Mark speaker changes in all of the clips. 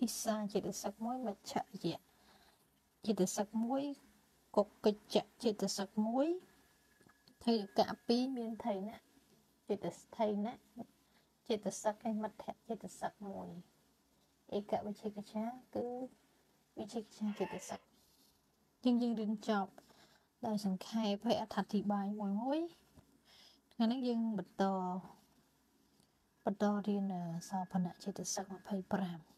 Speaker 1: អ៊ីសាចិត្តសឹកមួយមច្ឆយៈចិត្តសឹកមួយកុកកិច្ចចិត្តសឹកមួយថេកៈ2មានថៃណៈចិត្តថៃណៈចិត្តសឹកឯមត្ថចិត្តសឹកមួយឯកវិជិកិច្ឆាគឺវិជិកិច្ឆាចិត្តសឹកជាងយើងរៀនចប់ដោយសង្ខេបហើយអត្ថាធិប្បាយមួយមួយថ្ងៃនេះយើងបន្តបន្តរៀនសោភនៈចិត្តសឹក25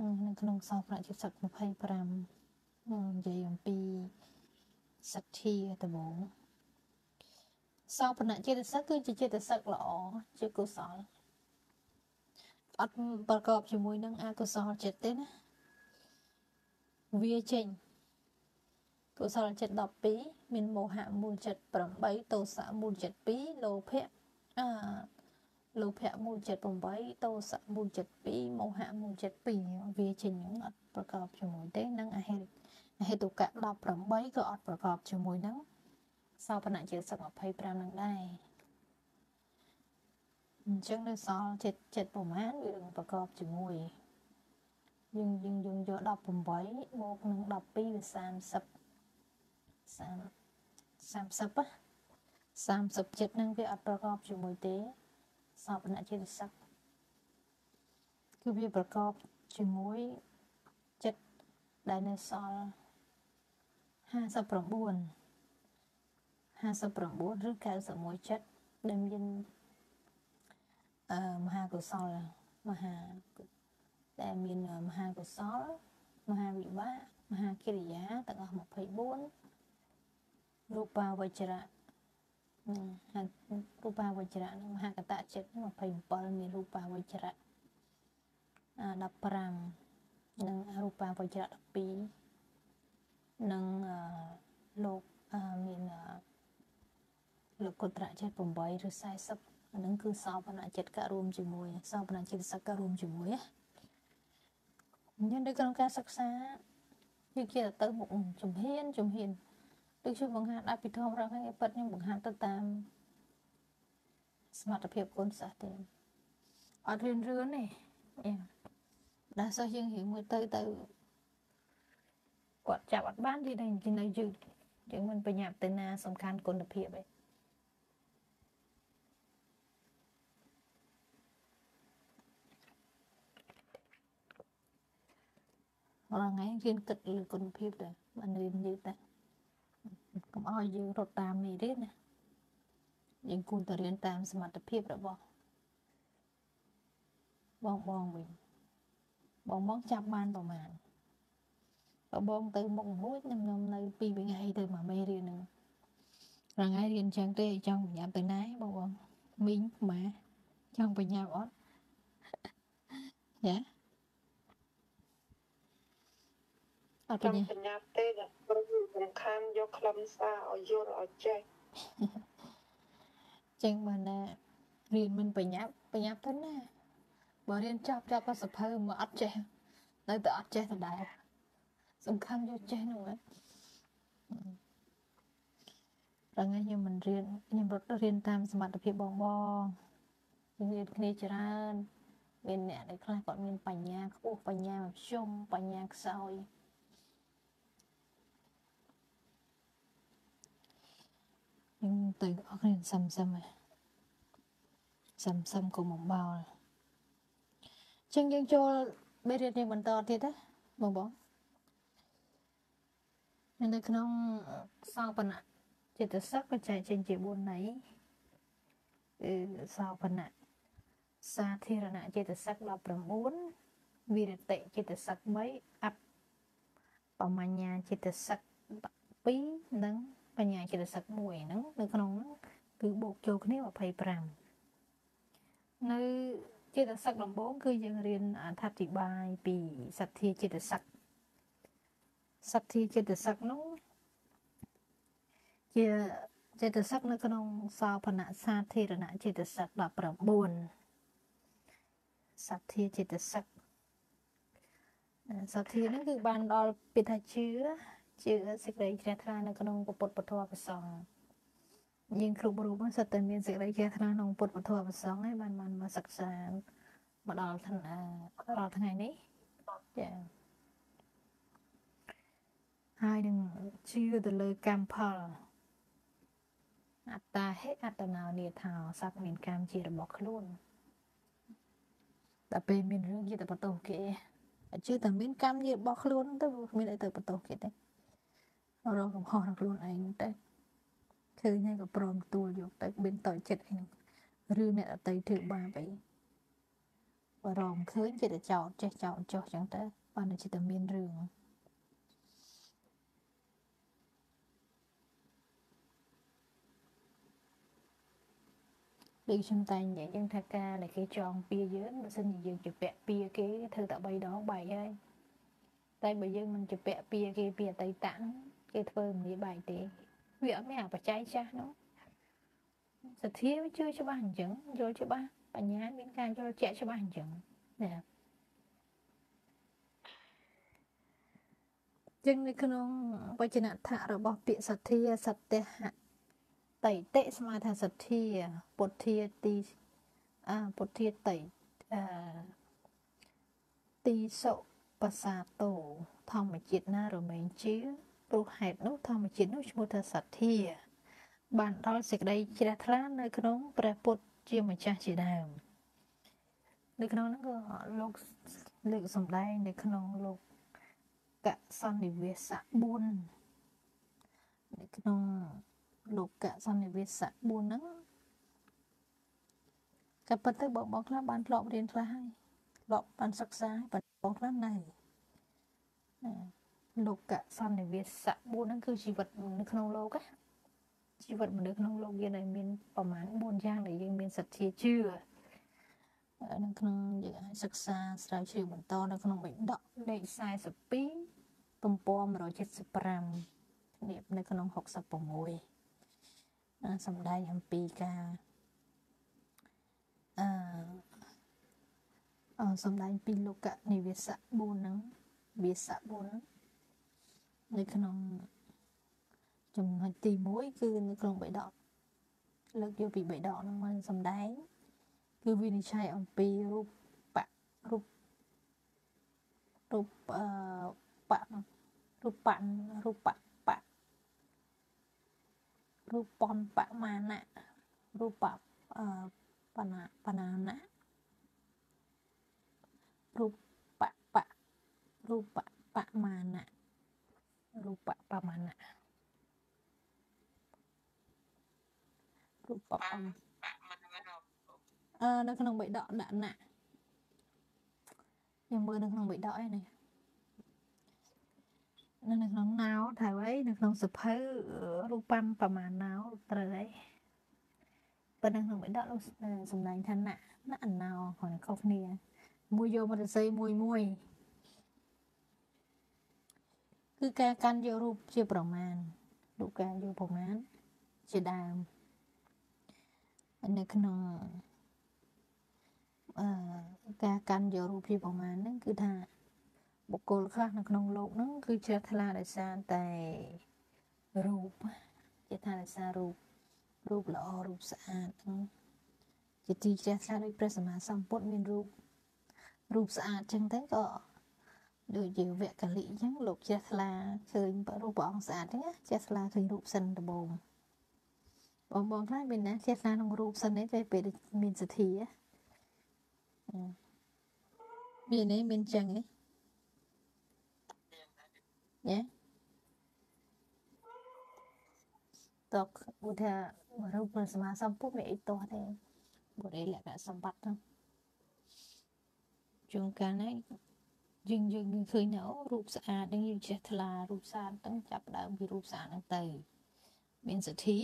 Speaker 1: នៅក្នុងសោភនៈចិត្តសឹក25និយាយអំពីសទ្ធាដំបូងសោភនៈចិត្តសឹកគឺជាចិត្តសឹកល្អជាកុសលអត់ប្រកបជាមួយនឹងអកុសលចិត្តទេណាវាចេញកុសលចិត្ត12មានមោហៈមូលចិត្ត8ទោសៈមូលចិត្ត2លោភៈអ លោភៈមូលចិត្ត8ទោសៈមូលចិត្ត2មោហៈមូលចិត្ត2វាចេញហ្នឹងអត់ប្រកបជាមួយទេនិងអហេតុអហេតុកៈ18ក៏អត់ប្រកបជាមួយនឹងសោបនៈជាសឹក25នឹងដែរអញ្ចឹងនៅសល់ចិត្តចិត្តប្រមាណវានឹងប្រកបជាមួយយើងយើងយើងយក18បូកនឹង12វា30 30 30ចិត្តនឹងវាអត់ប្រកបជាមួយទេ សោបនៈចិត្តសឹកគឺវាប្រកបជាមួយចិត្តដែលនៅសល់59 59ឬ91ចិត្តដែលមានអឺមហាកុសលមហាដែលមានមហាកុសលមហាវិបាកមហាកិរិយាទាំងអស់24រូបាវចរៈ រូបាវចរៈមហាកតចិត្ត27មានរូបាវចរៈ15និងរូបាវចរៈ12និងលោកមានលោកកុត្រៈចិត្ត8ឬ40អានឹងគឺសោបនៈចិត្តករួមជាមួយសោបនៈចិត្តសករួមជាមួយអញ្ចឹងនៅក្នុងការសិក្សាវាជាទៅមុខជំហានជំហាន ដូចជាបង្ហាត់អភិធម្មរកឲ្យប៉ិតខ្ញុំបង្ហាត់ទៅតាមសមត្ថភាពគុណសាស្ត្រទេអត់រៀនរឿនទេដល់សិស្សយើងរៀងមួយទៅទៅគាត់ចាប់អត់បានទីដែលនៅយឺតយើងមិនបញ្ញាប់ទៅណា សំខាន់គុណភាពឯងរាល់ថ្ងៃរៀនគិតលើគុណភាពតែបានរៀនយឺតតែ កុំឲ្យយើងរត់តាមនេះទេណាយើងគួរតែរៀនតាមសមត្ថភាពរបស់បងបងវិញបងបងចាប់បានប្រហែលបើបងទៅមុខមួយខ្ញុំខ្ញុំនៅពីរថ្ងៃទៅមួយមេរៀនហ្នឹងរងថ្ងៃរៀនចឹងទេចង់បញ្ញាប់ទៅណាបងបងមីងម៉ាចង់បញ្ញាប់អត់យ៉ា
Speaker 2: អត់បញ្ញាបញ្ញាទេតែសំខាន់យកខ្លឹមសារឲ្យយល់ឲ្យចេះ
Speaker 1: ចឹងបានណារៀនមិនបញ្ញាប់បញ្ញាប់ទៅណាបើរៀនចប់ចប់ក៏សភៅមកអត់ចេះនៅតែអត់ចេះដដែលសំខាន់យកចេះនោះហ៎រងខ្ញុំមិនរៀនខ្ញុំរត់រៀនតាមសមត្ថភាពបងបងយើងរៀនគ្នាច្រើនមានអ្នកដែលខ្លះគាត់មានបញ្ញាខ្ពស់បញ្ញាមធ្យមបញ្ញាខ្សោយ ខ្ញុំទៅអរគ្នាសំសំសំសំកុំបំបោលចឹងយើងចូលមេរៀននេះបន្តទៀតណាបងបងនៅក្នុងសោបនៈចិត្តសឹកក៏ចែកចេញជា4ន័យគឺសោបនៈសាធារណៈចិត្តសឹក19វិរតិចិត្តសឹក3អបបមញ្ញាចិត្តសឹក2និង បញ្ញាចិត្តសឹក1ហ្នឹងនៅក្នុងហ្នឹងគឺបូកចូលគ្នា25នៅចិត្តសឹកដំបូងគឺយើងរៀនអត្ថបបាយពីសទ្ធាចិត្តសឹកសទ្ធាចិត្តសឹកនោះជាចិត្តសឹកនៅក្នុងសោភនៈសាធារណៈចិត្តសឹក19សទ្ធាចិត្តសឹកសទ្ធានេះគឺបានដល់ពីថាជឿ ជឿសេចក្តីជ្រះថ្លានៅក្នុងពុទ្ធពធប្រសងយើងគ្រប់រូបសិតតែមានសេចក្តីជ្រះថ្លាក្នុងពុទ្ធពធប្រសងហើយបានបានមកសិក្សាមកដល់ថ្ងៃដល់ថ្ងៃនេះចាហើយនឹងជឿទៅលើកម្មផលអត្តាហេអត្តនោនាថោសត្វមានកម្មជារបស់ខ្លួនដល់ពេលមានរឿងយទៅបន្ទោសគេជឿតែមានកម្មជារបស់ខ្លួនទៅគ្មានអីទៅបន្ទោសគេទេ រកកំហុសរបស់ខ្លួនឯងទៅឃើញហើយក៏ព្រមទទួលយកទៅមានតើចិត្តអីហ្នឹងឬអ្នកអតីតធ្វើបាបអីបើរំឃើញចិត្តតែចោតចេះចោតចោះចឹងទៅបានតែចិត្តតែមានរឿងដូចខ្ញុំតែនិយាយចឹងថាការដែលគេចងពៀយើងបើសិនជាយើងជពាក់ពៀគេធ្វើតែ3ដងបែកហើយតែបើយើងមិនជពាក់ពៀគេពីអតីត គេធ្វើមិននេះបែកទេវាអត់មានអាបច្ច័យចាស់នោះសទ្ធាវាជឿច្បាស់អញ្ចឹងយល់ច្បាស់បញ្ញាមានការយល់ជាក់ច្បាស់អញ្ចឹងណាចឹងនៅក្នុងវចនៈរបស់ពាក្យសទ្ធាសត្យហតៃតិស្មើថាសទ្ធាពុទ្ធាទីអពុទ្ធាតៃអទីសុបសាតោធម្មជាតិណារមែងជា ព្រោះហេតុនោះធម្មជាតិនោះឈ្មោះថាសទ្ធា បានដល់សេចក្តីជ្រះថ្លានៅក្នុងព្រះពុទ្ធជាម្ចាស់ជាដើមនៅក្នុងហ្នឹងក៏លោកលើកសម្ដែងនៅក្នុងលោកកសន្និវាសៈ4នៅក្នុងលោកកសន្និវាសៈ4ហ្នឹងក៏ប៉ុន្តែបងបងខ្លះបានធ្លាប់រៀនខ្លះហើយធ្លាប់បានសិក្សាហើយបងខ្លះនៅ លោកកសន្និវាសៈ4ហ្នឹងគឺជីវិតនៅក្នុងលោកណាជីវិតមនុស្សក្នុងលោកយើងដែលមានប្រមាណ4យ៉ាងដែលយើងមានសទ្ធាជឿនៅក្នុងយើងអាចសិក្សាស្រាវជ្រាវបន្តនៅក្នុងបិដកលេខ42ទំព័រ175នេះនៅក្នុង66សម្ដែងអំពីការអឺអសម្ដែងពីលោកនិវាសៈ4ហ្នឹងវាសៈ4ហ្នឹង នៅក្នុងចំណុចទី1គឺនៅក្នុងបិដកលើកយកពីបិដកហ្នឹងមកសម្ដែង គឺវិនិច្ឆ័យអំពីរូបបរូបរូបអឺបរូបបរូបបរូបប៉ុនបមាណៈរូបអឺបណាបណាណៈរូបបបរូបបមាណៈ រូបបមាណៈរូបបអឺនៅក្នុងបិដកដាក់ណាខ្ញុំមើលនៅក្នុងបិដកឯនេះនៅក្នុងណៅត្រូវអីនៅក្នុងសភៅរូបំប្រមាណណៅត្រូវអីប៉ុន្តែក្នុងបិដកលោកសំដែងថាណាណាណៅគាត់ខុសគ្នាមួយយកមកសរសេរមួយមួយ គឺការកាន់យករូបជាប្រមាណរូបការយកប្រមាណជាដើមនៅក្នុងអឺការកាន់យករូបភាពប្រមាណហ្នឹងគឺថាបុគ្គលខ្លះនៅក្នុងโลกហ្នឹងគឺជ្រះថ្លាដោយសារតែរូបជាថាដោយសាររូបរូបល្អរូបស្អាតហ្នឹងជាទីជ្រះថ្លាដោយព្រះសម្មាសម្ពុទ្ធមានរូបរូបស្អាតចឹងទៅក៏ ដូចជាវគ្គលិអញ្ចឹងលោកជ្រះថ្លាឃើញរូបព្រះអង្គស្អាតហ្នឹងជ្រះថ្លាឃើញរូបសិនដំបូងបងបងខ្លះមានណាចេះខ្លះក្នុងរូបសិនទេពេលមានសទ្ធាមានទេមានចឹងទេញ៉េតកឧទារូបសមាសម្ពុទ្ធមានអីតោះទេបុរីលក្ខណៈសម្បត្តិហ្នឹងជួនកាលណា យើងយើងឃើញថារូបស្អាតនឹងយើងចេះថ្លារូបស្អាតទាំងចាប់ដើមពីរូបស្អាតហ្នឹងទៅមានសទ្ធា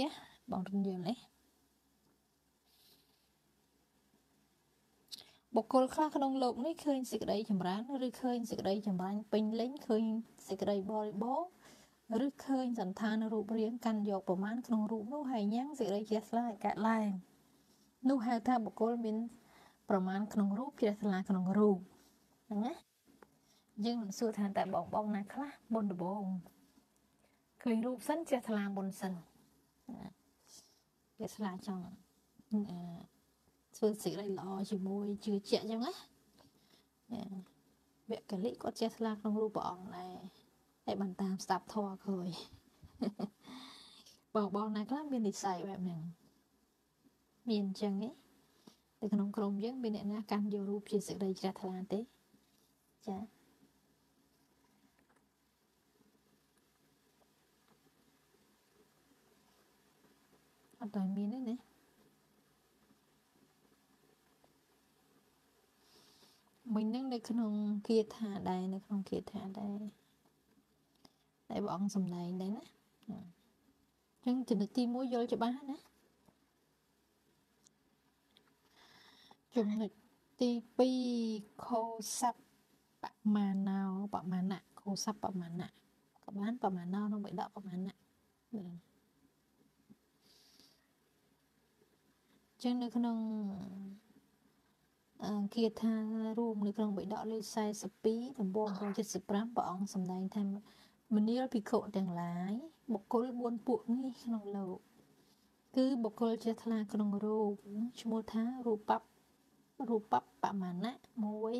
Speaker 1: បងរំយើងនេះបុគ្គលខ្លះក្នុងលោកនេះឃើញសេចក្តីចម្រើនឬឃើញសេចក្តីចម្រើនពេញលេញឃើញសេចក្តីបរិបូរឬឃើញសន្តានរូបរាងកាន់យកប្រមាណក្នុងរូបនោះហើយញ៉ាំងសេចក្តីជ្រះថ្លាកើតឡើងនោះហៅថាបុគ្គលមានប្រមាណក្នុងរូបជ្រះថ្លាក្នុងរូបហ្នឹងណា យើងមិនសួរថាតែបងបងណាខ្លះមុនដំបូងឃើញរូបសិនជ្រះថ្លាមុនសិនគេឆ្លាចចង់ធ្វើសេចក្តីល្អជាមួយជឿជាក់អញ្ចឹងណាវគ្គលិគាត់ចេះថ្លាក្នុងរូបព្រះអង្គដែរហើយបានតាមស្ដាប់ធម៌ឃើញបងបងណាខ្លះមាននិស្ស័យបែបហ្នឹងមានអញ្ចឹងទេនៅក្នុងក្រុមយើងមានអ្នកណាកាន់យករូបជាសេចក្តីជ្រះថ្លាទេចា អត់តែមានទេណាមិញហ្នឹងនៅក្នុងគាថាដែរនៅក្នុងគាថាដែរតែព្រះអង្គសំដែងដែរណាអញ្ចឹងចំណុចទី1យល់ច្បាស់ណាចំណុចទី2ខោស័ព្ទបមាណោបមាណៈខោស័ព្ទបមាណៈក៏បានបមាណោក្នុងបិដកបមាណៈ ចឹងនៅក្នុងគាថារួមនៅក្នុងបិដកលេខ42ដំបូង75ព្រះអង្គសម្ដែងថាមនាលភិក្ខុទាំងឡាយបុគ្គល4ពួកនេះក្នុងលោកគឺបុគ្គលជាថ្លាក្នុងរូបឈ្មោះថារូបបរូបបមាណៈមួយ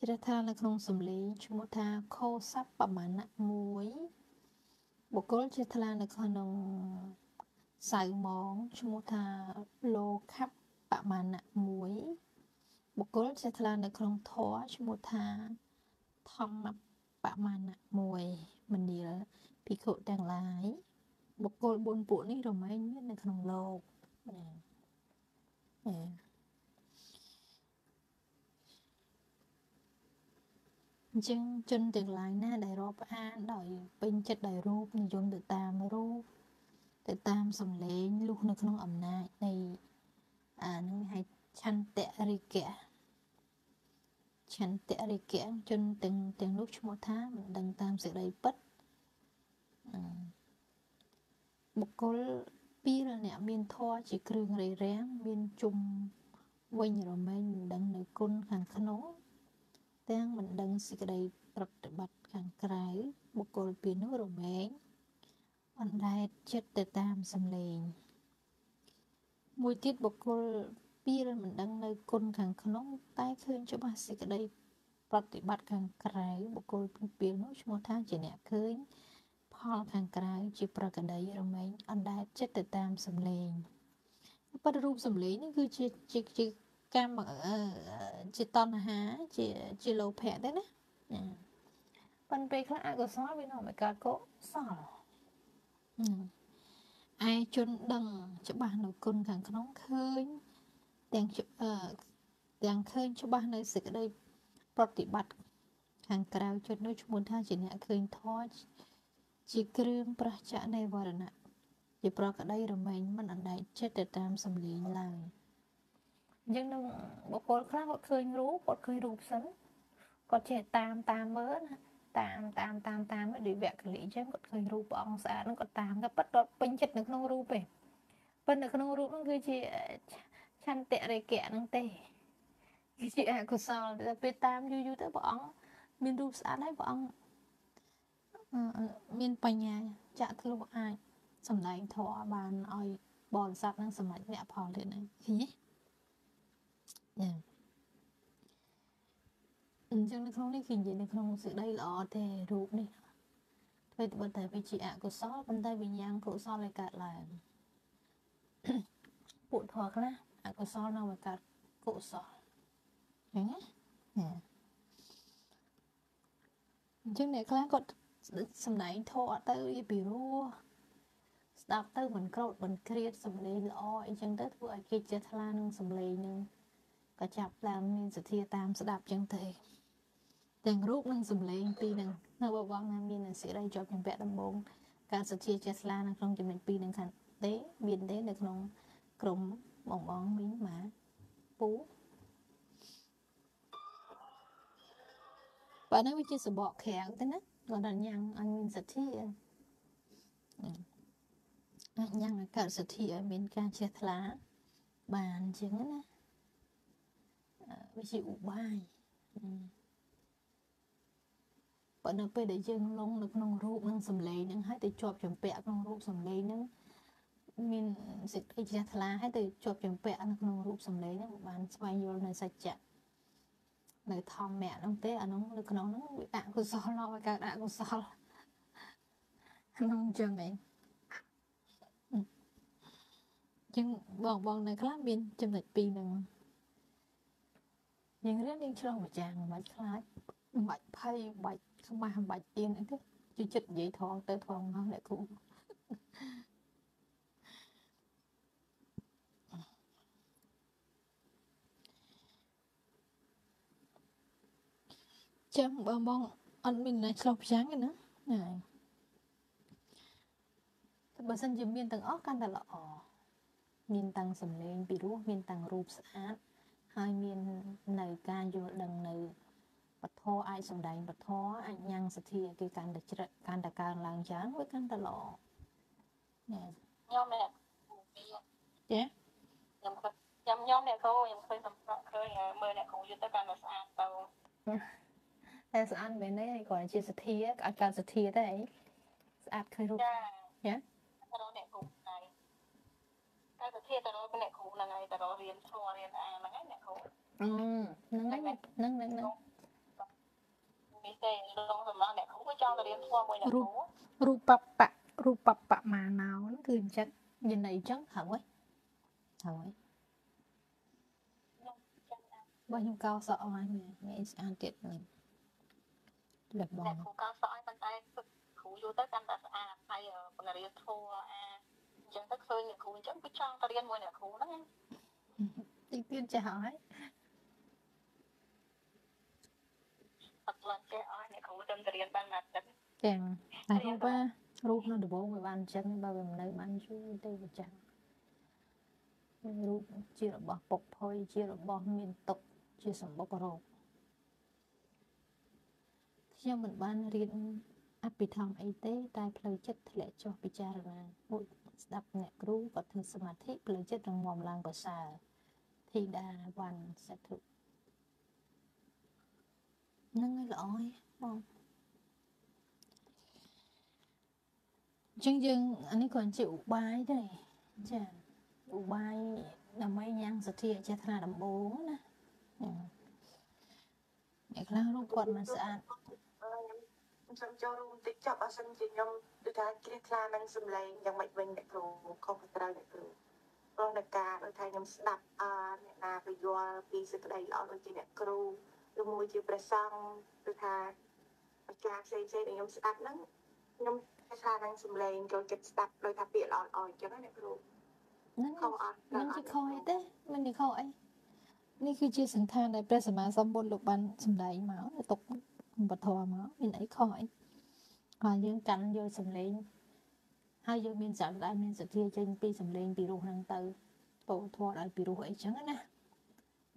Speaker 1: ជ្រះថានៅក្នុងសំឡេងឈ្មោះថាខោស័ព្ទបមាណៈមួយបុគ្គលជាថ្លានៅក្នុង សៅម៉ងឈ្មោះថាលោខបបមាណៈមួយបុគ្គលជាថ្លានៅក្នុងធម៌ឈ្មោះថាធម្មបមាណៈមួយមនាលភិក្ខុទាំងឡាយបុគ្គល4ពួកនេះរមែងមាននៅក្នុងលោកណាអញ្ចឹងជនទាំងឡាយណាដែលរាប់អានដោយពេញចិត្តដោយរូបនិយមទៅតាមរូប ទៅតាមសំឡេងលុះនៅក្នុងអំណាចនៃអានឹងហៅឆន្ទរិកៈឆន្ទរិកៈជនទាំងទាំងនោះឈ្មោះថាមិនដឹងតាមសេចក្តីពិតបុគ្គលពីរអ្នកមានធម៌ជាគ្រឿងរៃរាំងមានជុំវិញរមែងមិនដឹងនៅគុណខាងក្នុងទាំងមិនដឹងសេចក្តីប្រតិបត្តិខាងក្រៅបុគ្គលពីរនោះរមែង អណ្ដែតចិត្តទៅតាមសំឡេង មួយទៀតបុគ្គលពីរមិនដឹងនៅគុណខាងក្នុង តែឃើញច្បាស់សេចក្តីប្រតិបត្តិខាងក្រៅបុគ្គលពីរនោះឈ្មោះថាជាអ្នកឃើញ ផលខាងក្រៅជាប្រកដីរមែងអណ្ដែតចិត្តទៅតាមសំឡេងប៉ុន្តែរូបសំឡេងនេះគឺជាជាជាកម្មជាតណ្ហា ជាជាលោភៈដែរណាប៉ុន្តែពេលខ្លះអកុសលវានាំឲ្យកើតកុសល ឯជន ដឹង ច្បាស់នៅគុណខាងក្នុងឃើញទាំងទាំងឃើញច្បាស់នៅសេចក្តីប្រតិបត្តិខាងក្រៅជននោះឈ្មោះថាជាអ្នកឃើញធម៌ជាគ្រឿងប្រះចាក់នៃវរណៈជាប្រកដីរមែងមិនអណ្ដែតចិត្តទៅតាមសម្លេងឡើយអញ្ចឹងនឹងបុគ្គលខ្លះគាត់ឃើញរូបគាត់ឃើញរូបសិនគាត់ចេះតាមតាមមើលណា តាមតាមតាមតាមដូចវគ្គលិអញ្ចឹងគាត់ឃើញរូបព្រះអង្គស្អាតហ្នឹងគាត់តាមគាត់ប៉ិតគាត់ពេញចិត្តនៅក្នុងរូបទេប៉ុន្តែនៅក្នុងរូបហ្នឹងគឺជាឆន្ទៈរេកៈហ្នឹងទេគឺជាអកុសលតែពេលតាមយូរយូរទៅព្រះអង្គមានរូបស្អាតហើយព្រះអង្គមានបញ្ញាចាក់ធ្លុះអាចសម្ដែងធម៌បានឲ្យបរិស័ទនឹងសម្រេចមគ្គផលទៀតហ្នឹងឃើញទេចា អញ្ចឹងនៅក្នុងនេះគឺនិយាយនៅក្នុងសេចក្តីល្អទេរូបនេះធ្វើទៅតែវាជាអកុសលប៉ុន្តែវិញ្ញាណកុសលឲ្យកើតឡើងពួកធម៌ខ្លះអកុសលនៅមកកើតកុសលអញ្ចឹងណាអញ្ចឹងអ្នកខ្លះគាត់សំដែងធម៌ទៅវាពីរោះស្ដាប់ទៅមិនក្រោតមិនគ្រៀតសំឡេងល្អអីចឹងទៅធ្វើឲ្យគេចេះថ្លានឹងសំឡេងនឹងក៏ចាប់ឡើងមានសទ្ធាតាមស្ដាប់ចឹងទៅ ទាំងរូបនិងសំឡេងពីរនឹងនៅបបងណាមានសេរីជាប់ជំពាក់ដំបងការសទ្ធាចេះថ្លានៅក្នុងចំណុចពីរនឹងខាងទេមានទេនៅក្នុងក្រុមបងបងមីងម៉ាពូបើនឹងវាជាសបកក្រៅទៅណាគាត់ដល់ញ៉ាំងឲ្យមានសទ្ធាអាចញ៉ាំងឲ្យកើតសទ្ធាឲ្យមានការជ្រះថ្លាបានអញ្ចឹងណាវាជាឧបាយ ប៉ុន្តែពេលដែលយើងលងនៅក្នុងរូបនិងសម្លេងហ្នឹងហើយទៅជាប់ចម្ពាក់ក្នុងរូបសម្លេងហ្នឹងមានសេចក្តីជ្រះថ្លាហើយទៅជាប់ចម្ពាក់នៅក្នុងរូបសម្លេងហ្នឹងបានស្វែងយល់នៅសច្ចៈនៅធម្មៈហ្នឹងទេអាហ្នឹងនៅក្នុងហ្នឹងវាអកុសលនាំឲ្យកើតអកុសលហ្នឹងចឹងឯងចឹងបងបងនៅខ្លះមានចំណុចពីរហ្នឹងយើងរៀនយើងឆ្លោះម្ចាស់មិនបាច់ខ្លាចមិនបាច់ភ័យមិនបាច់ ខ្មាស់មិនបាច់ទៀនអីទេជួយចិត្តនិយាយថងទៅថងមកអ្នកគ្រូចាំបងបងអត់មានអ្នកឆ្លោះផ្ចាំងទេណាហ្នឹងតែបើសិនជាមានទាំងអស់កាន់តែល្អមានទាំងសម្លេងពីរោះមានទាំងរូបស្អាតហើយមាននៅការយល់ដឹងនៅ ពធអាចសំដែងពធអាចញ៉ាំងសទ្ធាគឺកាន់តែជ្រឹកកាន់តែកើនឡើងច្រើនវាកាន់តែល្អ
Speaker 2: នេះខ្ញុំនេះ
Speaker 1: ចា
Speaker 2: ខ្ញុំខ្ញុំខ្ញុំអ្នកគ្រូខ្ញុំឃើញសម្រាប់ឃើញមើលអ្នកគ្រូយល់ទៅកាន់តែស្អាតទៅ
Speaker 1: តែស្អាតមែនទេគាត់ជាសទ្ធាអាចកើតសទ្ធាទេស្អាតឃើញរូបចា
Speaker 2: ចារកអ្នកគ្រូហើយតែសទ្ធាទៅរកអ្នកគ្រូហ្នឹងហើយទៅរករៀនធម៌រៀនអាហ្នឹងហើយអ្នកគ្រូអឺ
Speaker 1: ហ្នឹងហ្នឹងហ្នឹងហ្នឹង
Speaker 2: នេះទេលងសម្រាប់អ្នកគ្រូចង់ទៅរៀនធម៌មួយអ្នកគ្រូ
Speaker 1: រូបបបៈរូបបបមាណោហ្នឹងគឺអញ្ចឹងយន័យអញ្ចឹងហើយហើយបើខ្ញុំកោសក់អស់ហើយមានស្អាតទៀតនេះ
Speaker 2: លះបងអ្នកគ្រូកោសក់ឲ្យប៉ុន្តែគ្រូយូរទៅកាន់តែស្អាតហើយបង្រៀនធម៌អាអញ្ចឹងទៅឃើញអ្នកគ្រូអញ្ចឹងគឺចង់ទៅរៀនមួយអ្នកគ្រូហ្នឹង
Speaker 1: តិចទៀតចាស់ហើយ
Speaker 2: អត់ឡើងចេះអស់អ្នកគ្រូទៅរៀនបានណាស់ទឹក
Speaker 1: ចឹងតែរូបរូបនៅដំបងវាបានអញ្ចឹងបើវាមិននៅបានយូរទៅវាចាស់រូបជារបស់ពុកផុយជារបស់មានទុកជាសម្បុករោគខ្ញុំមិនបានរៀនអភិធម្មអីទេតែផ្លូវចិត្តធ្លាក់ចុះពិចារណាមួយស្ដាប់អ្នកគ្រូក៏ធ្វើសមាធិផ្លូវចិត្តរងមឡើងប្រសើរធីតាវ៉ាន់សា ធុនឹងឲ្យល្អឯងបងចឹងយើងអានេះគ្រាន់ជាឧបាយទេចាឧបាយដើម្បីញ៉ាំងសទ្ធាចេះថ្នាដំបងណាអ្នកខ្លះរូបគាត់មិនស្អាត
Speaker 2: ខ្ញុំចូលរួមតិចចប់បើសិនជាខ្ញុំដូចថាជ្រះថ្លានឹងសំឡេងយ៉ាងម៉េចវិញអ្នកគ្រូខុសត្រូវអ្នកគ្រូព្រោះតែការដូចថាខ្ញុំស្ដាប់អអ្នកណាពយល់ពីសេចក្តីល្អដូចជាអ្នកគ្រូ ឬមួយជាព្រះសង្ឃឬថាអាចារ្យផ្សេងផ្សេងដែលខ្ញុំស្ដាប់ហ្នឹងខ្ញុំថានឹងសំឡេងចូលចិត្តស្ដាប់ដោយថាពាក្យល្អល្អអញ្ចឹងណាអ្នកគ្រូ
Speaker 1: ហ្នឹងខុសអត់មិនជាខុសអីទេមិនជាខុសអីនេះគឺជាសន្តានដែលព្រះសម្មាសម្ពុទ្ធលោកបានសម្ដែងមកទុកបធមមកមានអីខុសអីហើយយើងកាន់យកសម្លេងហើយយើងមានសក្តាមានសទ្ធាចេញពីសម្លេងពីរោះហ្នឹងទៅពោលធម៌ឲ្យពីរោះអីចឹងណាអា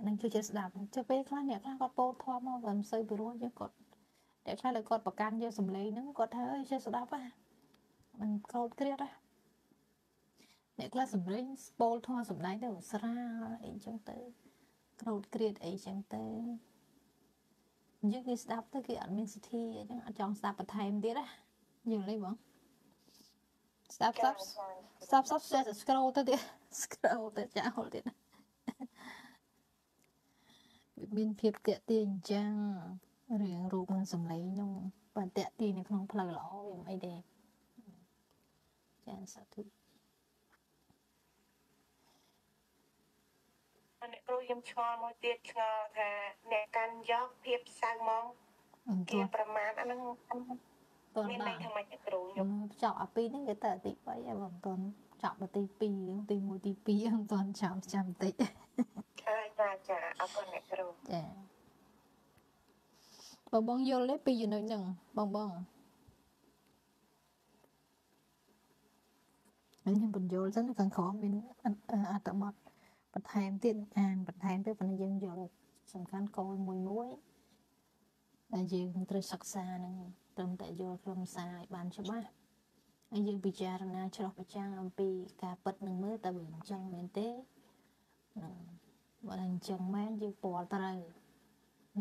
Speaker 1: នឹងជួយចិត្តស្ដាប់ចុះពេលខ្លះអ្នកខ្លះគាត់ពោលធម៌មកវាមិនសូវពីរោះយើងគាត់អ្នកខ្លះលើគាត់ប្រកាន់យកសំឡេងហ្នឹងគាត់ថាអើយចេះស្ដាប់ហ่ะមិនក្រោតគ្រៀតហ่ะអ្នកខ្លះសំឡេងស្ពោលធម៌សំដែងទៅស្រាលអីចឹងទៅក្រោតគ្រៀតអីចឹងទៅយើងគេស្ដាប់ទៅគេអត់មានសិទ្ធិអញ្ចឹងអត់ចង់ស្ដាប់បន្ថែមទៀតណាយល់ទេបងស្ដាប់ស្ដាប់ស្ដាប់ស្ដាប់ចេះ scroll ទៅទៀត scroll ទៅចាហុលទៀតណា វាមានភាពតាក់ទាញអញ្ចឹងរឿងរូបនិងសម្លេងនោះបើតាក់ទាញនៅក្នុងផ្លូវល្អវាមិនអីទេចាសាធុ
Speaker 2: អ្នកគ្រូខ្ញុំឆ្ងល់មួយទៀតឆ្ងល់ថាអ្នកកាន់យកភាពសៅហ្មងគេប្រមាណអាហ្នឹងមានន័យថាម៉េចអ្នកគ្រូខ្ញុំ
Speaker 1: ចប់អាពីរហ្នឹងគេទៅទី3ហើយបើមិនទាន់ ចប់ទី2ទី1ទី2មិនទាន់ចាំចាំតិច
Speaker 2: ចាចាចាអរគុណអ្នកគ្រូ
Speaker 1: ចាបងបងយល់ទេពីចំណុចហ្នឹងបងបងខ្ញុំបញ្យល់សិនខាងក្រោមមានអត្តបទបន្ថែមទៀតអានបន្ថែមទៅប៉ុន្តែយើងយល់សំខាន់គោលមួយមួយដែលយើងត្រូវសិក្សានឹងត្រឹមតែយល់ខ្លឹមសារឲ្យបានច្បាស់ហើ យយើងពិចារណាឆ្លោះប្រចាំអំពីការពិតនឹងមើលតើវាអញ្ចឹងមែនទេបើអញ្ចឹងមែនយើងពណ៌ត្រូវ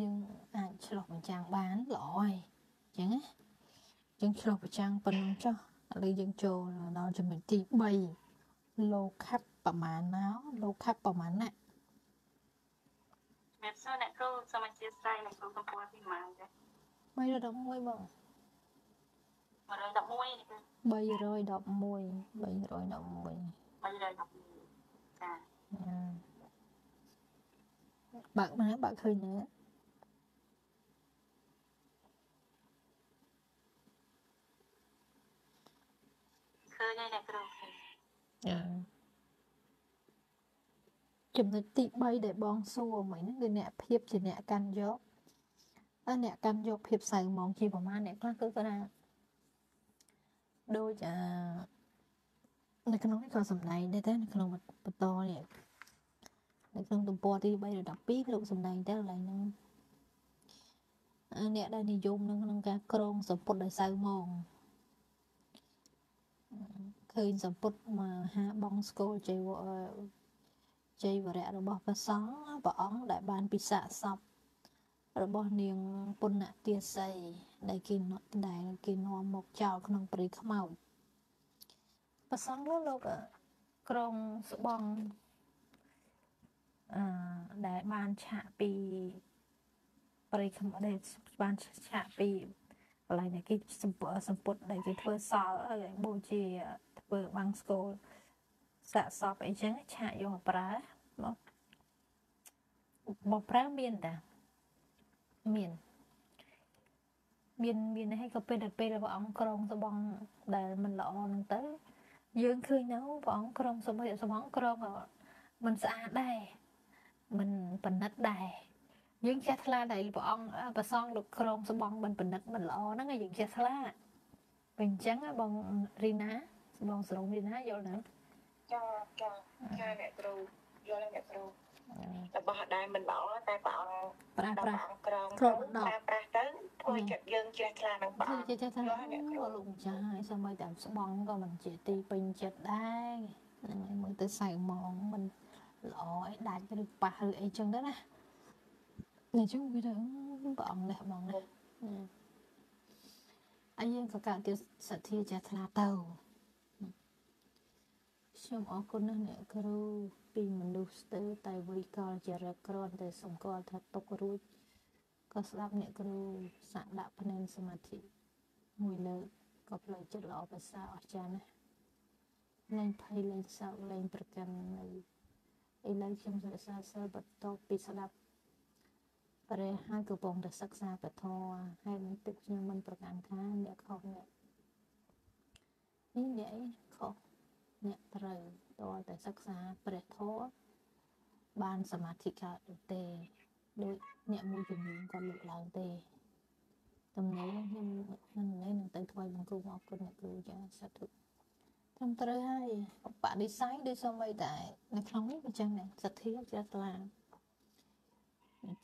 Speaker 1: យើងអាចឆ្លោះប្រចាំបានល្អហើយអញ្ចឹងណាយើងឆ្លោះប្រចាំប៉ុណ្ណឹងចុះឥឡូវយើងចូលដល់ចំណុចទី3លោខៈប្រមាណណោលោខៈប្រមាណៈ
Speaker 3: មានសួរអ្នកគ្រូសូមអធិស្ឋានអ្នកគ្រូកំពុងពីម៉ានចា
Speaker 1: 311បង
Speaker 3: 111នេះគឺ
Speaker 1: 311 311
Speaker 3: 311ចា
Speaker 1: បើកណាបើកឃើញណា
Speaker 3: ឃើញហើយអ្នកគ្រូឃើញ
Speaker 1: ចំណុចទី3ដែលបងសួរមិញហ្នឹងគឺអ្នកភាពជាអ្នកកាន់យកហើយអ្នកកាន់យកភាពសៅហ្មងជាប្រមាណអ្នកខ្លះគឺគាត់ថា ដូចអានៅក្នុងនេះក៏សំដែងដែរតែនៅក្នុងបន្តនេះនៅក្នុងទំព័រទី3ដល់12លោកសំដែងតែកន្លែងហ្នឹងអាអ្នកដែលនិយមនៅក្នុងការក្រងសម្ពុតដោយសៅហ្មងឃើញសម្ពុតមកហាបងស្គលជ័យវរជ័យវរៈរបស់ព្រះសង្ឃព្រះអង្គដែលបានពិសាកសពរបស់នាងពុណទាសី ដែលគេនាំដែលគេនាំមកចោលក្នុងព្រៃខ្មោចព្រះសង្ឃនោះលោកអ่ะក្រងស្បង់អឺដែលបានឆាកពីព្រៃខ្មោចដែលបានឆាកពីកន្លែងដែលគេសម្ពុសម្ពុតដែលគេធ្វើសល់ហើយបូជាធ្វើបាំងស្គលសាកសពអីចឹងឆាកយកមកប្រើមកមកប្រើមានតាមាន មានមានហើយក៏ពេលដល់ពេលព្រះអង្គក្រងស្បង់ដែលមិនល្អហ្នឹងទៅ យើងឃើញទៅព្រះអង្គក្រងសម្បត្តិសម្បងក្រងក៏មិនស្អាតដែរមិនប៉និតដែរយើងចេះថ្លាដែលព្រះអង្គប្រសងលោកក្រងស្បង់មិនប៉និតមិនល្អហ្នឹងហើយយើងចេះថ្លាពេលអញ្ចឹងបងរីណាបងសរងរីណាយល់ដែរ
Speaker 2: ចាចាចាអ្នកគ្រូយល់ហើយអ្នកគ្រូ របស់ដែលមិនល្អតែព្រះអង្គ
Speaker 1: ប្រាស់
Speaker 2: ដល់
Speaker 1: ប្រាស់
Speaker 2: ព្រះអង្គក្រង
Speaker 1: គ្របដណ្ដប់
Speaker 2: ប្រើប្រាស់ទៅធ្វើចិត្តយើងជ្រះថ្លានឹងព្រះ
Speaker 1: គឺ
Speaker 2: អង្គ
Speaker 1: ចេះចេះថា
Speaker 2: យល់ហើយអ្នកគ្រូ
Speaker 1: អូលោកម្ចាស់ហើយសូម្បីតែស្បង់ក៏មិនជាទីពេញចិត្តដែរហ្នឹងហើយមើលទៅសៅហ្មងមិនល្អអីដាច់ឬប៉ះឬអីចឹងដែរណាតែចឹងវាទៅព្រះអង្គនេះហ្មងណាអាយើងក៏កើតទៀតសទ្ធាចាស់ថ្លាទៅ ខ្ញុំអរគុណណាស់អ្នកគ្រូពីមនុស្សស្ទើរតែវិកលចរិតក្រន់តែសង្កល់ថាຕົករួចក៏ស្ដាប់អ្នកគ្រូសាក់ដាក់ភ្នែនសមាធិមួយលើកក៏ផ្លូវចិត្តល្អប្រសើរអស្ចារ្យណាស់លែងភ័យលែងសោកលែងប្រកាន់នៅឥឡូវខ្ញុំសិក្សាសិលបន្ទាប់ពីស្ដាប់ព្រះហើយកំពុងតែសិក្សាពធហើយនឹងទឹកខ្ញុំមិនប្រកាន់ថាអ្នកខុសអ្នកនេះអ្នកអីខុស អ្នកត្រូវតើតែសិក្សាព្រះធម៌បានសមាធិកើតឬទេដូចអ្នកមួយចំនួនគាត់លើកឡើងទេតំណែងខ្ញុំនឹងនឹងទៅថ្វាយបង្គំអរគុណអ្នកគ្រូចាសាធុត្រឹមត្រូវហើយបដិស័យដូចសូម្បីតែនៅក្នុងនេះក៏ចឹងដែរសទ្ធាជ្រះថ្លា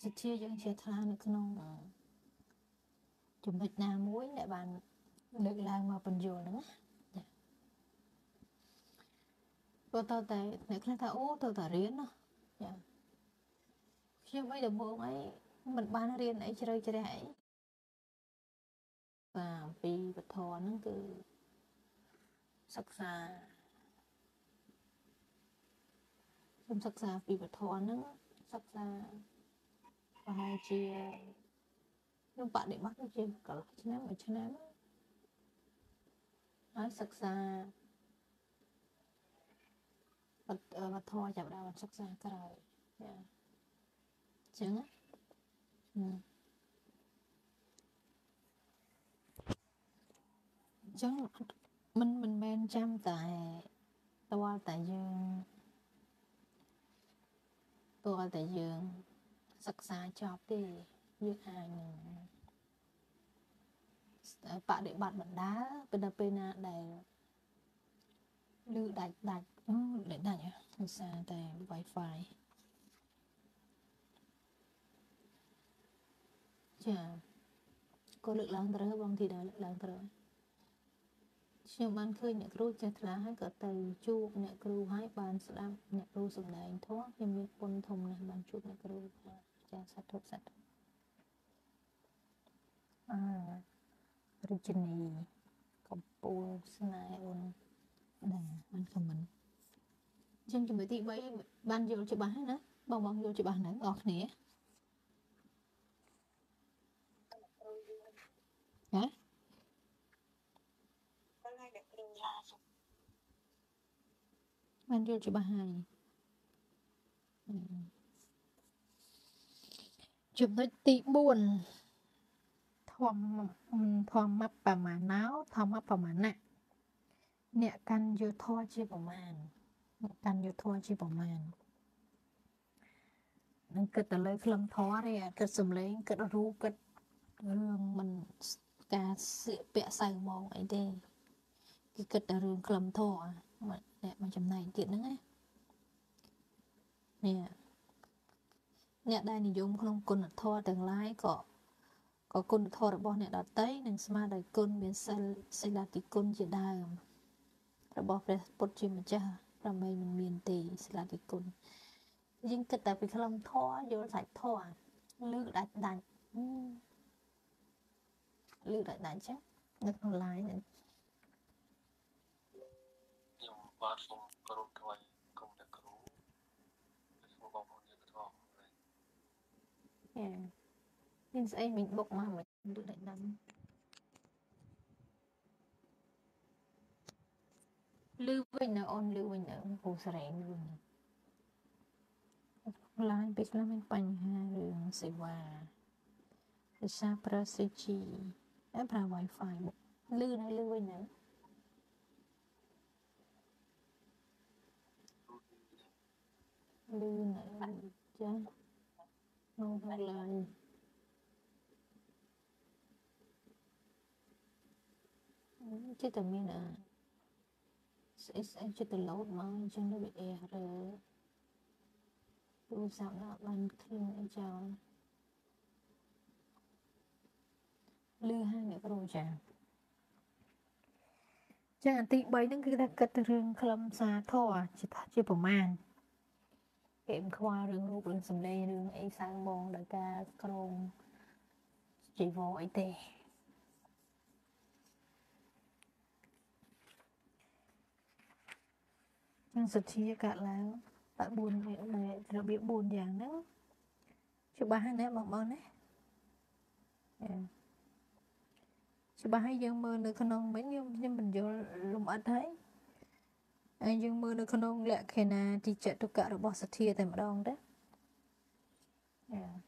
Speaker 1: សទ្ធាយើងជ្រះថ្លានៅក្នុងចំណុចណាមួយដែលបានលើកឡើងមកបញ្យល់ហ្នឹងណាចា ព្រោះតើតែអ្នកខ្លះថាអូតើតែរៀនណាចាខ្ញុំអីដំបូងអីមិនបានរៀនអីជ្រៅជ្រះអីបាទអំពីពធហ្នឹងគឺសិក្សាខ្ញុំសិក្សាពីពធហ្នឹងសិក្សាប្រហែលជាខ្ញុំបដិបត្តិដូចជាកន្លះឆ្នាំមួយឆ្នាំហើយសិក្សា វត្តវត្ថុចាប់ដើមសិក្សាក្រោយចាអញ្ចឹងណាហឹមអញ្ចឹងមិនមិនមែនចាំតែតើតែយើងតើតែយើងសិក្សាចប់ទេយើងអាចនឹងបដិបត្តិបណ្ដាពេលដល់ពេលណាដែលឮដាច់ដាច់ អូដាច់ដាច់ហ៎ដោយសារតែ Wi-Fi ចាក៏លើកឡើងត្រូវបងធីតាលើកឡើងត្រូវខ្ញុំបានឃើញអ្នកគ្រូចេះថ្លាហើយក៏ទៅជួបអ្នកគ្រូហើយបានស្ដាប់អ្នកគ្រូសម្ដែងធម៌ខ្ញុំមានពុនធំណាស់បានជួបអ្នកគ្រូចាសាធុសាធុអឺរាជនីកំពូលស្នេហ៍អូនដែរបានខមមិនអញ្ចឹងជំនួយទី3បានយល់ច្បាស់ហើយណាបងបងយល់ច្បាស់ណាស់អរគ្នា
Speaker 3: ណា
Speaker 1: បានយល់ច្បាស់ហើយចំណុចទី4ធម្មធម្មបមាណោធម្មបមាណៈអ្នកកាន់យល់ធម៌ជាប្រមាណ កកាន់យុធរជាប្រមាណនឹងគិតទៅលើខ្លឹមធរទេអាគិតសំឡេងគិតរូបគិតរឿងមិនការស្លៀកពាក់សៅហ្មងអីទេគឺគិតតែរឿងខ្លឹមធរមកអ្នកមកចំណែកទៀតហ្នឹងណានេះអ្នកដែលនិយមក្នុងគុណធម៌ទាំងឡាយក៏ក៏គុណធម៌របស់អ្នកដតីនឹងស្មើដោយគុណមានសិលសិលាតិគុណជាដើម របស់ព្រះពុទ្ធជាម្ចាស់ ប្រមេមិនមានទេសិលាតិគុណយើងគិតតែពីខ្លឹមធម៌យល់សាច់ធម៌លើកដាច់ដាច់ហឹមលើកដាច់ដាច់ចឹងនៅក្នុង line ហ្នឹង
Speaker 4: ខ្ញុំបាទសូមគោរពថ្វាយគុំអ្នកគ្រូសូមបងប្អូនយើងថ្វាយ
Speaker 1: ហេមានស្អីមិញបុកមកមិនលើកដាច់ដាច់ លឺវិញនៅអូនលឺវិញនៅពូសរែងលឺវិញនៅឡាយពេលខ្លះមានបញ្ហារឿងសេវាភាសាប្រើ CG អែប្រើ Wi-Fi មកលឺនៅលឺវិញនៅលឺនៅចានោះហើយឡើយចិត្តតែមានអា ស្អីស្អីចិត្តទៅឡូតមកអញ្ចឹងទៅវាអែរើទូរស័ព្ទដាក់បានឃ្លៀងអីចោលលឺហើយអ្នកគ្រូចាចាអាទី3ហ្នឹងគឺថាគិតទៅរឿងខ្លឹមសារធរជាថាជាប្រមាណគេមិនខ្វល់រឿងរូបរឿងសម្លេងរឿងអីសៅហ្មងដោយការក្រងជីវរអីទេ ចឹងសទ្ធាកាត់ឡើងតែ4វាដែលរបៀប4យ៉ាងហ្នឹងច្បាស់ហើយណាបងប្អូនណាអឺច្បាស់ហើយយើងមើលនៅក្នុងមិញខ្ញុំខ្ញុំបញ្យល់លំអិតហើយហើយយើងមើលនៅក្នុងលក្ខណៈទីចតុកៈរបស់សទ្ធាតែម្ដងទេអឺ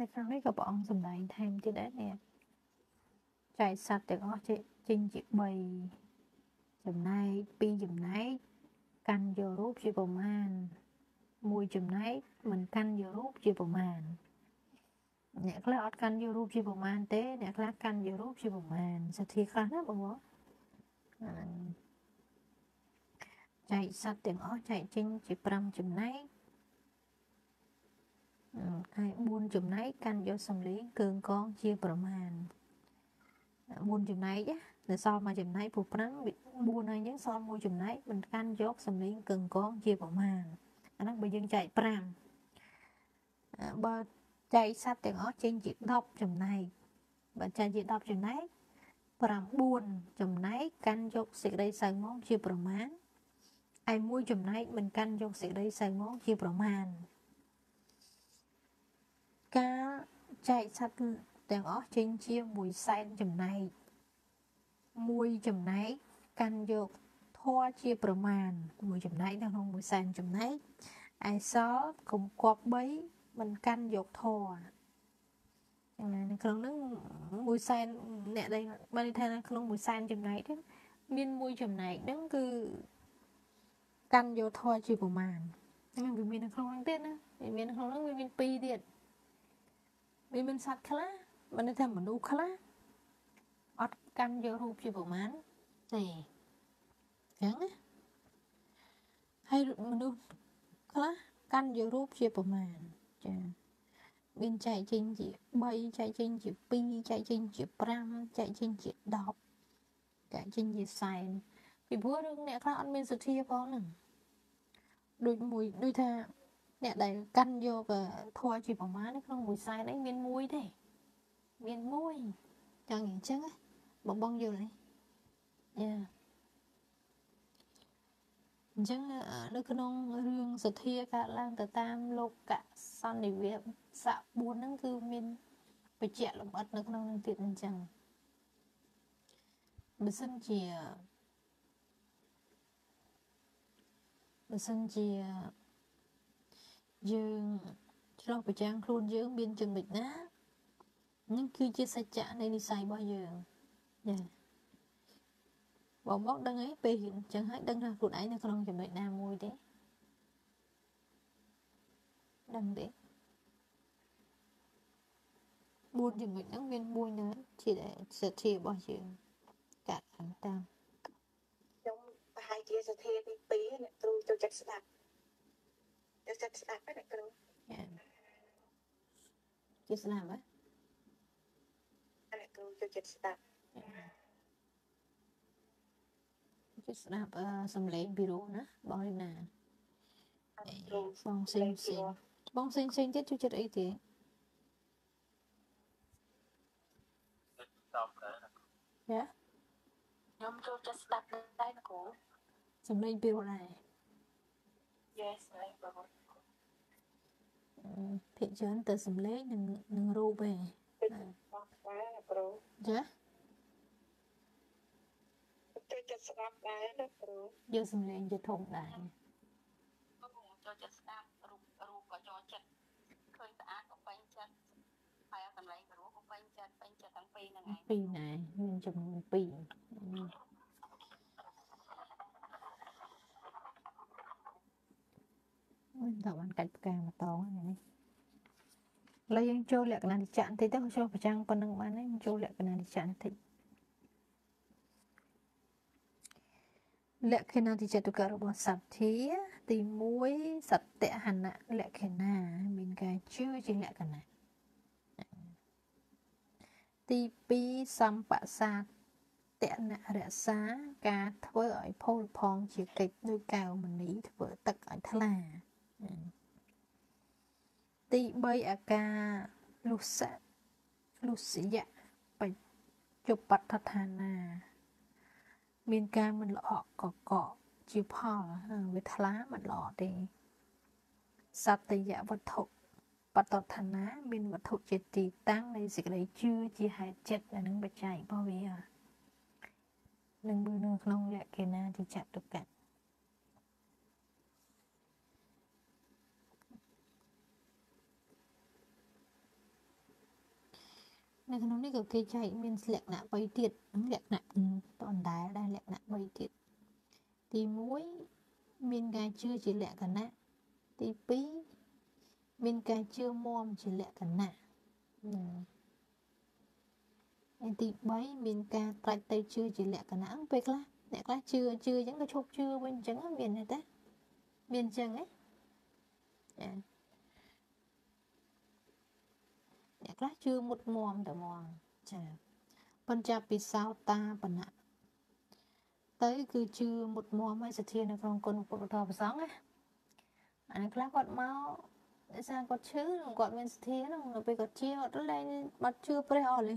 Speaker 1: នៅក្នុងនេះក៏ព្រះអង្គសម្ដែងថែមទៀតដែរនេះចែកសត្វទាំងអស់ចេញជា3ចំណែក2ចំណែកកាន់យករូបជាប្រមាណមួយចំណែកមិនកាន់យករូបជាប្រមាណអ្នកខ្លះអត់កាន់យករូបជាប្រមាណទេ អ្នកខ្លះកាន់យករូបជាប្រមាណសទ្ធាខ្លះណាបងប្អូនចែកសត្វទាំងអស់ចែកចេញជា5ចំណែក ហើយ4ចំណែកកាន់យកសំលេងកើងកងជាប្រមាណ4ចំណែកណានៅសល់មួយចំណែកព្រោះ5 4ហើយអញ្ចឹងសល់មួយចំណែកមិនកាន់យកសំលេងកើងកងជាប្រមាណអាហ្នឹងបើយើងចែក5បើចែកសត្វទាំងអស់ចេញជា10ចំណែកបើចែកជា10ចំណែក9ចំណែកកាន់យកសេចក្តីសៅងងជាប្រមាណឯមួយចំណែកមិនកាន់យកសេចក្តីសៅងងជាប្រមាណ ការចែកសត្វទាំងអស់ចេញជាមួយសែនចំណែកមួយចំណែកកាន់យកធัวជាប្រមាណមួយចំណែកនៅក្នុងមួយសែនចំណែកឯសល់កុំគប់3មិនកាន់យកធัวនៅក្នុងហ្នឹងមួយសែនអ្នកដែលបានន័យថាក្នុងមួយសែនចំណែកហ្នឹងមានមួយចំណែកហ្នឹងគឺកាន់យកធัวជាប្រមាណហ្នឹងវាមាននៅក្នុងហ្នឹងទៀតណាវាមានក្នុងហ្នឹងវាមាន2ទៀត វាមានសត្វខ្លះមិនន័យថាមនុស្សខ្លះអត់កាន់យករូបជាប្រមាណទេចឹងណាហើយមនុស្សខ្លះកាន់យករូបជាប្រមាណចាមានចែកចេញជា3ចែកចេញជា2ចែកចេញជា5ចែកចេញជា10ចែកចេញជាសែនពីព្រោះរឿងអ្នកខ្លះអត់មានសទ្ធាផងហ្នឹងដូចមួយដូចថា អ្នកដែលកាន់យកធွာជាប្រមាណនៅក្នុងមួយសែនអីមានមួយទេមានមួយចង់និយាយអញ្ចឹងណាបងបងយល់ទេយ៉ាអញ្ចឹងអឺនៅក្នុងរឿងសទ្ធាកើតឡើងទៅតាមលោកកសន្និវិបស័ក4ហ្នឹងគឺមានបញ្ជាក់លម្អិតនៅក្នុងនឹងទៀតអញ្ចឹងបើសិនជាបើសិនជា យើងឆ្លោះប្រចាំងខ្លួនយើងមានចំណុចណានេះគឺជាសច្ចៈនៃនិស័យរបស់យើងចាបងមកដឹងអីពេលរៀនអញ្ចឹងហើយដឹងថាខ្លួនឯងនៅក្នុងចំណុចណាមួយទេដឹងទេ4ចំណុចហ្នឹងមានមួយណាជាសទ្ធារបស់យើងកាត់ឡើងតាម
Speaker 2: ខ្ញុំប្រហែលជាសធាទី2អ្នកគ្រូចូលចិត្តស្ដាប់ ចូលចិត្តស្ដាប់ហ្នឹងអ្នកគ្រូ
Speaker 1: ចាជាស្នាមហ៎
Speaker 2: អ្នកគ្រូចូលចិត្តស្ដាប់
Speaker 1: ជាស្ដាប់អឺសំឡេងពីរោណាបងរីណា
Speaker 2: អ្នកគ្រូ
Speaker 1: បងផ្សេងផ្សេងបងផ្សេងផ្សេងទៀតជួយចិត្តអីទេ
Speaker 4: ស្ដាប់ដែរ
Speaker 1: ចា
Speaker 3: ខ្ញុំចូលចិត្តស្ដាប់ដែរណាគ្រូ
Speaker 1: សំឡេងពីរោដែរ
Speaker 3: Yes ហើយបង
Speaker 1: អឺ ភាគច្រើនទៅសំឡេងនិងនិងរូបឯង
Speaker 2: បងដែរអ្នកគ្រូ
Speaker 1: ចា
Speaker 2: ចូលចិត្តស្ដាប់ដែរអ្នកគ្រូ
Speaker 1: យកសំឡេងទៅធំដែរ
Speaker 3: ខ្ញុំចូលចិត្តស្ដាប់រូបរូបក៏ចូលចិត្តឃើញស្អាតក៏ពេញចិត្តហើយអត់សម្លេងក៏រូបក៏ពេញចិត្តពេញចិត្តទាំងពីរហ្នឹងឯង
Speaker 1: ពីរណែមានចំនួន2មិន តើបានកាច់ផ្កាម្តងហ្នឹងនេះឥឡូវយើងចូលលក្ខណៈនិច្ចបន្តិចទៅចូលប្រចាំងប៉ុណ្្នឹងបានហើយយើងចូលលក្ខណៈនិច្ចបន្តិចលក្ខណៈនិច្ចតុករបស់សត្វធាទី1សត្យហណៈលក្ខណៈមានការជឿជាលក្ខណៈទី2សម្បសាតនរក្សាការធ្វើឲ្យផូរផង់ជាកិច្ចដោយកៅមនីធ្វើទឹកឲ្យថ្លា ទី3អាការលុសៈលុសយៈបច្ចុប្បដ្ឋានា មានការមិនល្អកកកជាផលអឺវាថ្លាមិនល្អទេសត្យវត្ថុបតដ្ឋានាមានវត្ថុជាទីតាំងនៃសេចក្តីជឿជាហេតុចិត្តអានឹងបច្ច័យរបស់វានឹងមើលនៅក្នុងលក្ខណៈទីចតុកៈ នៅក្នុងនេះក៏គេចែកមានលក្ខណៈ3ទៀតលក្ខណៈតអណ្ដែលដែរលក្ខណៈ3ទៀតទី1មានការជឿជាលក្ខណៈទី2មានការជឿមមជាលក្ខណៈហើយទី3មានការត្រាច់ទៅជឿជាលក្ខណៈអឺពេលខ្លះអ្នកខ្លះជឿជឿអញ្ចឹងក៏ឈប់ជឿវិញអញ្ចឹងមានទេតាមានអញ្ចឹងហ៎ចា អ្នក ខ្លះជឿមុតមមតែហ្មងចាប៉ុន្តែពីសោតាបណៈទៅគឺជឿមុតមមហើយសទ្ធានៅក្នុងគុណពុទ្ធធម៌ប្រសងណាអានេះខ្លះគាត់មកដោយសារគាត់ឈឺគាត់មានសទ្ធាហ្នឹងនៅពេលគាត់ជាគាត់លែងបាត់ជឿព្រះអស់លេ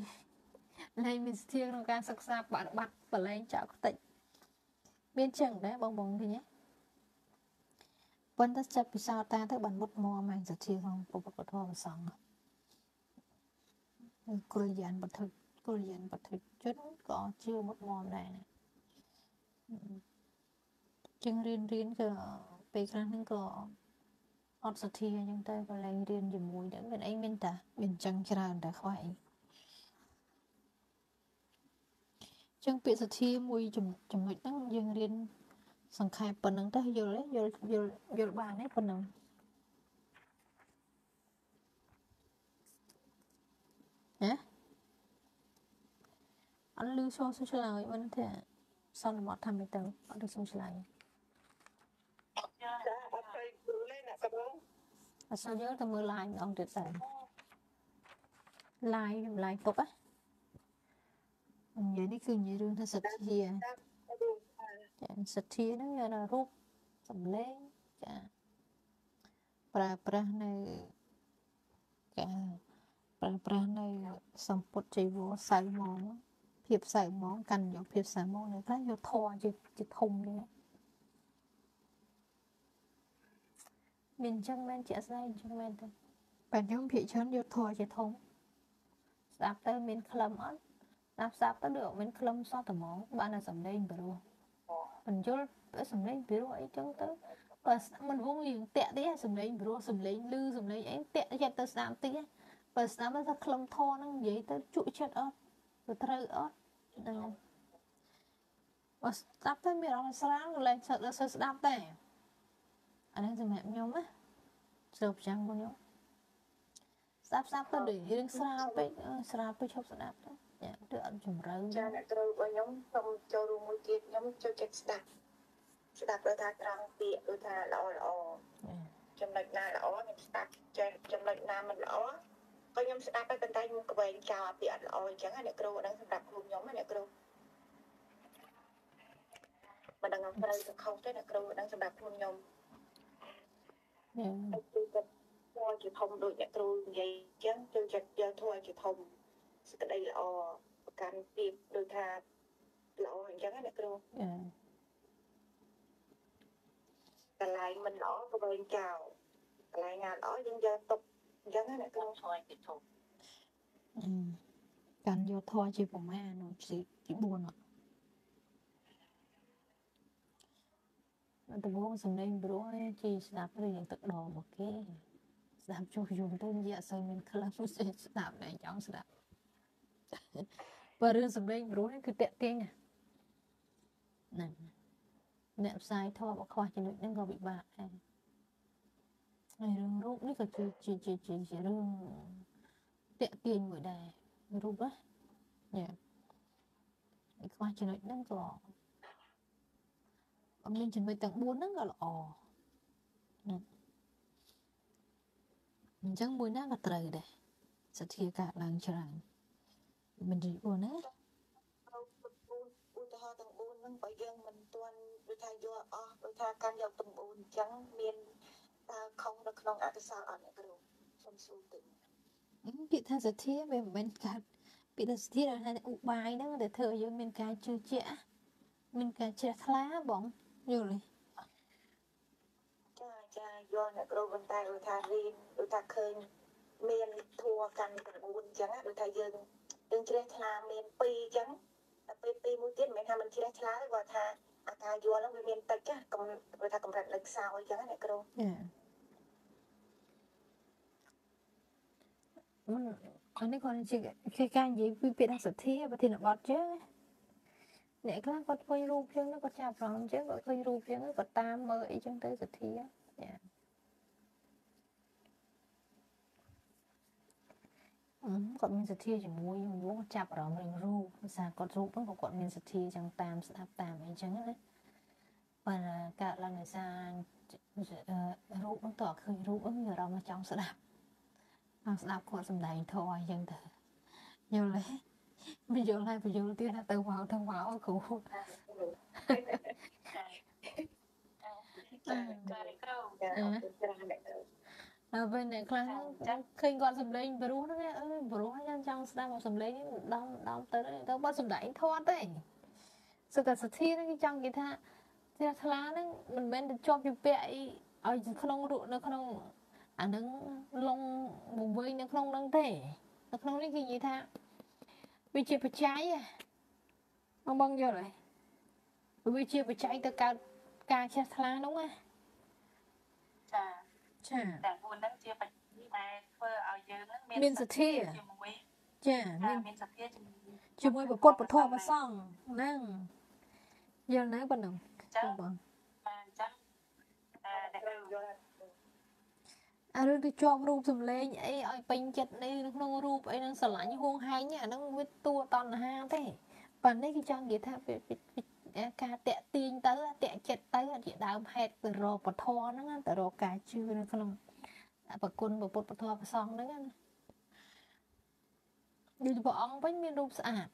Speaker 1: លែងមានសទ្ធាក្នុងការសិក្សាបប្រតិបត្តិបលែងចោលខ្ទេចមានចឹងដែរបងបងឃើញទេប៉ុន្តែចាប់ពីសោតាទៅបានមុតមមហើយសទ្ធាក្នុងពុទ្ធធម៌ប្រសង កុលយានបទិកុលយានបទិជនក៏ជឿមុតមមដែរណាចឹងរៀនរៀនក៏ពេលខ្លះហ្នឹងក៏អត់សទ្ធាអញ្ចឹងទៅក៏ឡើងរៀនជាមួយទៅមានអីមានតាមានចឹងច្រើនតែខ្វះអីចឹងពាក្យសទ្ធាមួយចំណុចហ្នឹងយើងរៀនសង្ខេបប៉ុណ្្នឹងទៅយល់ទេយល់យល់យល់បានទេប៉ុណ្្នឹង ណាអត់លឺសូសូឆ្លើយមិនទេសន្មតថាមិនទៅអត់លឺសូឆ្លើយ
Speaker 2: ចាអត់ទៅគ្រូលេអ្នកគ្រូ
Speaker 1: អត់សូយើងទៅមើល live ម្ដងទៀតទៅ live ខ្ញុំ live ទុកណានិយាយនេះគឺនិយាយរឿងថាសទ្ធា
Speaker 2: គ្រូ
Speaker 1: ចាសទ្ធាហ្នឹងយកដល់រូបសំឡេងចាប្រើប្រាស់នៅការ ប្រើប្រាស់នៅសម្ពុតចីវរសៅហ្មងភាពសៅហ្មងកាន់យកភាពសៅហ្មងនៅខ្លះយកធေါ်ជាជាធំនេះមានអញ្ចឹងមែនជាក់ស្ដែងអញ្ចឹងមែនទេបាទខ្ញុំភាកច្រើនយកធေါ်ជាធំស្ដាប់ទៅមានក្លឹមអត់ស្ដាប់ស្ដាប់ទៅដូចអត់មានក្លឹមសោះតែហ្មងបានតែសំឡេងព្រោះបញ្យលសំឡេងព្រោះអីចឹងទៅបើស្ដាប់មិនវងរៀងតាក់ទេសំឡេងព្រោះសំឡេងលឺសំឡេងអីតាក់ចិត្តទៅស្ដាប់តិច បើស្ដាប់ទៅថាក្លឹមធរហ្នឹងនិយាយទៅជក់ចិត្តអត់ទៅត្រូវអត់ហ្នឹងបើស្ដាប់ទៅមានអារម្មណ៍ស្រាលលែងសឹកដល់សើស្ដាប់តែអាហ្នឹងសម្រាប់ខ្ញុំណាស្រូបចាំខ្ញុំស្ដាប់ស្ដាប់ទៅដូចរឿងស្រាលពេកស្រាលពេកឈប់ស្ដាប់ទៅយ៉ាទៅអត់ជំរឿន
Speaker 2: ចាអ្នកគ្រូរបស់ខ្ញុំសូមចូលរួមមួយទៀតខ្ញុំចូលចិត្តស្ដាប់ស្ដាប់ដោយថាត្រង់ពាក្យដូចថាល្អល្អចំណុចណាល្អខ្ញុំស្ដាប់ចេះចំណុចណាមិនល្អ ក៏ខ្ញុំស្ដាប់ទៅប៉ុន្តែខ្ញុំក្វែងចោលពាក្យអត់ល្អអញ្ចឹងអ្នកគ្រូហ្នឹងសម្រាប់គ្រូខ្ញុំណាអ្នកគ្រូមិនដឹងត្រូវទៅខុសទេអ្នកគ្រូហ្នឹងសម្រាប់គ្រូខ្ញុំ
Speaker 1: យ៉ា
Speaker 2: ហើយគឺគាត់ធွာជាធំដូចអ្នកគ្រូនិយាយអញ្ចឹងចូលចិត្តយកធွာជាធំសក្តីល្អប្រកាន់ពីដូចថាល្អអញ្ចឹងណាអ្នកគ្រូ
Speaker 1: យ៉ា
Speaker 2: កន្លែងមិនល្អក៏វិញចោលកន្លែងណាល្អយើងយកទុក អញ្ចឹងណាអ្នកគ្រូ
Speaker 3: ឆ្លើយពីធំ
Speaker 1: កាន់យកធរជាប្រមាណនោះជាជា4អត់ដំបងសំឡេងព្រោះជាស្ដាប់ឬយ៉ាងទឹកដមមកគេស្ដាប់ចុះយំទៅនិយាយអត់សូវមានខ្លះស្ដាប់តែចង់ស្ដាប់បើរឿងសំឡេងព្រោះនេះគឺតាក់ទាញហ្នឹងអ្នកផ្សាយធម៌មកខ្វះចំណុចហ្នឹងក៏ពិបាកដែរ ហើយរឿងរូបនេះក៏ជាជាជាជាជារឿងតាក់ទាញមួយដែររូបណាញ៉ាខ្វះចំណុចហ្នឹងក៏អត់មានចំណុចទាំង4ហ្នឹងក៏ល្អណាអញ្ចឹងមួយណាក៏ត្រូវដែរសទ្ធាកើតឡើងច្រើនមិនរីអូណា
Speaker 2: ត្រូវទុក4ឧទាហរណ៍ទាំង4ហ្នឹងបើយើងមិនទាន់ដូចថាយកអស់ដូចថាកាន់យកទាំង4អញ្ចឹងមាន តើខុសនៅក្នុងអកុសលអត់អ្នកគ្រូសូមសួរតិច
Speaker 1: ពាក្យថាសទ្ធាវាមិនមែនកើតពាក្យថាសទ្ធាដែលថាឧបាយហ្នឹងដែលធ្វើឲ្យយើងមានការជឿជាក់មានការជ្រះថ្លាបងយល់ទេ
Speaker 2: ចាចាយកអ្នកគ្រូប៉ុន្តែដូចថារៀនដូចថាឃើញមានធัวកាន់ទាំង4អញ្ចឹងណាដូចថាយើងយើងជ្រះថ្លាមាន2អញ្ចឹងតែពេលពីរមួយទៀតមិនមែនថាមិនជ្រះថ្លាទេគាត់ថាអាការយល់ហ្នឹងវាមានតិចណាកុំដូចថាកម្រិតលើខ្សោយអញ្ចឹងណាអ្នកគ្រូ
Speaker 1: ចាមិន អានេះគាត់ជាគេការនិយាយពីពាក្យថាសទ្ធាប្រធានបទចឹងណាអ្នកខ្លះគាត់ឃើញរូបចឹងគាត់ចាប់អារម្មណ៍ចឹងគាត់ឃើញរូបចឹងគាត់តាមមើលអីចឹងទៅសទ្ធាចាអឺគាត់មានសទ្ធាជាមួយយងចាប់អារម្មណ៍រឿងរូបភាសាគាត់រូបហ្នឹងក៏គាត់មានសទ្ធាចឹងតាមស្ដាប់តាមអីចឹងណាបើកើតឡើងដោយសាររូបហ្នឹងតើឃើញរូបហ្នឹងមានអារម្មណ៍ចង់ស្ដាប់ ចង់ស្ដាប់គាត់សំដែងធម៌អីចឹងទៅយល់ទេមិនយល់ហើយបញ្យល់ទៀតទៅមកទៅមកគ្រូ
Speaker 3: ចាចាគ្រូ
Speaker 2: ចាអរគុណច្រើនអ្នកគ្រូ
Speaker 1: ដល់ពេលអ្នកខ្លះហ្នឹងឃើញគាត់សំឡេងព្រោះហ្នឹងអើយព្រោះខ្ញុំចង់ស្ដាប់សំឡេងហ្នឹងដំដំទៅទៅបាត់សំដែងធាត់ទេសុខសទ្ធាហ្នឹងគេចង់និយាយថាជ្រះថ្លាហ្នឹងមិនមែនទៅជាប់ជាពាក់អីឲ្យក្នុងរូបនៅក្នុង អាហ្នឹងលងវង្វេងនៅក្នុងហ្នឹងទេនៅក្នុងនេះគេនិយាយថាវាជាបច្ច័យបងបងយល់ទេវាជាបច្ច័យទៅកើតការជ្រះថ្លាហ្នឹងណា
Speaker 3: ចា
Speaker 1: ចា
Speaker 3: ទាំង4ហ្នឹងជាបច្ច័យដែលធ្វើឲ្យយើងហ្នឹង
Speaker 1: មានសទ្ធា
Speaker 3: ជាមួយ
Speaker 1: ចា
Speaker 3: ចា
Speaker 1: មាន
Speaker 3: មានសទ្ធាជាមួយ
Speaker 1: ជាមួយប្រពុតពធមសង្ឃហ្នឹងយល់ណាប៉ុណ្ណឹង
Speaker 3: ចឹង
Speaker 1: បង
Speaker 3: បាទអញ្ចឹងអឺអ្នកគ្រូ
Speaker 2: យក
Speaker 1: អារឿងទៅជាប់រូបសម្លេងអីឲ្យពេញចិត្តនៅក្នុងរូបអីហ្នឹងស្រឡាញ់ហួងហែងអាហ្នឹងវាតួតណ្ហាទេប៉ុន្តែគេចង់និយាយថាវាវាការតាក់ទាញទៅតាក់ចិត្តទៅជាដើមហេតុទៅរកពធហ្នឹងណាទៅរកការជឿនៅក្នុងប្រគុណពុទ្ធពធប្រសងហ្នឹងណាដូចព្រះអង្គវិញមានរូបស្អាត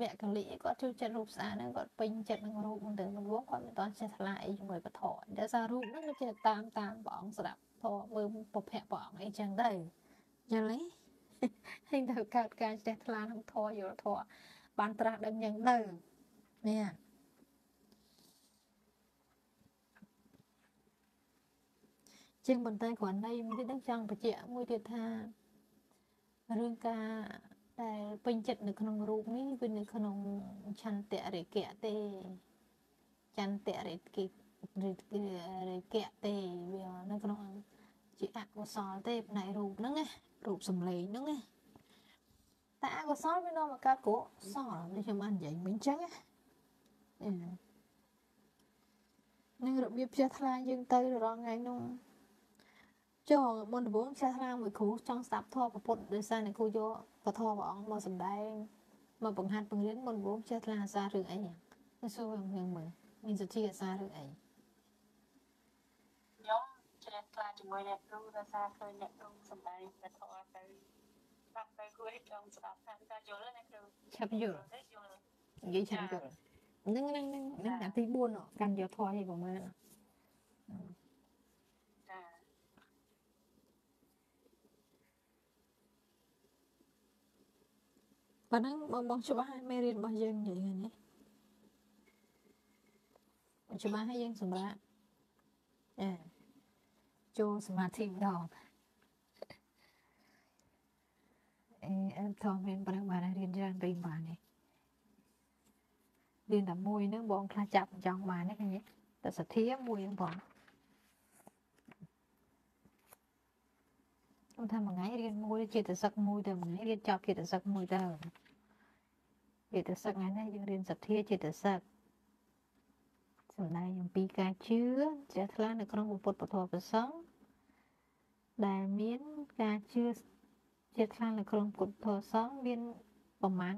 Speaker 1: វគ្គលិគាត់ចូលចិត្តរូបស្អាតហ្នឹងគាត់ពេញចិត្តនឹងរូបហ្នឹងទៅនឹងគាត់មិនតន់ចេះថ្លាអីជាមួយពធតែសាររូបហ្នឹងវាចេះតាមតាមព្រះអង្គស្ដាប់ ធម៌មើលពុភៈព្រះអង្គអីចឹងទៅយល់ទេហើយទៅកើតការចេះថ្លានឹងធរយល់ធរបានត្រាស់ដឹងយ៉ាងទៅនេះជាងប៉ុន្តែគ្រាន់តែមួយទៀតចង់បញ្ជាក់មួយទៀតថារឿងការដែលពេញចិត្តនៅក្នុងរូបនេះវានៅក្នុងឆន្ទៈរិកៈទេចន្ទៈរិកៈរិកៈទេវានៅក្នុង ជាអកុសលទេផ្នែករូបហ្នឹងណារូបសម្លេងហ្នឹងណាតែអកុសលវានាំមកកើតកុសលដូចខ្ញុំបាននិយាយមិញអញ្ចឹងណានឹងរបៀបផ្ទះថ្លាយើងទៅរងថ្ងៃនោះចុះមុនដំបូងផ្ទះថ្លាមួយគ្រូចង់ស្ដាប់ធម៌ពុទ្ធដោយសារអ្នកគ្រូយកពធព្រះអង្គមកសម្ដែងមកបង្ហាត់បង្រៀនមុនដំបូងផ្ទះថ្លាអាសារឿងអីហ្នឹងសួរខ្ញុំមើលមានសិទ្ធិអាសារឿងអី
Speaker 3: ខ្ញុំ ជ្រះថ្លាជាមួយអ្នកគ្រូដោយសារឃើញអ្នកគ្រូសម្ដែងព្រះធម៌ទៅស្ដាប់ទៅគួរឲ្យចង់ស្ដាប់ថាតើយល់ទេអ្នកគ្រូ
Speaker 1: ឆាប់យល់
Speaker 3: ទេយល់
Speaker 1: និយាយឆាប់យល់ហ្នឹងហ្នឹងហ្នឹងហ្នឹងអាទី4កាន់យកធម៌ឲ្យប្រហែល
Speaker 3: ចា
Speaker 1: ប៉ណ្ណឹងបងបងច្បាស់ហើយមេរៀនរបស់យើងនិយាយហ្នឹងណាច្បាស់ហើយយើងសម្រាប់អេ ចូលសមាធិម្ដងអេអត់ធំមានប្រឹងបានរៀនច្រើនពេកបាននេះរៀនតែមួយហ្នឹងបងខ្លះចាប់មិនចង់បានទេឃើញទេតែសទ្ធាមួយហ្នឹងបងខ្ញុំថាមួយថ្ងៃរៀនមួយចិត្តសឹកមួយទៅមួយថ្ងៃរៀនចប់ចិត្តសឹកមួយទៅចិត្តសឹកថ្ងៃនេះយើងរៀនសទ្ធាចិត្តសឹកសម្ដែងអំពីការជឿជ្រះថ្លានៅក្នុងពុទ្ធពធប្រសង្ឃ ដែលមានការជឿជ្រះថ្លានៅក្នុងពុទ្ធពធសង្ឃមានប្រមាណ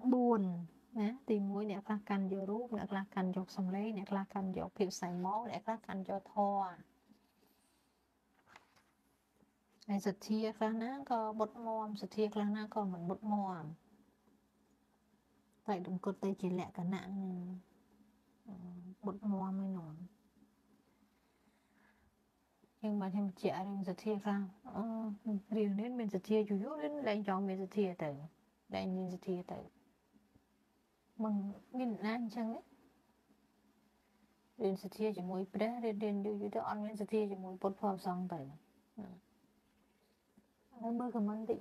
Speaker 1: 4ណាទី1អ្នកខ្លះកាន់យករូបអ្នកខ្លះកាន់យកសម្លេងអ្នកខ្លះកាន់យកភាពសៃមកអ្នកខ្លះកាន់យកធម៌ហើយសទ្ធាខ្លះណាក៏បុតមមសទ្ធាខ្លះណាក៏មិនបុតមមតែដង្កត់ទៅជាលក្ខណៈហ្នឹងបុតមមឯនោះ យើងបានខ្ញុំជារឿងសទ្ធាខ្លះអឺរៀននេះមានសទ្ធាយូរយូររៀនលែងចង់មានសទ្ធាទៅលែងមានសទ្ធាទៅមិនមានណាអញ្ចឹងទេរៀនសទ្ធាជាមួយព្រះរៀនរៀនយូរយូរទៅអត់មានសទ្ធាជាមួយពុទ្ធផសង្ឃទៅហើយមើលខមមិនតិច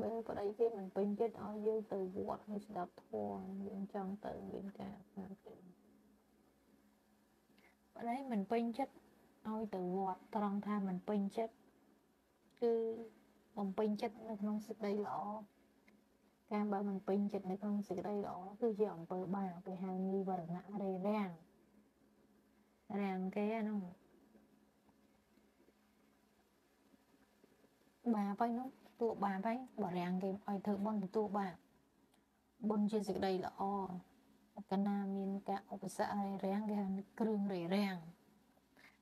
Speaker 1: មើលប្តីគេមិនពេញចិត្តឲ្យយើងទៅវត្តហើយស្ដាប់ធម៌យើងចង់ទៅមានការផ្សាយទៅប្តីមិនពេញចិត្ត ឲ្យទៅវត្តត្រង់ថាមិនពេញចិត្តគឺបំពេញចិត្តនៅក្នុងសេចក្តីល្អការបើមិនពេញចិត្តនៅក្នុងសេចក្តីល្អគឺជាអំពើបាបគេហៅនិវរណៈរេរាំងរាំងគេអានោះបាបហើយនោះទទួលបាបហើយបើរាំងគេឲ្យធ្វើបុណ្យទទួលបាបបុណ្យជាសេចក្តីល្អកណាមានការឧបសគ្គរេរាំងគេហៅគ្រឿងរេរាំង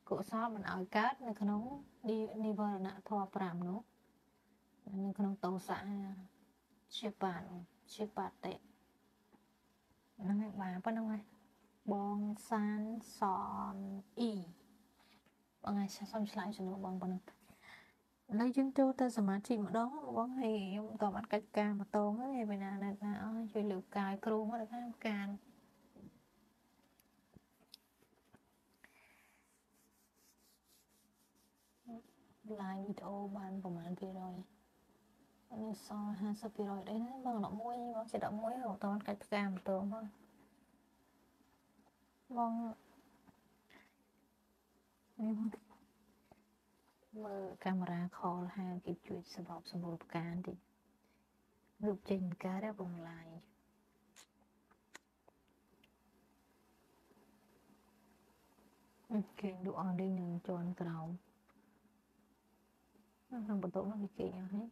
Speaker 1: កុសលមិនឲ្យកើតនៅក្នុងនិវរណៈធម៌5នោះនៅក្នុងតោសៈជាបាទជាបាទតិហ្នឹងហើយបាទប៉ុណ្្នឹងហើយបងសានសនអ៊ីបងឯងសុំឆ្លើយសំណួរបងប៉ុណ្្នឹងឥឡូវយើងចូលទៅសមាធិម្ដងបងហើយខ្ញុំតបអត់កិច្ចការមកតងហើយពេលណានៅថាអើជួយលើកកាយគ្រូមកដល់ខាងការ live វីដេអូបានប្រហែលភាគរយនេះសល់50%ដែរណាបង11បងជា11រហូតដល់កាច់ផ្កាម្ដងបងបងនេះមើលកាមេរ៉ាខលហាគេជួយសម្របសម្រួលផ្កាបន្តិចរូបចេញផ្កាដែរបង live គេលក់អស់លេងនឹងជន់ក្រោម ក្នុងបន្ទប់នោះវាគេអស់ហើយ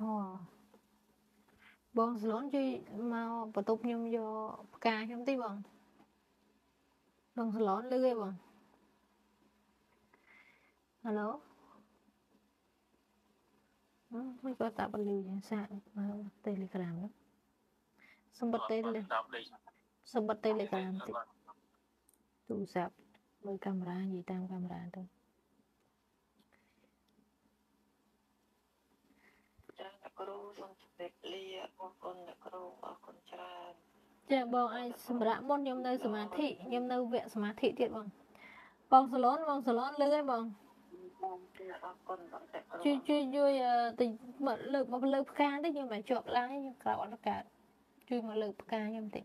Speaker 1: អូបងស្លូនជួយមកបន្ទប់ខ្ញុំយកផ្កាខ្ញុំតិចបងបងស្លូនលឺឯបងហៅឡូអឺមិនក៏តាបលឺយ៉ាងសាកមក Telegram នោះសម្បត្តិ Telegram
Speaker 4: ស្ដាប់លេខ
Speaker 1: សម្បត្តិ Telegram តិច ទូរស័ព្ទមើលកាមេរ៉ានិយាយតាមកាមេរ៉ាទៅចាលោក
Speaker 3: គ្រូសូមជម្រាបលាអរគុណលោកគ្រូអរគុណច្រើន
Speaker 1: ចាបងអាចសម្រាប់មុនខ្ញុំនៅសមាធិខ្ញុំនៅវគ្គសមាធិទៀតបងបងសាឡុនបងសាឡុនលឺហើយបងជួយជួយជួយទៅមកលើកមកលើកផ្កាតិចខ្ញុំមកជាប់ឡាយខ្ញុំក្រោកអត់កើតជួយមកលើកផ្កាខ្ញុំតិច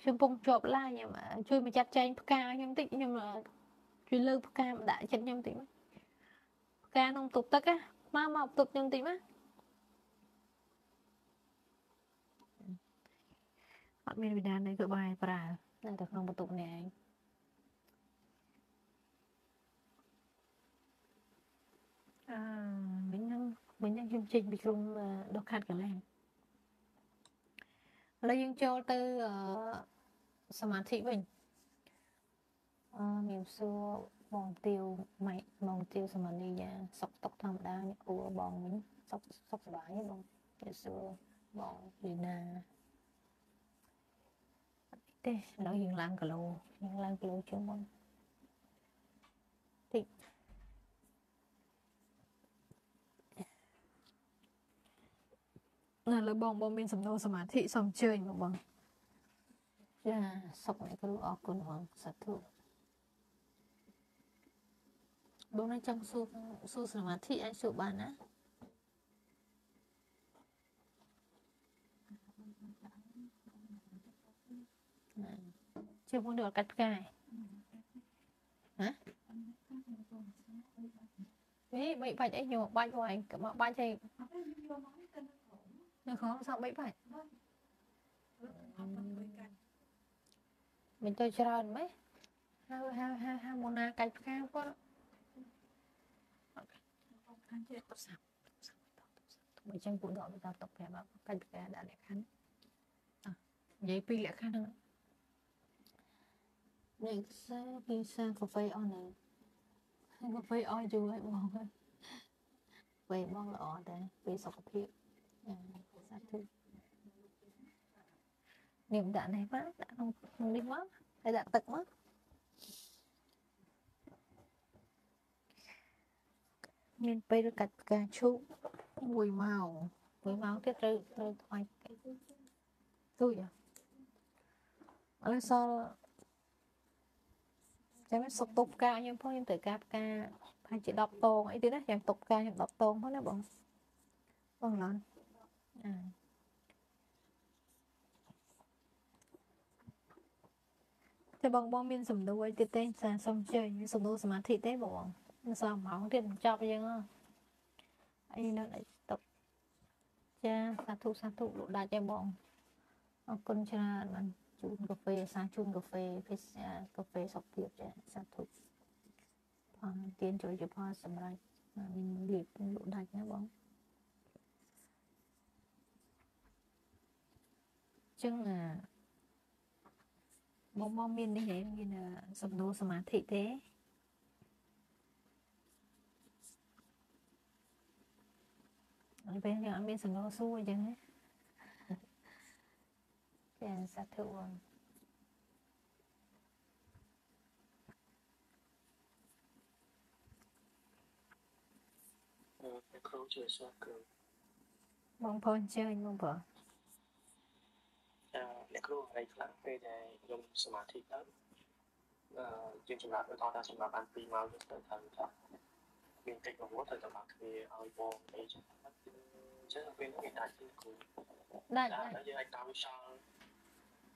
Speaker 1: ខ្ញុំពងជាប់ឡាយខ្ញុំអ่าជួយមកចាត់ចែងផ្កាខ្ញុំតិចខ្ញុំអ่าជួយលើកផ្កាមកដាក់ចិត្តខ្ញុំតិចមកផ្កាក្នុងទុកទឹកណាមកមកទុកខ្ញុំតិចមកអត់មានវិធានអីគឺបាយប្រើនៅតែក្នុងបន្ទប់នេះឯងអឺវិញហ្នឹងវិញហ្នឹងខ្ញុំចេញពីក្រុមអឺដុសខាត់កន្លែង ឥឡូវយើងចូលទៅអឺសមាធិវិញអឺមានសួរបងទាវម៉ៃបងទាវសមានីយ៉ាសុកតុកធម្មតាអ្នកគ្រូបងវិញសុកសុកសប្បាយទេបងគេសួរបងលីណាអត់ទេឥឡូវយើងឡើងគីឡូយើងឡើងគីឡូជាងមុនតិច ណាឥឡូវបងបងមានសំណួរសមាធិសូមអញ្ជើញមកបងចាសុកអ្នកគ្រូអរគុណបងសាធុបងនឹងចង់សួរសួរសមាធិអាចសួរបានណាណាជឿបងដូចអត់កាត់ផ្កាយហ៎វិញបីបាច់អីខ្ញុំបាច់បងឯងមកបាច់ឲ្យនៅក្នុងសក់បីបាច់មិនទៅច្រើនម៉េចហៅ ហៅហៅហៅមុនណាកាច់ផ្កាគាត់ខាងទៀតទៅសាប់បើចឹងពួកដកទៅតុកប្រាប់កាច់ផ្កាដាក់លក្ខខណ្ឌអ่ะនិយាយពីលក្ខខណ្ឌហ្នឹងនេះ សាពីសាកាហ្វេអស់ហ្នឹងកាហ្វេអស់យូរហើយបងហើយពេលបងល្អដែរពេលសុខភាពអឺសាធុនេះដាក់នេះមកដាក់ក្នុងក្នុងនេះមកហើយដាក់ទឹកមកមានពេលកាច់ផ្កាឈូក1ម៉ោង1ម៉ោងទៀតត្រូវត្រូវថ្វាយកិច្ចទូចឥឡូវសល់ចាំសុកទុកផ្កាខ្ញុំផងខ្ញុំត្រូវការផ្កាប្រហែលជា10តងអីទៀតណាចាំទុកផ្កាខ្ញុំ10តងផងណាបងបងឡនអឺ តែបងបងមានសំណួរអីទៀតទេសាសុំជើញមានសំណួរសមាធិទេបងមិនសល់ម៉ោងទៀតមិនចប់យើងហ៎អីនៅដៃតុកចាសាធុសាធុលោកដាច់ឯងបងអរគុណច្រើនបានជូនកាហ្វេសាជូនកាហ្វេភេសជ្ជៈកាហ្វេសុខភាពចាសាធុផងទៀនជួយជាផលសម្រាប់មានលៀបលោកដាច់ណាបង ចឹងអាបងបងមាននេះហ៎មានអ่าសំណួរសមាធិទេអត់ពេលយើងអត់មានសំណួរសួរអញ្ចឹងណាចាសាធុបង
Speaker 4: អឺអ្នកគ្រូជួយសួរគឺ
Speaker 1: បងប្អូនជើញបងប្អូន
Speaker 4: អឺអ្នកគ្រូថ្ងៃខ្លះពេលដែលខ្ញុំសមាធិទៅអឺយើងសម្រាប់ឧទាហរណ៍ថាសម្រាប់បាន2ម៉ោងទៅទៅថាមានកិច្ចប្រមូលទៅតាមគ្នាឲ្យបងអីចឹងអញ្ចឹងពេលនេះអាចជាគ្រូ
Speaker 1: ដាច់
Speaker 4: តែ
Speaker 1: ដាច់
Speaker 4: យើងអាចតាមវិសាល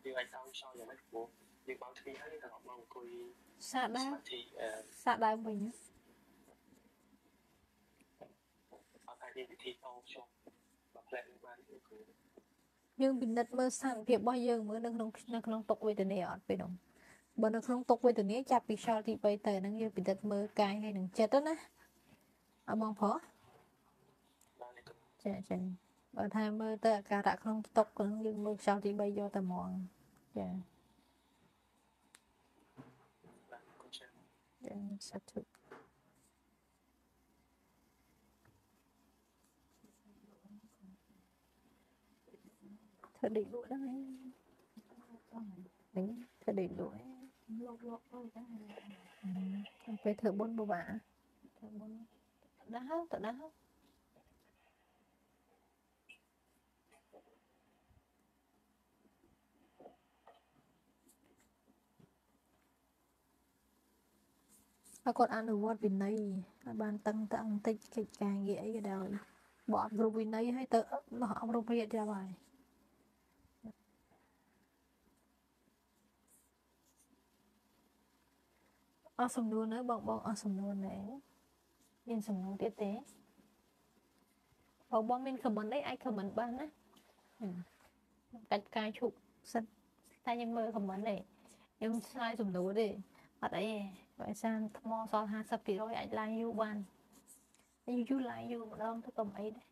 Speaker 4: យើងអាចតាមវិសាលយ៉ាងម៉េចព្រោះយើងបានទ្វីហើយតែមកអង្គុយ
Speaker 1: សាក
Speaker 4: ស
Speaker 1: ដើម
Speaker 4: មាធិអឺ
Speaker 1: សាកដើមវិញណា
Speaker 4: អត់អាចមានវិធីតោជុំបើផ្លែបានគឺគ្រូ
Speaker 1: យើងពិនិត្យមើលស្ថានភាពរបស់យើងមើលនៅក្នុងនៅក្នុងទុកវេទនាអត់ពេលនោះបើនៅក្នុងទុកវេទនាចាប់ពីខ្យល់ទី3ទៅហ្នឹងយើងពិនិត្យមើលកាយហើយនឹងចិត្តទៅណាអត់បងប្រុស
Speaker 4: បាននេះគឺ
Speaker 1: ចាចាបើថាមើលទៅអាការៈក្នុងទុកហ្នឹងយើងមើលខ្យល់ទី3យកតែហ្មងចា
Speaker 4: បានគូច្រើន
Speaker 1: ចាសាធុ ធ្វើដេកលក់ដែរហ្នឹងធ្វើដេកលក់
Speaker 2: លក់លក់ទៅដែរ
Speaker 1: ពេលធ្វើបុណ្យពិបាកធ្វើបុណ្យដាល់ទៅដាល់ហើយគាត់អនុវត្តវិន័យហើយបានតឹងតឹងបន្តិចកិច្ចការងារអីក៏ដោយបើអត់គ្រប់វិន័យហើយទៅអត់អប់រំរៀបរាប់ហើយ អស់សំណួរនៅបងបងអស់សំណួរនៅមានសំណួរទៀតទេបងបងមានខមមិនអីអាចខមមិនបានណាកាច់ការឈប់សិនតែខ្ញុំមើលខមមិនទេខ្ញុំឆ្លើយសំណួរទេអត់អីទេបើសានថ្មសល់50%អាចឡាយយូរបានយូរយូរឡាយយូរម្ដងទៅក៏មិនអីដែរ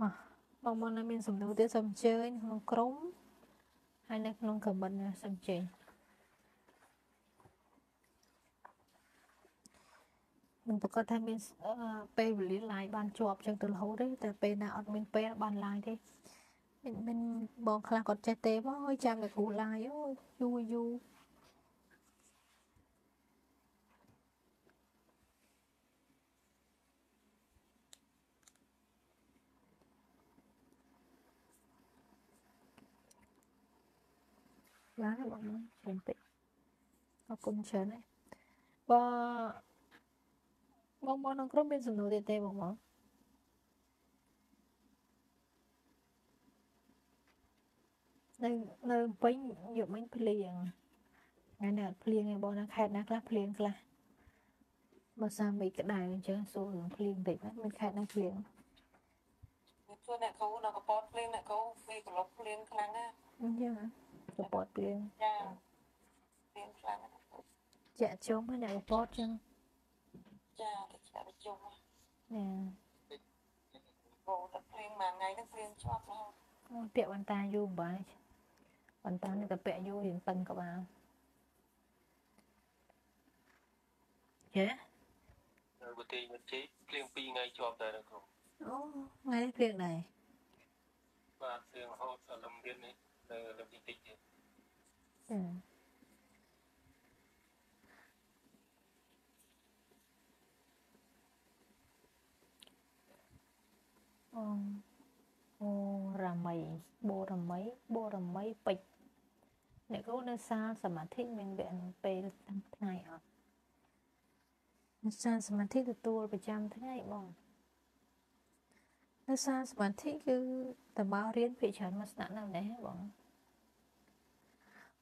Speaker 1: មកបងមកនៅមានសំណួរទៀតសូមអញ្ជើញក្នុងក្រុមហើយនៅក្នុងខមមិនសូមអញ្ជើញ មិនប្រកាសថាមានពេលវេលាឡាយបានជាប់ចឹងទៅរហូតទេតែពេលណាអត់មានពេលបានឡាយទេមិនមិនបងខ្លះគាត់ចេះទេមកអើយចាំតែគ្រូឡាយអូយូរយូរបានហើយបងមកច្រើនពេកអរគុណច្រើនហើយបើ បងមកក្នុងក្រុមមានសំណួរទៀតទេបងមកនៅនៅពេញយកមិញភ្លៀងថ្ងៃនេះអត់ភ្លៀងទេបងណាខេត្តណាខ្លះភ្លៀងខ្លះបើសាមីក្តៅអញ្ចឹងសួររឿងភ្លៀងតិចហ្នឹងមានខេត្តណាភ្លៀង
Speaker 5: ជួយអ្នកគ្រូនៅកពតភ្លៀងអ្នកគ្រូវាក្លុបភ្លៀងខ្លាំងណា
Speaker 1: អញ្ចឹងហ៎កពតភ្លៀង
Speaker 5: ចាភ្លៀងខ្លាំងណាស់
Speaker 1: ចាក់ជុំហ្នឹងអ្នកកពតអញ្ចឹង
Speaker 5: ចាទៅចាក់ប្រជុំ
Speaker 1: ណែ
Speaker 5: គ្រូទៅភ្លៀងមួយថ្ងៃហ្នឹងភ្លៀងជាប់រហូត
Speaker 1: ពាក់បន្តាយូរមិនបានបន្តានេះតែពាក់យូររៀងតឹងក្បាលហេ
Speaker 4: វិធីវិធីភ្លៀង2ថ្ងៃជាប់តែនៅក្នុង
Speaker 1: អូថ្ងៃនេះភ្លៀងដែរ
Speaker 4: បាទភ្លៀងរហូតដល់លំរៀននេះនៅលំតិចតិចទៀត
Speaker 1: ចា អូអូរ៉ាមី បូរ៉ាមីបូរ៉ាមីពេជ្រអ្នកគ្រូនៅសាលសមាធិមានវគ្គពេលទាំងថ្ងៃអត់នៅសាលសមាធិទទួលប្រចាំថ្ងៃបងនៅសាលសមាធិគឺតើមករៀនភាគច្រើនមកស្នាក់នៅដែរបង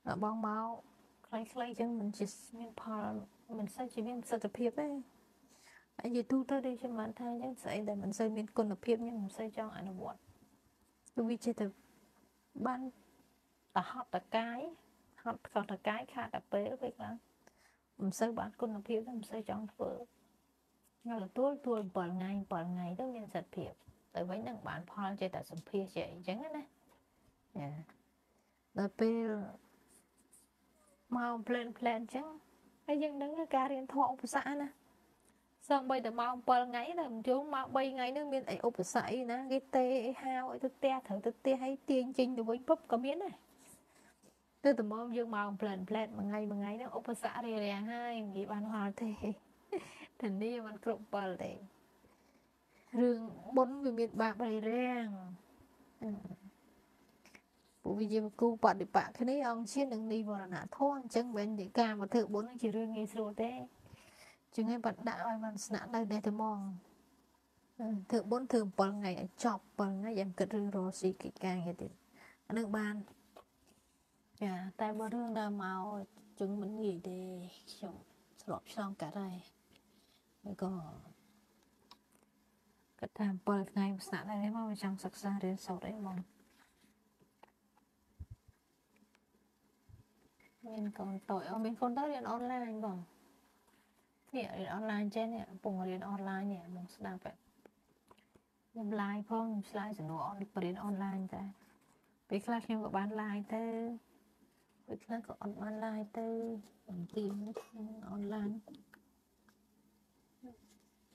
Speaker 1: ដល់បងមកខ្លីៗអញ្ចឹងមិនជាមានផលមិនសូវជាមានប្រសិទ្ធភាពទេ ហើយនិយាយទូទៅដូចខ្ញុំបានថាអញ្ចឹងស្អីដែលមិនសូវមានគុណភាពខ្ញុំមិនសូវចង់អនុវត្តគឺវាចេះតែបានតហតតកាយហត់ខុសតកាយខាតតែពេលពេលខ្លះមិនសូវបានគុណភាពទេមិនសូវចង់ធ្វើហើយទទួលទួល7ថ្ងៃ7ថ្ងៃទៅមានសិទ្ធិភាពទៅវិញនឹងបានផលចេះតែសម្ភាសចេះអញ្ចឹងណាចាដល់ពេលមកផ្លែនផ្លែនអញ្ចឹងហើយយើងដឹងថាការរៀនធម៌ឧបសគ្គណា សំបីតែមក7ថ្ងៃតែមិនជុំមក3ថ្ងៃនឹងមានអីឧបសគ្គអីណាគេទេអីហាវអីទៅផ្ទះត្រូវទៅផ្ទះឲ្យទាញចេញទៅវិញពុបក៏មានដែរទៅតែមកយើងមកផ្លែនផ្លែនមួយថ្ងៃមួយថ្ងៃហ្នឹងឧបសគ្គរារាំងហើយនិយាយបានហល់ទេធានាមិនគ្រប់7ទេរឿងបុណ្យវាមានបាបរារាំងពួកវិជាគូបដិបកគ្នាអង្គជាតិនឹងនិវរណធម៌អញ្ចឹងមិននិយាយការមកធ្វើបុណ្យនឹងជារឿងងាយស្រួលទេ ចឹងហើយបាត់ដាក់ឲ្យมันស្នាក់នៅនេះតែហ្មងធ្វើបុណ្យធ្វើ7ថ្ងៃឲ្យចប់7ថ្ងៃយ៉ាងគិតរឿងរស់ស៊ីកិច្ចការងារទៀតអានឹងបានចាតែបើរឿងដើមមកចឹងមិនងាយទេខ្ញុំស្របឆ្លងកាត់ហើយហើយក៏គាត់ថា7ថ្ងៃស្នាក់នៅនេះមកវាចង់សិក្សារៀនសូត្រអីហ្មងមានកូនតូចអូមានកូនតូចរៀនអនឡាញបង នេះរៀនអនឡាញចេះនេះពងរៀនអនឡាញនេះមកស្ដាប់ខ្ញុំ live ផងខ្ញុំ slide សំណួរអនរៀនអនឡាញតែពេលខ្លះខ្ញុំក៏បាន live ទៅពេលខ្លះក៏អត់បាន live ទៅបន្ទាមខ្ញុំអនឡាញ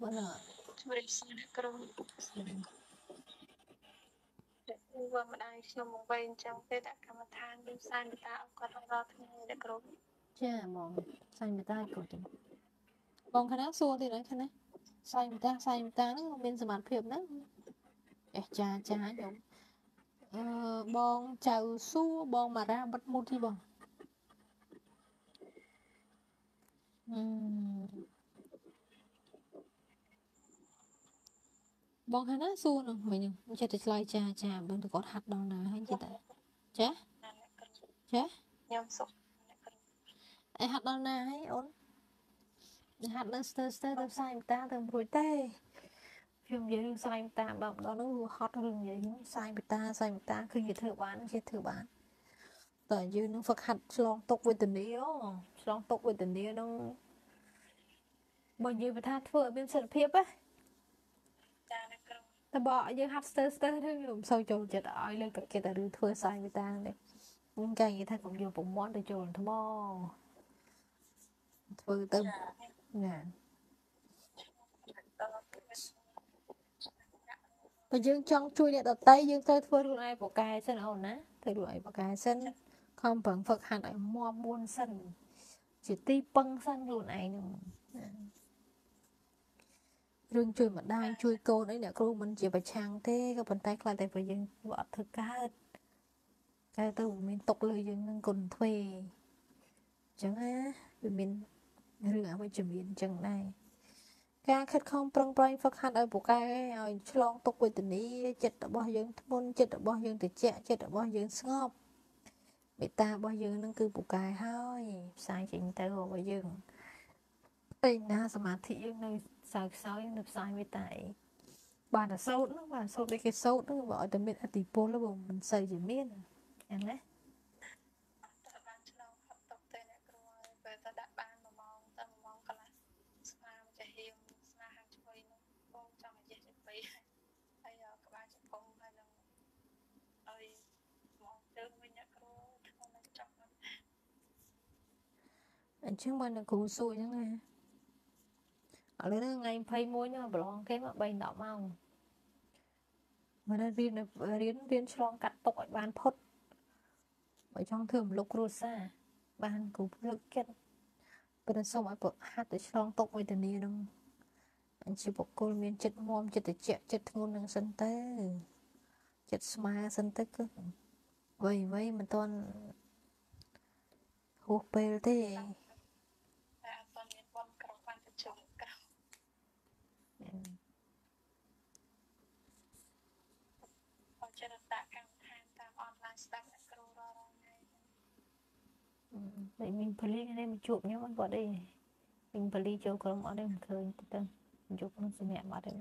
Speaker 1: បងណា
Speaker 3: ជំរាបសួរអ្នកគ្រូដែលគូវម្ដាយខ្ញុំមកវិញអញ្ចឹងពេលដាក់កម្មដ្ឋានដូចសានតាអរគុណដល់ថ្ងៃអ្នកគ្រូ
Speaker 1: ចាហ្មងសានតាគាត់ បងខាងណាសួរទៀតហើយខាងណាសាញ់មេតាសាញ់មេតាហ្នឹងមានសមត្ថភាពហ្នឹងអេចាចាខ្ញុំអឺបងចៅសួរបងម៉ារ៉ាបិទមុតទីបងអឺបងខាងណាសួរនោះមិញហ្នឹងចេះតែឆ្លើយចាចាបងទៅគាត់ហាត់ដល់ណាហើយចេះតែចា
Speaker 5: ណាអ្នកគ្រូ
Speaker 1: ចា
Speaker 5: ខ្ញុំសុខអ្នកគ្រូ
Speaker 1: អីហាត់ដល់ណាហើយអូន ហាត់នៅស្ទើរស្ទើរទៅផ្សាយតាទៅរួចទេខ្ញុំនិយាយរឿងផ្សាយតាបើម្ដងនោះវាហត់រឿងនិយាយហ្នឹងផ្សាយតាផ្សាយតាគឺនិយាយធ្វើបានចេះធ្វើបានតែយើងនឹងហ្វឹកហាត់ឆ្លងទុកវេទនាអូឆ្លងទុកវេទនាហ្នឹងបើនិយាយថាធ្វើឲ្យមានសិទ្ធិភាពណា
Speaker 5: ចាអ្នកគ្រូ
Speaker 1: តែបើឲ្យយើងហាត់ស្ទើរស្ទើរទៅខ្ញុំមិនសូវចូលចិត្តឲ្យលើកទឹកចិត្តតែរឿងធ្វើផ្សាយមេតាទេខ្ញុំកាយនិយាយថាកុំយកប្រមាត់ទៅចូលថ្មធ្វើទៅ
Speaker 5: ចា
Speaker 1: ណា
Speaker 5: ដល់
Speaker 1: បើយើងចង់ជួយអ្នកដតីយើងត្រូវធ្វើខ្លួនឯងប្រកែសិនអូនណាធ្វើខ្លួនឯងប្រកែសិនខំប្រឹងហ្វឹកហាត់ឲ្យមាំមួនសិនជាទីពឹងសិនខ្លួនឯងហ្នឹងណារឿងជួយម្ដាយជួយកូនអីអ្នកគ្រូមិនជាប្រឆាំងទេក៏ប៉ុន្តែខ្លាចតែបើយើងវាអត់ធ្វើកើតកើតទៅវាមានຕົកលើយើងនឹងគុណទ្វេអញ្ចឹងណាវាមាន រឿងអវិជ្ជមានអញ្ចឹងដែរការខិតខំប្រឹងប្រែងហ្វឹកហាត់ឲ្យពូកែឲ្យឆ្លងទុកវេទនាចិត្តរបស់យើងធ្ងន់ចិត្តរបស់យើងត្រជាក់ចិត្តរបស់យើងស្ងប់មេត្តារបស់យើងនឹងគឺពូកែហើយផ្សាយចេញទៅរបស់យើងពេលណាសមាធិយើងនៅសើខ្សោយនៅផ្សាយមេត្តាអីបានតែសោតហ្នឹងបានសោតដូចគេសោតហ្នឹងបើឲ្យតែមានអតិពលទៅមិនសូវជាមានអញ្ចឹងណា
Speaker 5: ទៅបានឆ្លងហត់ទុកទៅអ្នកគ្រូហើយពេលទៅដាក់បាន1ម៉ោងទៅ1ម៉ោងកន្លះស្មាមិនចាហៀងស្មាហាងឆ្វេងនោះបងចង់និយាយទៅពីហើយក្បាលជង្គង់ហើយនឹងឲ្យមកជើងវិញអ្នកគ្រូធ្ងន់នឹងចង់ហ្នឹង
Speaker 1: អញ្ចឹងបានតែគ្រូសួរអញ្ចឹងណាឥឡូវហ្នឹងថ្ងៃ21ហ្នឹងប្រឡងគេមក3 10ម៉ោងមករៀនរៀនរៀនឆ្លងកាត់ទុកឲ្យបានផុតបើចង់ធ្វើមលុកគ្រួសារបានគ្រូលើកចិត្តប៉ុន្តែសូមឲ្យប្រហាត់ទៅឆ្លងទុកវេទនាហ្នឹងអញ្ចឹងបុគ្គលមានចិត្តមមចិត្តត្រជាក់ចិត្តធ្ងន់នឹងសិនទៅចិត្តស្មើសិនទៅគឺវៃវៃមិនទាន់ហួសពេលទេ
Speaker 5: តែអត់ទាន់មានបនក្រុមបានទៅជុំក្រុមបើចេះតែកម្មដ្ឋានតាមអនឡាញស្ដាប់អ្នកគ្រូរាល់ៗថ្ងៃ
Speaker 1: តែមីងប៉ូលីនេះមកជួបខ្ញុំអត់គាត់ទេមីងប៉ូលីចូលក្រុមអត់ទេមិនឃើញទៅទៅជប់នឹងសម្រាប់អត់ទេ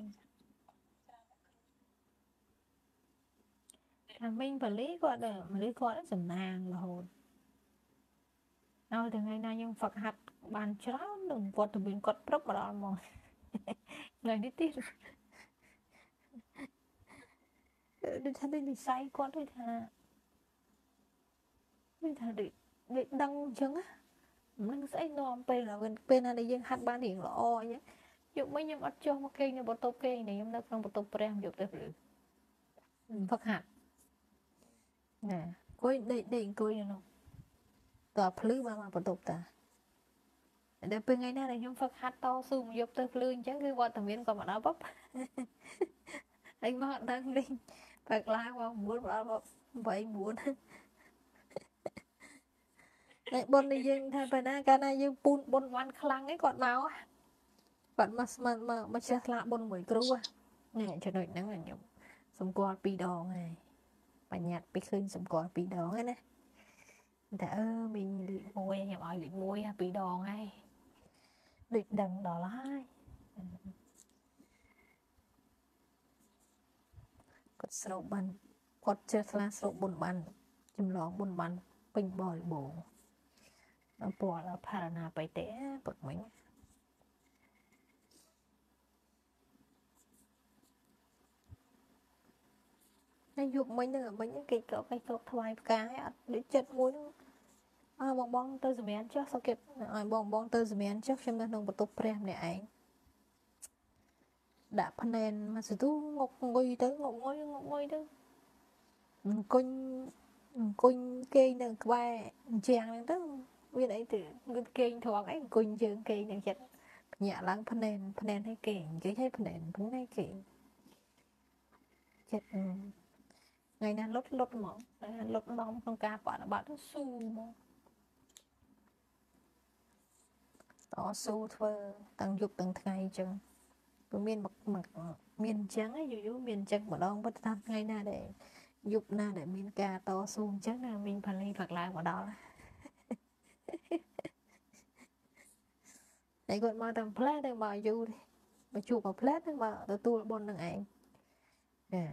Speaker 1: ថាមីងប៉ូលីគាត់មនុស្សគាត់សំណាងរហូតដល់ថ្ងៃណាខ្ញុំហ្វឹកហាត់បានច្រើននឹងគាត់ទៅមានគាត់ព្រឹបមកដល់ហ្មងថ្ងៃនេះទៀតដូចថាដូចនិស័យគាត់ដូចថាដូចថាដូច ដូចដឹងអញ្ចឹងណាមិនស្អីនាំពេលណាពេលណាដែលយើងហាត់បានរៀងល្អអញ្ចឹងយកមិញខ្ញុំអត់ចុះមកគេងនៅបន្ទប់គេងនេះខ្ញុំនៅក្នុងបន្ទប់ព្រះយកទៅព្រឺហ្វឹកហាត់ណាអង្គុយដេកដេកអង្គុយនៅនោះតើភ្លឺបានមកបន្ទប់តាដល់ពេលថ្ងៃណាដែលខ្ញុំហ្វឹកហាត់តស៊ូមកយកទៅភ្លឺអញ្ចឹងគឺវត្តមានគាត់មកដល់បបហើយមកដឹងលេងបែកឡើងមក9មកដល់8 9 តែបុណ្យនេះយើងថាពេលណាកាលណាយើងពូនបុណ្យវ៉ាន់ខ្លាំងឯងគាត់មកគាត់មកស្មានមកមកចេះឆ្លាក់បុណ្យមួយគ្រូនេះចំណុចហ្នឹងខ្ញុំសម្គាល់ពីរដងហើយបញ្ញត្តិពីឃើញសម្គាល់ពីរដងហើយណាតែអឺមីងលេខ1ខ្ញុំឲ្យលេខ1ហើយពីរដងហើយដូចដឹងដល់ហើយគាត់ស្រោបបានគាត់ចេះឆ្លាស្រោបបុណ្យបានចម្លងបុណ្យបានពេញបរិបូរណ៍ ពណ៌ផារណាបៃតេពឹកមិញហើយយកមិញហ្នឹងមិញគេក៏គេក៏ថ្វាយផ្កាឲ្យអត់ដូចចិត្តមួយហ្នឹងអើបងបងទៅសម្រានចុះសុគិតឲ្យបងបងទៅសម្រានចុះខ្ញុំនៅក្នុងបន្ទប់ព្រះម្នាក់ឯងដាក់ភ្នែនមកសទូងុកងុយទៅងុកងុយងុកងុយទៅអង្គុញអង្គុញគេងនៅក្បែរអញ្ចាំងហ្នឹងទៅ មានអីទៅងឹតគេងត្រង់អីអង្គុញជើងគេងនឹងចិត្តភ្ញាក់ឡើងភ្នែនភ្នែនឲ្យគេងគេឲ្យភ្នែនភ្នែនឲ្យគេងចិត្តថ្ងៃណាលុតលុតហ្មងលុតដំក្នុងការបប្រតិបត្តិស៊ូហ្មងតស៊ូធ្វើទាំងយប់ទាំងថ្ងៃអញ្ចឹងព្រោះមានមកមកមានអញ្ចឹងឯងយូរយូរមានអញ្ចឹងម្ដងប៉ុន្តែតាមថ្ងៃណាដែលយប់ណាដែលមានការតស៊ូអញ្ចឹងណាមីងផលីផឹកឡើងមកដល់ តែគាត់មកតាមផ្លែតែមកយូរទេមកជួបមកផ្លែទៅមកទទួលបុណ្យនឹងឯងចា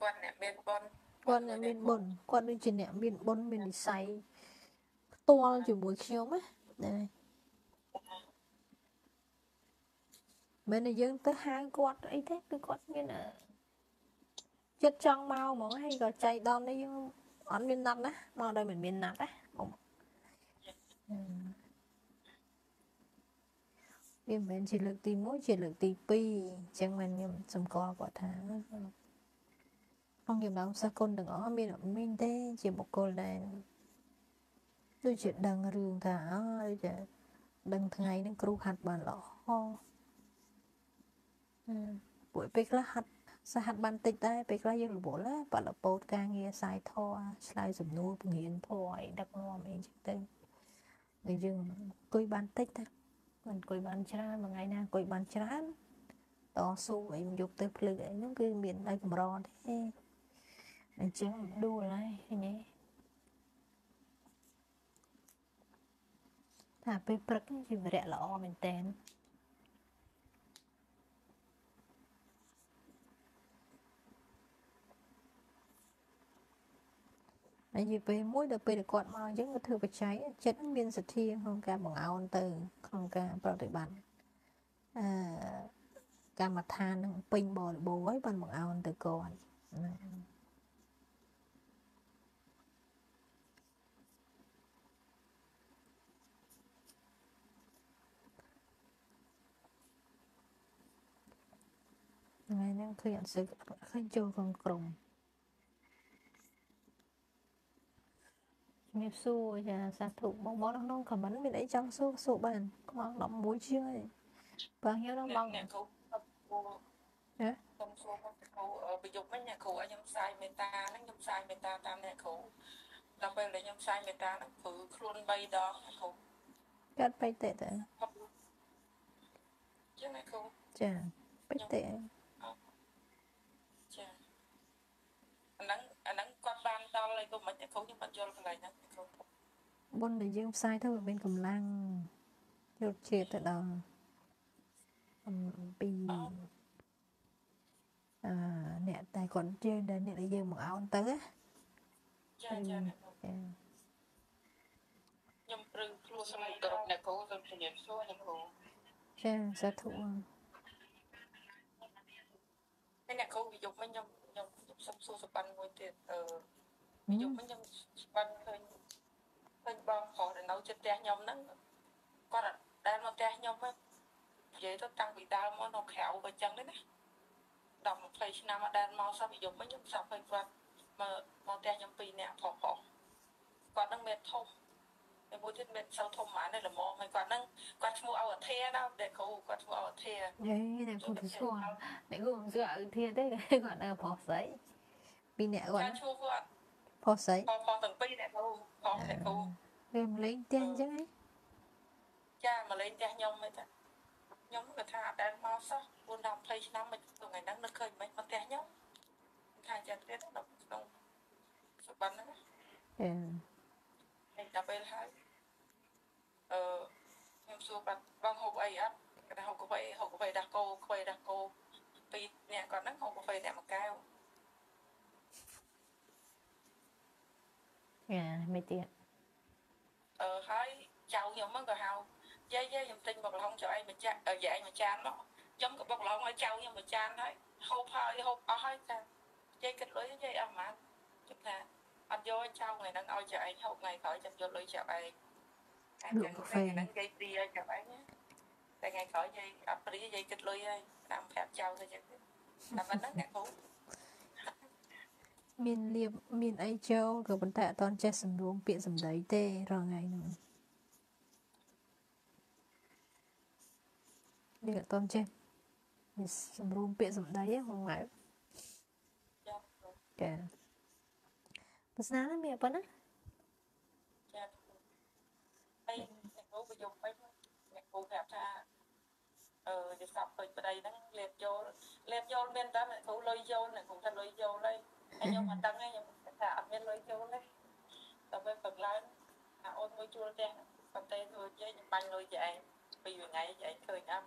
Speaker 6: គាត់អ្នកមានបុណ្យ
Speaker 1: គាត់អ្នកមានបុណ្យគាត់ដូចជាអ្នកមានបុណ្យមាននិស័យផ្ទាល់ជាមួយខ្ញុំណា មិនតែយើងទៅហៅគាត់អីទេគឺគាត់មានអឺចិត្តចង់មកហ្មងហើយក៏ចៃដន្យនេះយើងអត់មានណាត់ណាមកដោយមិនមានណាត់ណាអ៊ំវាមិនមែនជាលើកទី1ជាលើកទី2អញ្ចឹងមិនខ្ញុំសម្គាល់គាត់ថាក្នុងចំណោមសិស្សគុណទាំងអស់មានអត់មានទេជាបុគ្គលដែលដូចជាដឹងរឿងថាអើយចាដឹងថ្ងៃហ្នឹងគ្រូហាត់បានល្អហ៎ ពួកពេលខ្លះហាត់សហហាត់បានតិចដែរពេលខ្លះយើងរវល់ណាបលពោតការងារសាយធរឆ្លើយសំណួរពង្រៀនធរអីដឹកនាំអីចឹងទៅតែយើងអង្គុយបានតិចតែមិនអង្គុយបានច្រើនមួយថ្ងៃណាអង្គុយបានច្រើនតស៊ូអីយកទៅភ្លឺអីហ្នឹងគឺមានតែកម្រទេអញ្ចឹងដួលហើយឃើញទេថាពេលព្រឹកនេះជាវរៈល្អមែនតើ ហើយនិយាយពេលមួយដល់ពេលដែលគាត់មកអញ្ចឹងគាត់ធ្វើបច្ច័យចិត្តមានសទ្ធាក្នុងការបង្អោនទៅក្នុងការប្រតិបត្តិអឺកម្មដ្ឋាននឹងពេញបរិបូរណ៍ហើយបានបង្អោនទៅគាត់ណាថ្ងៃហ្នឹងឃើញអត់សូវឃើញចូលក្នុងក្រុម ជំរាបសួរចាសាធុបងបងនៅក្នុងខមមិនមានអីចង់សួរសួរបានម៉ោង11ជាងហើយបើខ្ញុំនឹងម៉ោង
Speaker 6: អ្នកគ្រូគាត់គួរ
Speaker 1: ហ៎
Speaker 6: ខ្ញុំសួរមកគ្រូអឺប្រយុទ្ធមិញអ្នកគ្រូឲ្យខ្ញុំផ្សាយមេត្តាហ្នឹងខ្ញុំផ្សាយមេត្តាតាមអ្នកគ្រូដល់ពេលដែលខ្ញុំផ្សាយមេត្តាហ្នឹងគឺខ្លួន3ដងអ្នកគ្រូ
Speaker 1: កាត់បៃតេតើ
Speaker 6: ចឹងអ្នកគ្រូ
Speaker 1: ចាបៃតេ
Speaker 6: ចាអាហ្នឹងអាហ្នឹងគាត់បាន ដល់ហើយក៏មិនអ្នកគ្រូខ្ញុំបាត់យល់កន្លែងហ្នឹងអ្នកគ្រូ
Speaker 1: បុណ្យដែលយើងផ្សាយទៅវាមានកម្លាំងយកជាតិទៅដល់អំពីអឺអ្នកតែគាត់យើងដែលអ្នកដែលយើងមកអោនទៅណា
Speaker 6: ចាចាអ្នកគ្រូ
Speaker 1: ចា
Speaker 6: ខ្ញុំព្រឹងខ្លួនស្មៅគ្រប់អ្នកគ្រូសូមជំរាបសួរអ្នកគ្រូ
Speaker 1: ចាសាធុ
Speaker 6: ហើយអ្នកគ្រូវិយុមិញខ្ញុំខ្ញុំខ្ញុំសុំសួរសប្បន្នមួយទៀតអឺ
Speaker 1: ហឹ
Speaker 6: យុ
Speaker 1: ម
Speaker 6: គមិញខ្ញុំស្បានឃើញឃើញបងប្រុសដែលនៅជិតផ្ទះខ្ញុំហ្នឹងគាត់អត់ដែលមកផ្ទះខ្ញុំហ្នឹងនិយាយទៅតាំងពីដើមមកនៅក្រៅក៏ចឹងដែរណាដល់20ឆ្នាំមកដែលមកសោះយុគមិញខ្ញុំសាប់ឃើញគាត់មកមកផ្ទះខ្ញុំពីរនាក់ប្រុសប្រុសគាត់ហ្នឹងមានធំតែមួយទៀតមានសៅធំហ្មងដែរល្មមហើយគាត់ហ្នឹងគាត់ឈ្មោះអវធាណាដែលគ្រូគាត់ឈ្មោះអវធា
Speaker 1: យេអ្នកគូទៅស្គាល់អ្នកគូមិនស្គាល់ឲ្យធាទេគាត់នៅប្រុសស្រីពីរអ្នកគាត់
Speaker 6: គាត់ឈ្មោះគាត់
Speaker 1: ប្រុសស្រី
Speaker 6: ប្រុសប្រុសទាំងពីរអ្នកគ្រូប្រុសអ្នកគ្រូ
Speaker 1: វាមិនលេងផ្ទះអញ្ចឹងហ៎
Speaker 6: ចាមកលេងផ្ទះខ្ញុំហ្នឹងចាខ្ញុំក៏ថាអត់ដែលមកសោះ4 10 20ឆ្នាំមិនថ្ងៃហ្នឹងនឹកឃើញមិនមកផ្ទះខ្ញុំថាចិត្តទៀតនៅក្នុងសុបិនហ្នឹង
Speaker 1: ចា
Speaker 6: ហើយដល់ពេលហើយអឺខ្ញុំសួរគាត់បងហូបអីអត់គាត់ថាហូបកាហ្វេហូបកាហ្វេដាស់គោខ្វេដាស់គោពីរអ្នកគាត់ហ្នឹងហូបកាហ្វេអ្នកមួយកែវ
Speaker 1: យ៉ាមិនទៀត
Speaker 6: អឺហើយចៅខ្ញុំហ្នឹងក៏ហៅយាយយាយខ្ញុំទិញបុកល្ហុងចៅឯងមួយចាក់យាយឯងមួយចានមកខ្ញុំក៏បុកល្ហុងឲ្យចៅខ្ញុំមួយចានហើយហូបហើយហូបអស់ហើយចាយាយគិតលុយយាយអស់ប៉ុន្មានខ្ញុំថាអត់យកឲ្យចៅថ្ងៃហ្នឹងឲ្យចៅឯងហូបថ្ងៃក្រោយចាំយកលុយចៅឯងតែចឹងថ្ងៃហ្នឹងយាយព្រីឲ្យចៅឯងណាតែថ្ងៃក្រោយយាយអត់ព្រីយាយគិតលុយហើយតាមប្រាប់ចៅទៅចឹងតែប៉ុណ្្នឹងអ្នកគ្រូ
Speaker 1: មានលៀបមានអីចូលក៏ប៉ុន្តែអត់តន់ចេះសម្រួមពាក្យសម្ដីទេរាល់ថ្ងៃហ្នឹងយើងអត់ទាន់ចេះវាសម្រួមពាក្យសម្ដីហ្នឹងម៉ែ
Speaker 6: ចា
Speaker 1: ចាប្រស្នាហ្នឹងមានប៉ុណ្ណា
Speaker 6: ចាហើយអ្នកគ្រូប្រយុទ្ធពេកអ្នកគ្រូប្រាប់ថាអឺយល់សពពេកប្តីហ្នឹងលេបចូលលេបចូលមានតែអ្នកគ្រូលុយចូលអ្នកគ្រូថាលុយចូលហើយហើយ ខ្ញុំមិនដឹងទេខ្ញុំថាអត់មានលុយចូលទេតែពេលព្រឹកឡើងអាអូនមួយជួលផ្ទះប៉ុន្តែធ្វើជាខ្ញុំបាញ់លុយចែឯងពីរថ្ងៃចែឯងឃើញអត់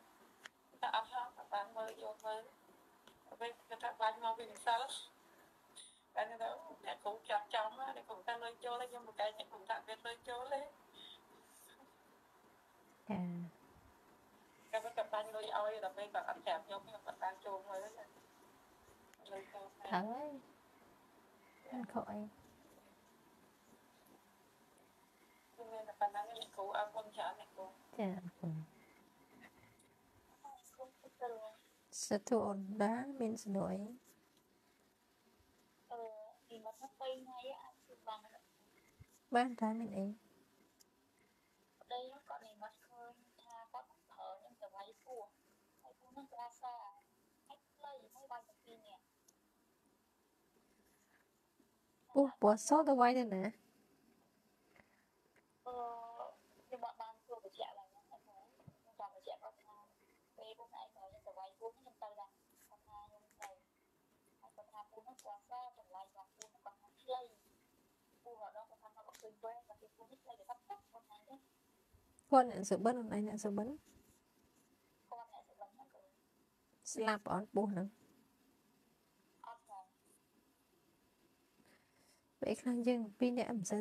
Speaker 6: តែអត់ហៅបានមើលយកមើលពេលគាត់ថាបាញ់មកពីម្សិលតែទៅអ្នកគ្រូចាប់ចំអ្នកគ្រូថាលុយចូលហើយខ្ញុំមកកែអ្នកគ្រូថាវាលុយចូលទេ
Speaker 1: ចា
Speaker 6: គេមិនក៏បាញ់លុយឲ្យដល់ពេលគាត់អត់ប្រាប់ខ្ញុំខ្ញុំគាត់បានចូលមើលលុយចូល
Speaker 1: ត្រូវហើយ មិនខកអី
Speaker 6: គឺមានតែប៉ុណ្ណឹងអ្នកគ្រូអរគុណច្រើនអ្នកគ្រូ
Speaker 1: ចាអរគុណ
Speaker 3: គុំទៅ
Speaker 1: សធុអូនដាមានសនុយ
Speaker 3: អឺពីមកទៅ3ថ្ងៃអាចគឺបាន
Speaker 1: បានតែមានអី
Speaker 3: ប្រាសាចម្លៃរបស់ពោះគាត់ថាផ្លៃពោះអត់ដល់គាត់ថាគាត់ឃើញវែងគាត់ទីពោះនេះផ្លៃទៅគាត់គាត់ថាទេ
Speaker 1: គាត់អ្នកសបិនអូនឯងអ្នកសបិន
Speaker 3: គាត់អ្នកស្រុកហ្នឹងក៏
Speaker 1: ស្លាប់អត់ពុះហ្នឹង
Speaker 3: អត់ផង
Speaker 1: ពេលខ្លះយើងពីរអ្នកមិនសូ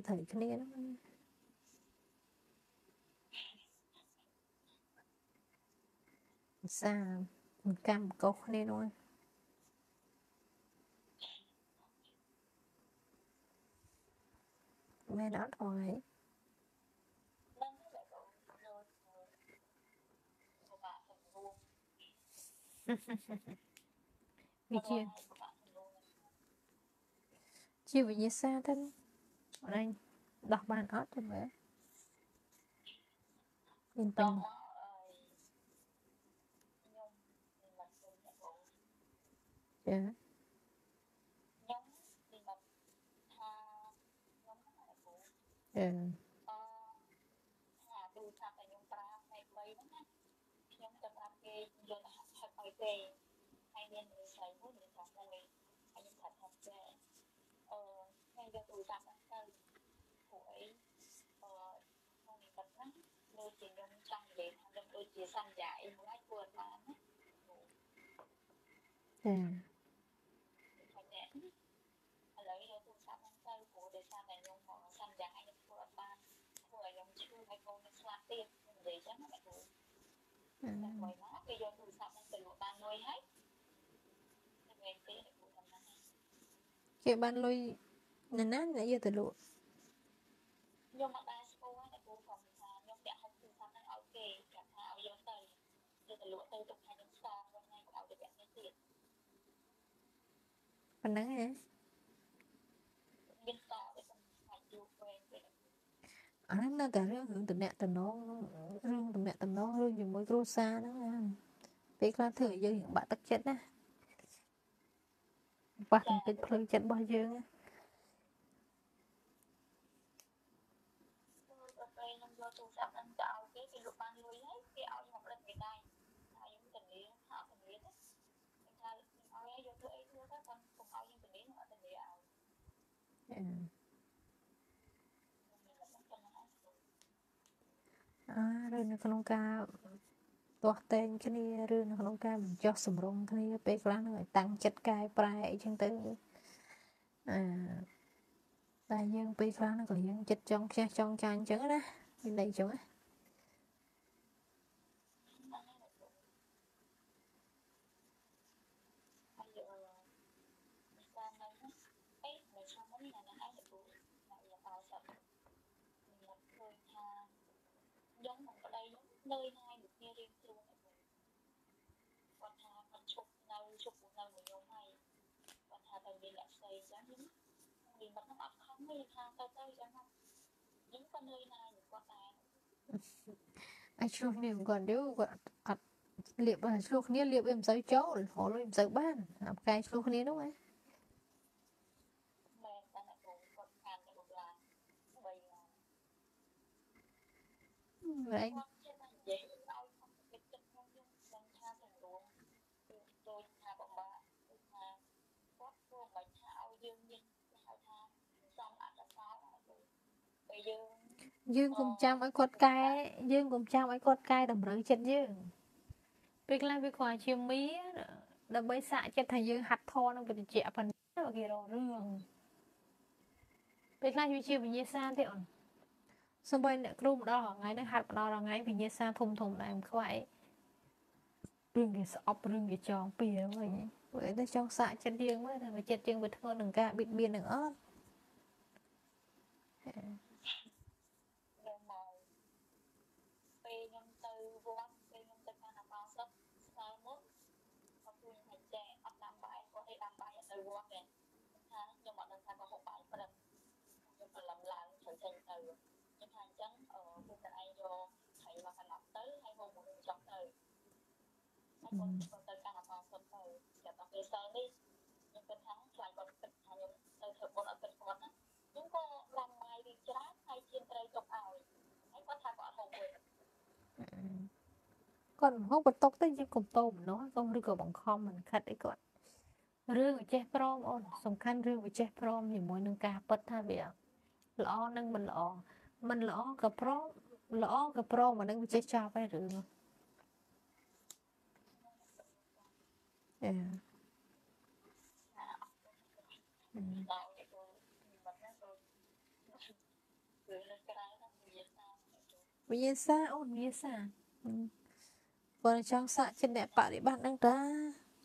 Speaker 1: ជាជាវិញ្ញាសាទៅអូនឯងដោះបានអត់ចាំមើលមាន
Speaker 3: ត
Speaker 1: ពេញ
Speaker 3: មកខ្ញុំមិនមកខ្ញុំអ្នកបង
Speaker 1: ចា
Speaker 3: ខ្ញុំមិនមកថាខ្ញុំហ្នឹងឯងបង
Speaker 1: អឺ
Speaker 3: អឺថាទូរស័ព្ទដែលខ្ញុំប្រើផ្នែក3ហ្នឹងណាខ្ញុំទៅប្រាប់គេយកហៅឲ្យគេហើយមានមនុស្សស្រីមួយមានថាមួយហើយខ្ញុំថាថាចេះអឺ ខ្ញុំយកទូរស័ព្ទហ្នឹងទៅពួកអីអឺក្នុងនេះប៉ុណ្ណាដូចជាខ្ញុំចង់និយាយថាខ្ញុំដូចជាសន្យាអីមួយឲ្យធ្វើអត់បានណា
Speaker 1: ចា
Speaker 3: ហើយអ្នកឥឡូវយកទូរស័ព្ទហ្នឹងទៅព្រោះដោយសារតែខ្ញុំមកសន្យាឲ្យខ្ញុំធ្វើអត់បានធ្វើឲ្យខ្ញុំឈឺហើយកូនខ្ញុំស្លាប់ទៀតខ្ញុំនិយាយចឹងណាអ្នកគ្រូ
Speaker 1: អឺ
Speaker 3: តែមួយមកគេយកទូរស័ព្ទហ្នឹងទៅលក់បានលុយហើយតែវិញទេអ្នកគ្រូថាណា
Speaker 1: គេបានលុយណាណាអ្នកយកទៅលក់
Speaker 3: ខ្ញុំអត់ដែរស្គាល់អ្នកគ្រូគាត់ថាខ្ញុំដាក់ហុកទូរស័ព្ទហ្នឹងឲ្យគេគាត់ថាឲ្យយកទៅយកទៅលក់ទៅទុកថាខ្ញុំស្គាល់គាត់ថ្ងៃគាត់ឲ្យទៅដាក់នេះទៀត
Speaker 1: ប៉ុណ្ណឹងហ៎
Speaker 3: មានស្គាល់ទៅខ្ញុំខ្លាចយូរពេកពេក
Speaker 1: អាហ្នឹងនៅតែរឿងរឿងតំណាក់តំណងរឿងតំណាក់តំណងរឿងជាមួយគ្រួសារហ្នឹងណាពេលខ្លះធ្វើឲ្យយើងបាក់ទឹកចិត្តណាប៉ះកំទេចផ្លូវចិត្តរបស់យើងណា
Speaker 3: គឺដល់ពេលខ្ញុំយកទូរស័ព្ទហ្នឹងទៅឲ្យគេគេលក់បានលុយហើយគេឲ្យខ្ញុំរត់គេដែរហើយខ្ញុំទៅលាថាអត់ទៅលាទេខ្ញុំថាខ្ញុំឲ្យយកធ្វើអីធ្វើទៅគាត់កុំឲ្យខ្ញុំទៅលាខ្ញុំអត់ទៅលាឲ្យ
Speaker 1: អឺ
Speaker 3: ខ្ញុំមានតែប៉ុណ្ណឹងហើយ
Speaker 1: អារឿងនៅក្នុងការទាស់តែងគ្នារឿងនៅក្នុងការបញ្ចុះសម្រុងគ្នាពេលខ្លះហ្នឹងឲ្យតាំងចិត្តកែប្រែអីចឹងទៅអឺតែយើងពេលខ្លះហ្នឹងក៏យើងចិត្តចង់ខ្ជះចង់ចាញ់ចឹងណាមានន័យចឹងណា
Speaker 3: ហើយយកមិនតាមនៅណាអីនៅឆ្នាំនេះណាណាឯងទៅហើយយកឲ្យសត្វខ្ញុំឃើញថាខ្ញុំនឹងប្តីខ្ញុំនៅណាមួយគ្នារៀងខ្លួនគាត់ថាគាត់ឈប់នៅឈប់នៅមួយខ្ញុំហើយគាត់ថាទៅមានអ្នកស្រីចឹងខ្ញុំនិយាយមកហ្នឹងអត់ខំទេថាទៅទៅចឹងខ្ញុំក៏នៅណាមួយគាត់ដែរ
Speaker 1: អាចជួយនេះគាត់យូរគាត់អត់លៀបឆ្លោះគ្នាលៀបវាមិនសូវចូលរហូតវាមិនសូវបានអាផ្កាយឆ្លោះគ្នានោះហ៎
Speaker 3: មែនតែអ្នកគ្រូគាត់ខានទៅលោកឡា3ឡាន
Speaker 1: ម្លេង
Speaker 3: គាត់ចេះតែនិយាយឲ្យខ្ញុំគិតចិត្តខ្ញុំយើងដឹងថាទាំងរួមគឺដូចថាបបាក់គឺថាគាត់ធ្វើមិនថាឲ្យយើងមានគេហៅថាសំអត្តសោ ពេលយើង
Speaker 1: យើងកុំចាំឲ្យគាត់កែយើងកុំចាំឲ្យគាត់កែតម្រូវចិត្តយើងពេលខ្លះវាគ្រាន់ជាមីដើម្បីសាកចិត្តថាយើងហាត់ធរនឹងវិទ្យាប៉ុណ្ណឹងគេរករឿងពេលខ្លះវាជាវិញ្ញាសាទេអូនសំបីអ្នកគ្រូម្ដងថ្ងៃហ្នឹងហាត់ម្ដងថ្ងៃវិញ្ញាសាធំធំដែរមិនខ្វាយរឿងគេស្អប់រឿងគេចងពីវិញព្រោះតែចង់សាកចិត្តយើងមើលថាវាចិត្តយើងវាធ្ងន់នឹងការបៀតបៀននឹងអត់
Speaker 3: នៅមកពេលខ្ញុំទៅវត្តពេលខ្ញុំទៅកាន់អបោសុខស្គាល់មុខគាត់ជួយថាចេះអត់ដាំបាយគាត់ឲ្យដាំបាយ ទៅវត្តទេថាខ្ញុំអត់ដឹងថាគាត់ហូបបាយព្រឹកខ្ញុំប្រឡំឡើងត្រូវចេញទៅខ្ញុំថាអញ្ចឹងអឺពួកតែឯងយកថៃមកកណ្ដាប់ទៅហើយហូបមួយចុះទៅហើយគាត់គាត់ទៅកាន់អបោសុខទៅចាប់ដល់ពេលសិលនេះខ្ញុំគិតថាខ្លាចគាត់គិតថាខ្ញុំទៅធ្វើបុណ្យអត់គិតគាត់ណាខ្ញុំក៏ដាំបាយវាច្រើនហើយជៀនត្រីទុកឲ្យហើយគាត់ថាគាត់អត់ហូបទេ
Speaker 1: គាត់ហូបបន្តុកទៅយើងកុំតោម្នោះកុំឬក៏បង្ខំមិនខិតអីគាត់ រឿងវាចេះព្រមអូនសំខាន់រឿងវាចេះព្រមជាមួយនឹងការពិតថាវាល្អនិងមិនល្អមិនល្អក៏ព្រមល្អក៏ព្រមអានឹងវាចេះចប់ហើយរឿងនោះអឺ
Speaker 3: ដល់នេះគឺមិនហ្នឹងគឺគឺនៅក្រៅហ្នឹងវាសា
Speaker 1: វិញ្ញាសាអូនវិញ្ញាសាគាត់ចង់សាកចិត្តអ្នកបរិបត្តិហ្នឹងតា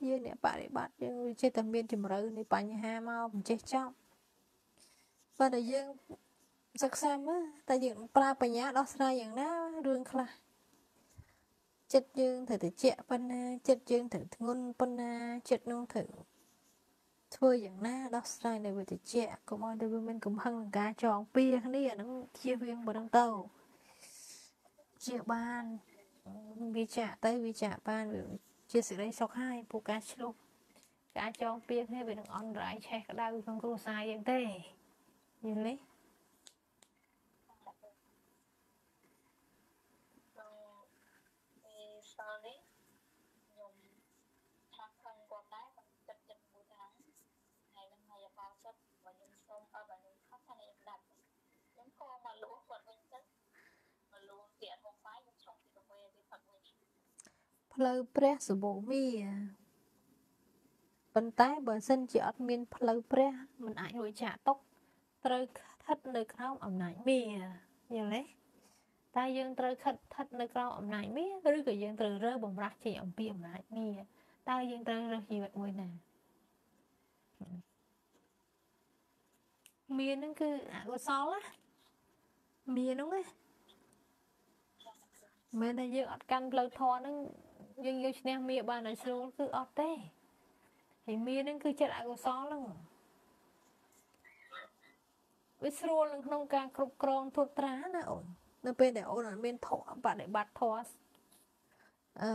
Speaker 1: យើងអ្នកបរិបត្តិយើងវាចេះតែមានជំរឿនៃបញ្ហាមកមិនចេះចប់បើតែយើងសិក្សាមើលតែយើងប្រើបញ្ញាដោះស្រាយយ៉ាងណារឿងខ្លះចិត្តយើងត្រូវតែជាប៉ុណ្ណាចិត្តយើងត្រូវធ្ងន់ប៉ុណ្ណាចិត្តនោះត្រូវធ្វើយ៉ាងណាដោះស្រាយនៅវិទ្យាកុំឲ្យទៅវាមានកំហឹងនឹងការចងពៀគ្នាអាហ្នឹងជៀសវាងបើនឹងទៅជាបានវាចាក់ទៅវាចាក់បានវា ជាសេចក្តីសុខហើយពួកការឆ្លុះការចងពៀគ្នាវានឹងអន្តរាយឆេះក្តៅក្នុងគ្រួសារយើងទេយល់ទេ
Speaker 3: ក្នុងពេលសល់នេះខ្ញុំថាខឹងគាត់ដែរគាត់ចិត្តចិត្តមួយថាហើយនឹងហើយបោសុទ្ធបើខ្ញុំសុំអត់បើខ្ញុំខឹងថាខ្ញុំដាច់ខ្ញុំក៏មកលួងគាត់វិញទៅមកលួងទៀតហូបបាយខ្ញុំឆុងពីកាហ្វេពីផឹកវិញ
Speaker 1: ផ្លូវព្រះសបូមីប៉ុន្តែបើសិនជាអត់មានផ្លូវព្រះมันអាចរួចចាក់ទុកត្រូវស្ថិតនៅក្រោមអំណាចមាយល់ទេតែយើងត្រូវខិតស្ថិតនៅក្រោមអំណាចមាឬក៏យើងត្រូវរើបំរាស់ចេញអំពីអំណាចមាតើយើងត្រូវរើសជីវិតមួយណាមានឹងគឺអកុសលណាមានោះណាមិនតែយើងអត់កាន់ផ្លូវធម៌ហ្នឹង យើងយកឈ្នះមាបានឲ្យស្រួលគឺអត់ទេហើយមានឹងគឺចិត្តអកុសលហ្នឹងវាស្រួលនៅក្នុងការគ្រប់គ្រងទុតត្រាណាអូននៅពេលដែលអូនអត់មានធម៌បដិបត្តិធម៌អឺ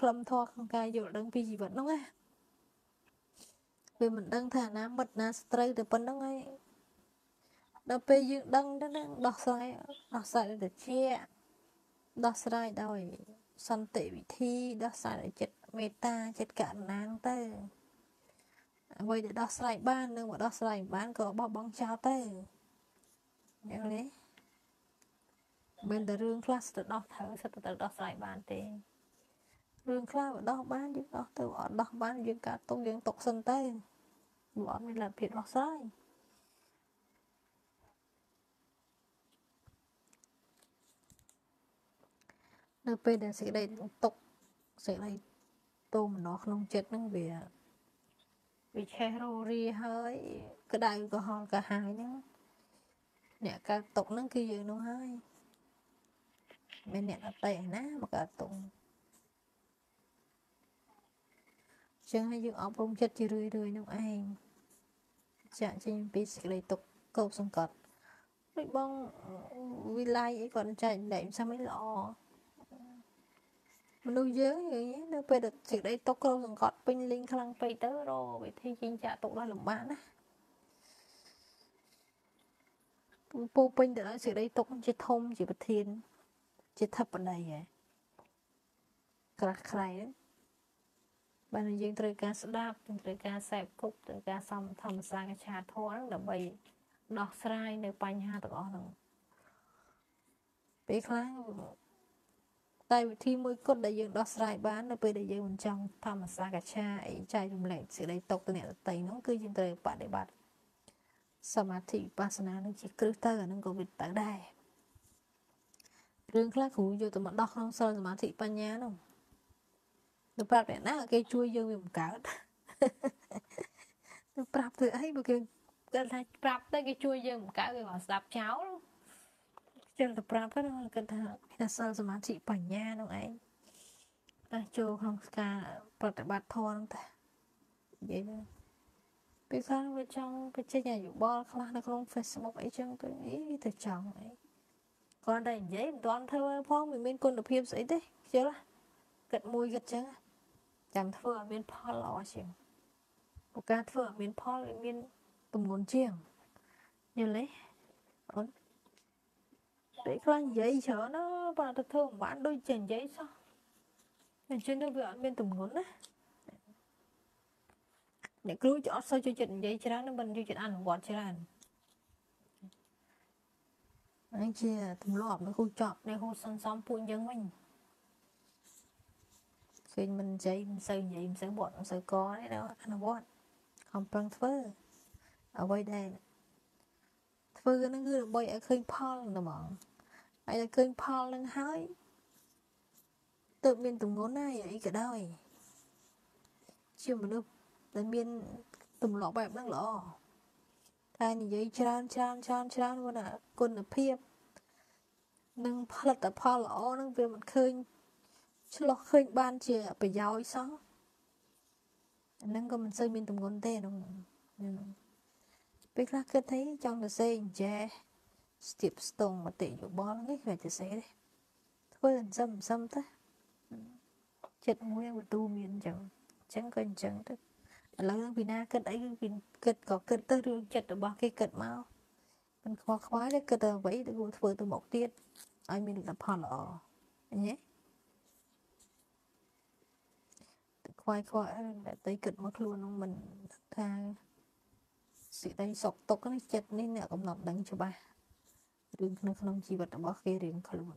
Speaker 1: ខ្លឹមធម៌ក្នុងការយល់ដឹងពីជីវិតហ្នឹងណាវាមិនដឹងថាអាណាមិត្តណាស្ត្រូវទៅប៉ុណ្្នឹងហើយដល់ពេលយើងដឹងទៅហ្នឹងដោះស្រាយដោះស្រាយទៅជាដោះស្រាយដោយ សន្តិវិធីដោះស្រាយដោយចិត្តមេត្តាចិត្តករុណាហ្នឹងទៅអ្វីដែលដោះស្រាយបាននឹងមកដោះស្រាយមិនបានក៏បោះបង់ចោលទៅយល់ទេមិនតែរឿងខ្លះស្ទើរដោះត្រូវស្ទើរទៅដោះស្រាយបានទេរឿងខ្លះបើដោះបានយើងដោះទៅអត់ដោះបានយើងកាត់ទុកយើងទុកសិនទៅវាអត់មានលទ្ធភាពដោះស្រាយ នៅពេលដែលសេចក្តីទុកសេចក្តីទោមនស្សក្នុងចិត្តហ្នឹងវាវាឆេះរោរាហើយក្តៅក៏ហល់ក៏ហាយហ្នឹងអ្នកកើតទុកហ្នឹងគឺយើងនោះហើយមានអ្នកដតីឯណាមកកើតទុកចឹងហើយយើងអប់រំចិត្តជារឿយរឿយនោះឯងចាក់ចេញពីសេចក្តីទុកកោបសង្កត់ដូចបងវិល័យអីគាត់ចែកលែកមិនសមអីល្អ មនុស្សយើងយ៉ាងនេះនៅពេលដែលសេចក្តីទុកក្នុងសង្កត់ពេញលេងខ្លាំងពេកទៅរកវិធីចេញចាក់ទុកដល់លំបាកណាពូពេញទៅដោយសេចក្តីទុកជាធំជាប្រធាន ជាធិបតីហ៎ក្រាស់ក្រៃហ្នឹងបានតែយើងត្រូវការស្ដាប់ត្រូវការសែបគប់ត្រូវការសំធម្មសាកឆាធម៌ហ្នឹងដើម្បីដោះស្រាយនៅបញ្ហាទាំងអស់ហ្នឹងពេលខ្លះ តែវិធីមួយគត់ដែលយើងដោះស្រាយបាននៅពេលដែលយើងមិនចង់ធម្មសាកឆាអីចែករំលែកសេចក្តីទុកទៅអ្នកដទៃហ្នឹងគឺយើងត្រូវបដិបត្តិសមាធិវិបស្សនានឹងជាគ្រឹះទៅអានឹងក៏វាទៅដែររឿងខ្លះគ្រូយកទៅមកដោះក្នុងសិលសមាធិបញ្ញានោះទៅប្រាប់អ្នកណាគេជួយយើងវាមិនកើតទៅប្រាប់ធ្វើអីបើគេគាត់ថាប្រាប់ទៅគេជួយយើងមិនកើតគេមកស្ដាប់ចោល ចឹងទៅប្រាប់ទៅគាត់ថាថាសិលសមាធិបញ្ញានោះឯងតែចូលក្នុងការប្រតិបត្តិធម៌ហ្នឹងតានិយាយទៅពេលខ្លះវាចង់បញ្ចេញអាយុបល់ខ្លះនៅក្នុង Facebook អីចឹងទៅអីទៅចង់អីគាត់តែនិយាយមិនទាន់ធ្វើផងមិនមានគុណភាពស្អីទេខ្ជិលគិតមួយគិតចឹងចាំធ្វើឲ្យមានផលល្អជាងព្រោះការធ្វើឲ្យមានផលវាមានទម្ងន់ជាងយល់ទេអូន ពេលខ្លះនិយាយច្រើនណាបើទៅធ្វើមិនបានដូចជានិយាយសោះអញ្ចឹងទៅវាអត់មានទម្ងន់ណាអ្នកគ្រូចអត់សូវចូលចិត្តនិយាយច្រើនមិនចូលចិត្តអនុវត្តច្រើនអញ្ចឹងជាទម្លាប់នៅគ្រូចប់នៅគ្រូសន្សំពួកយើងវិញឃើញមិននិយាយមិនសូវនិយាយមិនសូវបត់មិនសូវកទេដល់អនុវត្តខំប្រឹងធ្វើអ្វីដែលធ្វើហ្នឹងគឺដើម្បីឲ្យឃើញផលតែហ្មង ហើយតែឃើញផលនឹងហើយទើបមានទម្ងន់ណាអីក៏ដោយជាមនុស្សដែលមានទម្លាប់បែបហ្នឹងល្អតែនិយាយច្រើនច្រើនច្រើនច្រើនគាត់ថាគុណភាពនិងផលិតផលល្អហ្នឹងវាមិនឃើញឆ្លោះឃើញបានជាប្រយោជន៍សោះអាហ្នឹងក៏មិនសូវមានទម្ងន់ទេហ្នឹងពេលខ្លះគិតថាចង់ទៅសេអញ្ចេះ ស្ទាបស្ទងមតិយោបល់នេះគេទៅសេទេធ្វើអញ្ចឹងសឹមទៅចិត្តមួយបន្ទូមានអញ្ចឹងអញ្ចឹងក៏អញ្ចឹងទៅឥឡូវពីណាគិតអីគឺគិតក៏គិតទៅរឿងចិត្តរបស់គេគិតមកមិនខ្វល់ខ្វាយទេគិតទៅអ្វីទៅធ្វើទៅមុខទៀតឲ្យមានលទ្ធផលល្អអញ្ចឹងខ្វាយខ្វល់តែតែគិតមកខ្លួននឹងមិនថាសេចក្តីសុខទុក្ខនេះចិត្តនេះអ្នកកំណត់ដឹងច្បាស់ រឿងក្នុងក្នុងជីវិតរបស់គេរៀងខ្លួន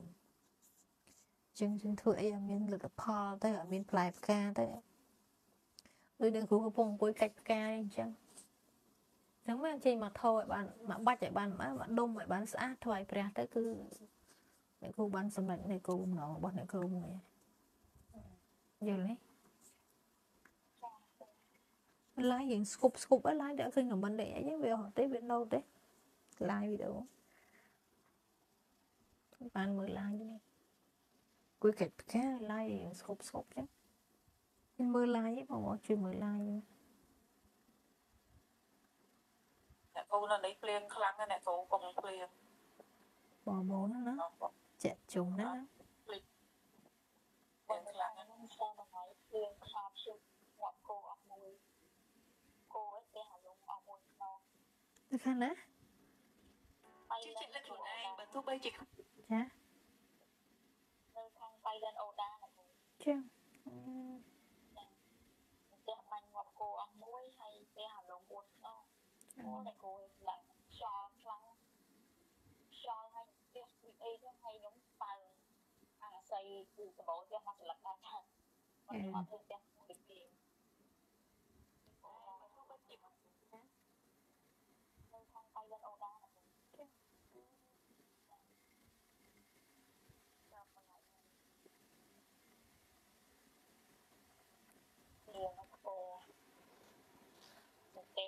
Speaker 1: ចឹងចឹងធ្វើអីឲ្យមានលទ្ធផលទៅឲ្យមានផ្លែផ្កាទៅដូចនឹងគ្រូកំពុងអង្គុយកាច់ផ្កាអញ្ចឹងចឹងមកចេញមកថោឲ្យបានមកបាច់ឲ្យបានមកដុំឲ្យបានស្អាតថ្វាយព្រះទៅគឺអ្នកគ្រូបានសម្រេចនៃគោលបំណងរបស់អ្នកគ្រូមួយយល់ទេឡាយយើងស្គប់ស្គប់អីឡាយតែឃើញខមមិនទេអីវាអត់ទេវានៅទេឡាយវីដេអូ បានមើលឡាយនេះគួយកាច់ផ្កាឡាយយើងស្គប់ស្គប់ចឹងខ្ញុំមើលឡាយបងបងជួយមើលឡាយ
Speaker 6: អ្នកគ្រូនៅនេះភ្លៀងខ្លាំងណាស់អ្នកគ្រូកុំភ្លៀង
Speaker 1: បងបងណាណាចាក់ជុំណា
Speaker 6: ភ្លៀងខ្លាំងណាស់
Speaker 3: ខ្ញុំស្គាល់មកហើយភ្លៀងខ្សោបជុំងាប់គោអស់មួយគោឯងគេហៅលងអស់មួយខ្នង
Speaker 1: ទៅខាងណា
Speaker 3: បាយ
Speaker 6: ជឿ
Speaker 3: លិ
Speaker 6: ចិត្ត
Speaker 3: ន
Speaker 6: លើខ្លួនឯងបើទោះបីជា
Speaker 1: ចា
Speaker 3: នៅខាងបាយលិនអូដាណាគ្រូ
Speaker 1: ចឹង
Speaker 3: ផ្ទះបាញ់ងាប់គោអស់មួយហើយផ្ទះហៅលង4ខ្នងអូអ្នកគ្រូឡើងខ្យល់ខ្លាំងខ្យល់ហើយផ្ទះពីអីហ្នឹងហើយខ្ញុំបើអាស័យគឺដំបូងផ្ទះមកច្រឡឹកដែរថាមិនមកធ្វើផ្ទះពីពីនៅខាងបាយលិនអូដាណាគ្រូចាប់មកហើយលៀងមកគោមកទេ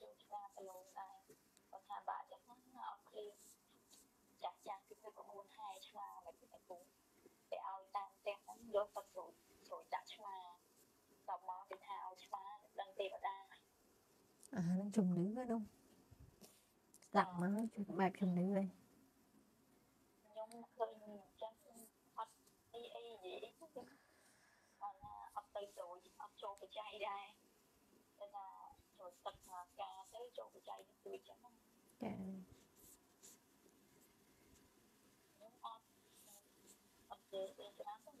Speaker 3: ចូ
Speaker 1: ល
Speaker 3: ឆ្កាទៅលងដែរគាត់ថាបាក់ចឹងណាអត់ឃ្លៀងចាស់ចាស់គឺ9ហែឆ្មាមិនគឺតែគ្រូទៅឲ្យតាមផ្ទះហ្នឹងយកទៅស្រួយស្រួយចាក់ឆ្មាដល់មកគេថាឲ្យឆ្មាដឹងទេវតា
Speaker 1: អាហ្នឹងជំនឿហ្នឹងនោះស្ដាប់មកជាបែបជំនឿហើយ
Speaker 3: ខ្ញុំឃើញអញ្ចឹងអត់អីអីនិយាយអីចឹងគាត់ ថាអត់ទៅស្រួយអត់ចូលបច្ច័យដែរតែថាចូលទឹកមកការទៅចូលបច្ច័យទៅអញ្ចឹង
Speaker 1: ចា
Speaker 3: ខ្ញុំអត់អត់ទេពេលច្រើនទៅ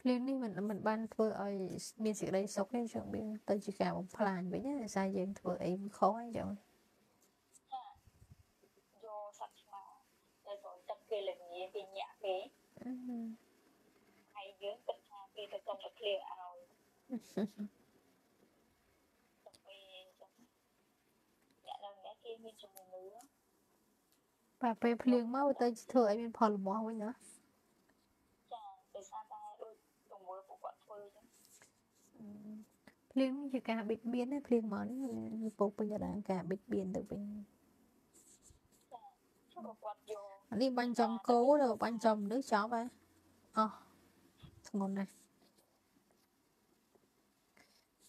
Speaker 1: ភ្លៀងនេះមិនមិនបានធ្វើឲ្យមានសេចក្តីសុខទេចឹងវាទៅជាការបំផ្លាញវិញណាដោយសារយើងធ្វើអីវាខុសអីចឹង
Speaker 3: ថាយកសត្វឆ្មាទៅចូលទឹកគេល្ងាគេញាក់គេហើយយើងគិតថាគេទៅសុំតែឃ្លៀងឲ្យទៅពេលអញ្ចឹងអ្នកនៅនេះគេមានជំនឿ
Speaker 1: បាទពេលភ្លៀងមកទៅធ្វើឲ្យមានផលលាស់វិញណា
Speaker 3: ចាដោយសារតែដូចទង្វើពួកគាត់ធ្វើអញ្ចឹង
Speaker 1: ភ្លៀងនេះជាការបិទបៀនណាភ្លៀងមកនេះវាពោពេញទៅដោយការបិទបៀនទៅវិញ
Speaker 3: ចាចុះគាត់យក
Speaker 1: អានេះបាញ់ចំគោទៅបាញ់ចំមនុស្សចប់ហ៎អស់ធ្ងន់ណាស់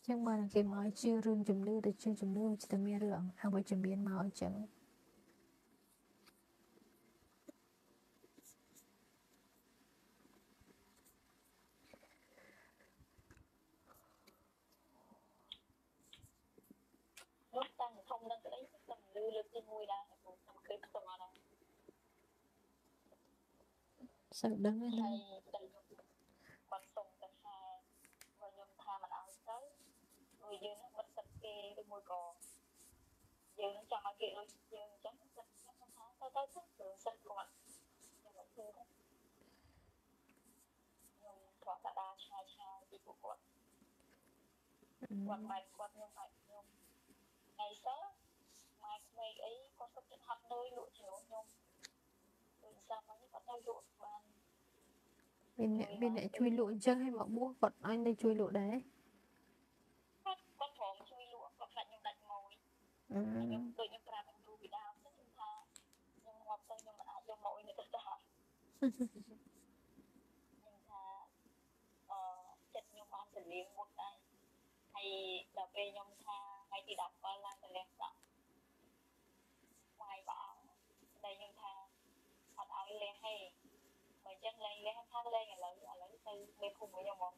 Speaker 1: ចឹងបានគេមកឲ្យជឿរឿងជំនឿទៅជឿជំនឿជាតែមានរឿងអវិជ្ជមានមកអញ្ចឹង
Speaker 3: នោះតាំងធំនឹងក្តីខ្ញុំលឺលើក ទី1ដែរខ្ញុំខ្ញុំឃើញផ្ទាល់ដែរ
Speaker 1: សូវដឹងទេណា
Speaker 3: ហើយតែខ្ញុំគាត់សុំទៅថាបើខ្ញុំថាមិនឲ្យទៅព្រោះយើងនឹងបិទសិតគេឬមួយក៏យើងនឹងចង់ឲ្យគេដូចយើងអញ្ចឹងសិតខ្ញុំថាទៅទៅទៅព្រោះសិតគាត់ខ្ញុំមិនធ្វើទេខ្ញុំគាត់តាដាឆ្ងាយឆ្ងាយពីពួកគាត់គាត់បែកគាត់ខ្ញុំបែកខ្ញុំថ្ងៃសិលម៉ែ ក្មេងអីគាត់សុខចិត្តហត់នឿយលក់ជំនួសខ្ញុំដូចសាមញ្ញគាត់ទៅលក់បាន
Speaker 1: មានអ្នកមានអ្នកជួយលក់អញ្ចឹងឲ្យមកបួសគាត់ឲ្យទៅជួយលក់ដែរ
Speaker 3: គាត់គាត់ព្រមជួយលក់គាត់ខ្លាចខ្ញុំដាច់ម៉ួយ
Speaker 1: អឺ
Speaker 3: ខ្ញុំដូចខ្ញុំប្រាប់ខ្ញុំគ្រូពីដើមទៅខ្ញុំថាខ្ញុំងាប់ទៅខ្ញុំមិនអាចយកម៉ួយនេះទៅដាស់ខ្ញុំថាអឺចិត្តខ្ញុំបានទៅលៀងមុតដែរហើយដល់ពេលខ្ញុំថាថ្ងៃទី10គាត់ឡើងទៅលះសក់ស្វាយបងតែខ្ញុំថាអ ត់ឲ្យលះទេបើអញ្ចឹងលែងលះថាលែងឥឡូវឥឡូវទៅមេភូមិខ្ញុំមក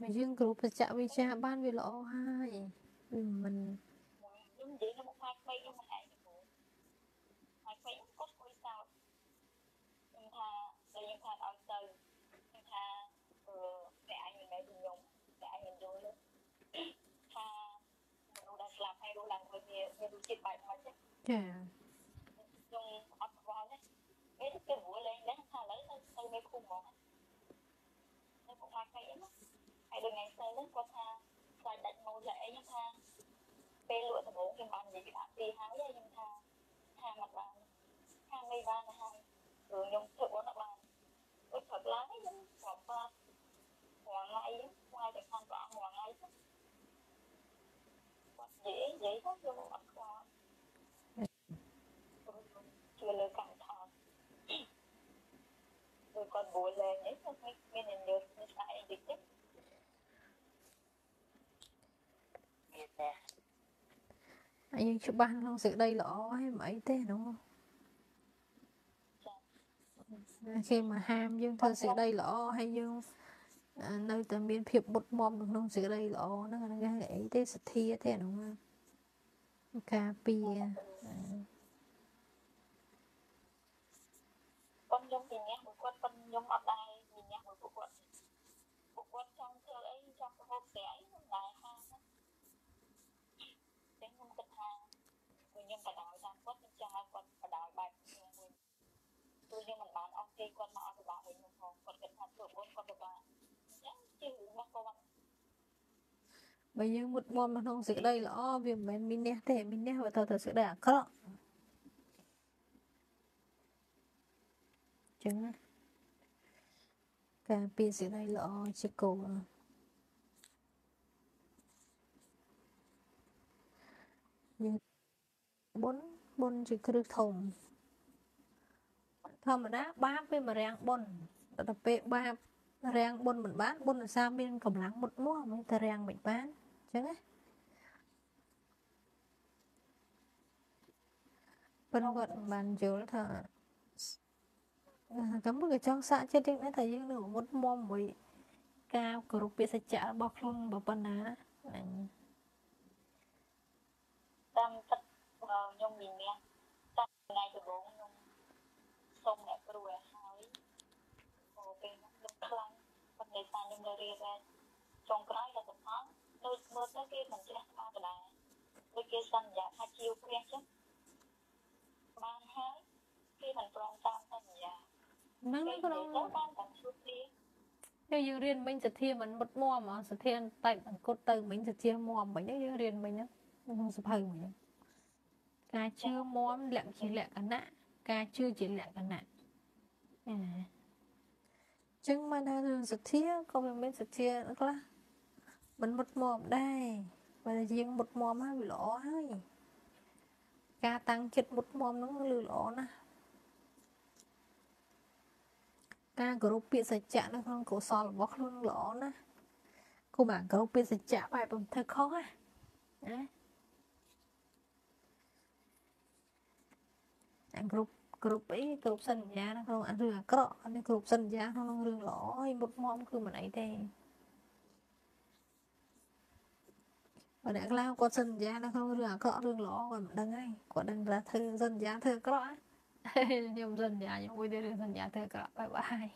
Speaker 1: មកយើងគ្រូបច្ចៈវិជ្ជាបានវាល្អហើយវាមិន
Speaker 3: ខ្ញុំនិយាយនៅមុខផ្នែកពេកខ្ញុំមិនឯងទេគ្រូផ្នែកពេកគាត់គួយសោតខ្ញុំថាតែខ្ញុំថាឲ្យទៅខ្ញុំថាអឺតែអញមិនមែនខ្ញុំតែអញមិនយល់ទេថាមនុស្សដែលស្លាប់ហើយរស់ឡើងវិញវាមានរសជាតិបែបម៉េចទេ
Speaker 1: ចា
Speaker 3: ខ្ញុំអត់ខ្វល់ទេ ពេលទៅគេរួចលេងដែរថាឥឡូវទៅទៅមេភូមិហ្មងនៅពុកមកពេកអីណាហើយដូចថ្ងៃសិលហ្នឹងគាត់ថាខ្លាចដាច់ម៉ូត lại អីខ្ញុំថាពេលលក់ដំបូងខ្ញុំបាននិយាយពីដាក់ទីហើយខ្គមួយថ្ងៃគាត់និយាយនិយាយទៅខ្ញុំអត់ខ្វល់ជឿលើកម្មដ្ឋានដូចគាត់បួលលេងនេះគាត់មានមាននិយាយនេះស្អីតិចតិចមានតែ
Speaker 1: ហើយយើងច្បាស់ក្នុងសេចក្តីល្អហើយមិនអីទេនោះគេមកហាមយើងធ្វើសេចក្តីល្អហើយយើងអឺនៅតែមានភាពបុតមមនៅក្នុងសេចក្តីល្អហ្នឹងអាហ្នឹងគេអីទេសទ្ធាទេអាហ្នឹងការពារ
Speaker 3: ខ្ញុំអត់ដែរមានអ្នកមួយពួកគាត់ពួកគាត់ចង់ធ្វើអីចង់ប្រហូបស្រីអីមិនដែរហាតែខ្ញុំគិតថាពួកខ្ញុំបដៅតាមគាត់មិនចង់ឲ្យគាត់បដៅបែបខ្ញុំមួយព្រោះខ្ញុំមិនបានអស់គេគាត់មកអត់ប្របាវិញខ្ញុំផងគាត់គិតថាធ្វើបុណ្យគាត់ប្របាអញ្ចឹងជារឿងរបស់គាត់
Speaker 1: បើយើងមុតមមក្នុងសេចក្តីល្អវាមិនមែនមានអ្នកទេមានអ្នកវាទៅទៅសេចក្តីអាក្រក់ចឹងណា ការពារសេចក្តីល្អជាគោលយើងបុណ្យបុណ្យជាគ្រឹះធំធម្មតាបាបវាមករាំងបុណ្យតែទៅពេលបាបរាំងបុណ្យមិនបានបុណ្យឧស្សាហ៍មានកម្លាំងមុតមកមិនតែរាំងមិនបានអញ្ចឹងណាប៉ុន្តែគាត់មិនបានយល់ថា កំពុងតែចង់សាកចិត្តយ៉ាងណាថាយើងនឹងមុតមមមួយការគោរពពាក្យសច្ចៈរបស់ខ្លួនបើប៉ុណ្ណាហ្នឹង
Speaker 3: តាមទឹកខ្ញុំមាននេះតាមថ្ងៃដំបូងខ្ញុំសុំអ្នកគ្រូឲ្យហើយព្រោះពេលហ្នឹងខ្ញុំខ្លាំងប៉ុន្តែថាខ្ញុំនៅរៀនដែរចុងក្រោយដល់សំផស្សដូចមើលទៅគេមិនជ្រះក្បាលដដែលដូចគេសន្យាថាជាវព្រះចឹងបានហើយគេមិនព្រមតាមសន្យា
Speaker 1: ហ្នឹង
Speaker 3: គេ
Speaker 1: ក្នុង
Speaker 3: ទៅបានតែជួបគ្នា
Speaker 1: យើងយើងរៀនមិញសទ្ធាមិនមុតមមអសទ្ធាតែអង្គត់ទៅមិញសទ្ធាមមមិញហ្នឹងយើងរៀនមិញហ្នឹងក្នុងសភៅមិញហ្នឹងការជឿមមលក្ខជាលក្ខណៈការជឿជាលក្ខណៈអាចឹងមកថារឿងសទ្ធាក៏វាមានសទ្ធាខ្លះមិនមុតមមដែរបើតែយើងមុតមមហើយវាល្អហើយការតាំងចិត្តមុតមមហ្នឹងលឺល្អណាស់ ការគោរពពាក្យសច្ចៈនៅក្នុងកុសលរបស់ខ្លួនល្អណាស់គូបានគោរពពាក្យសច្ចៈបែបបំធ្វើខុសណាណាអាគ្រប់គ្រប់អីគ្រប់សន្យានៅក្នុងអារឿងអាក្រក់នេះគ្រប់សន្យាក្នុងរឿងល្អហើយមុតមមគឺមិនអីទេបើអ្នកខ្លះគាត់សន្យានៅក្នុងរឿងអាក្រក់រឿងល្អគាត់មិនដឹងហើយគាត់ដឹងថាធ្វើសន្យាធ្វើអាក្រក់ណា ខ្ញុំសន្យាខ្ញុំមួយទៀតរឿងសន្យាធ្វើអាក្រក់បាយបាយ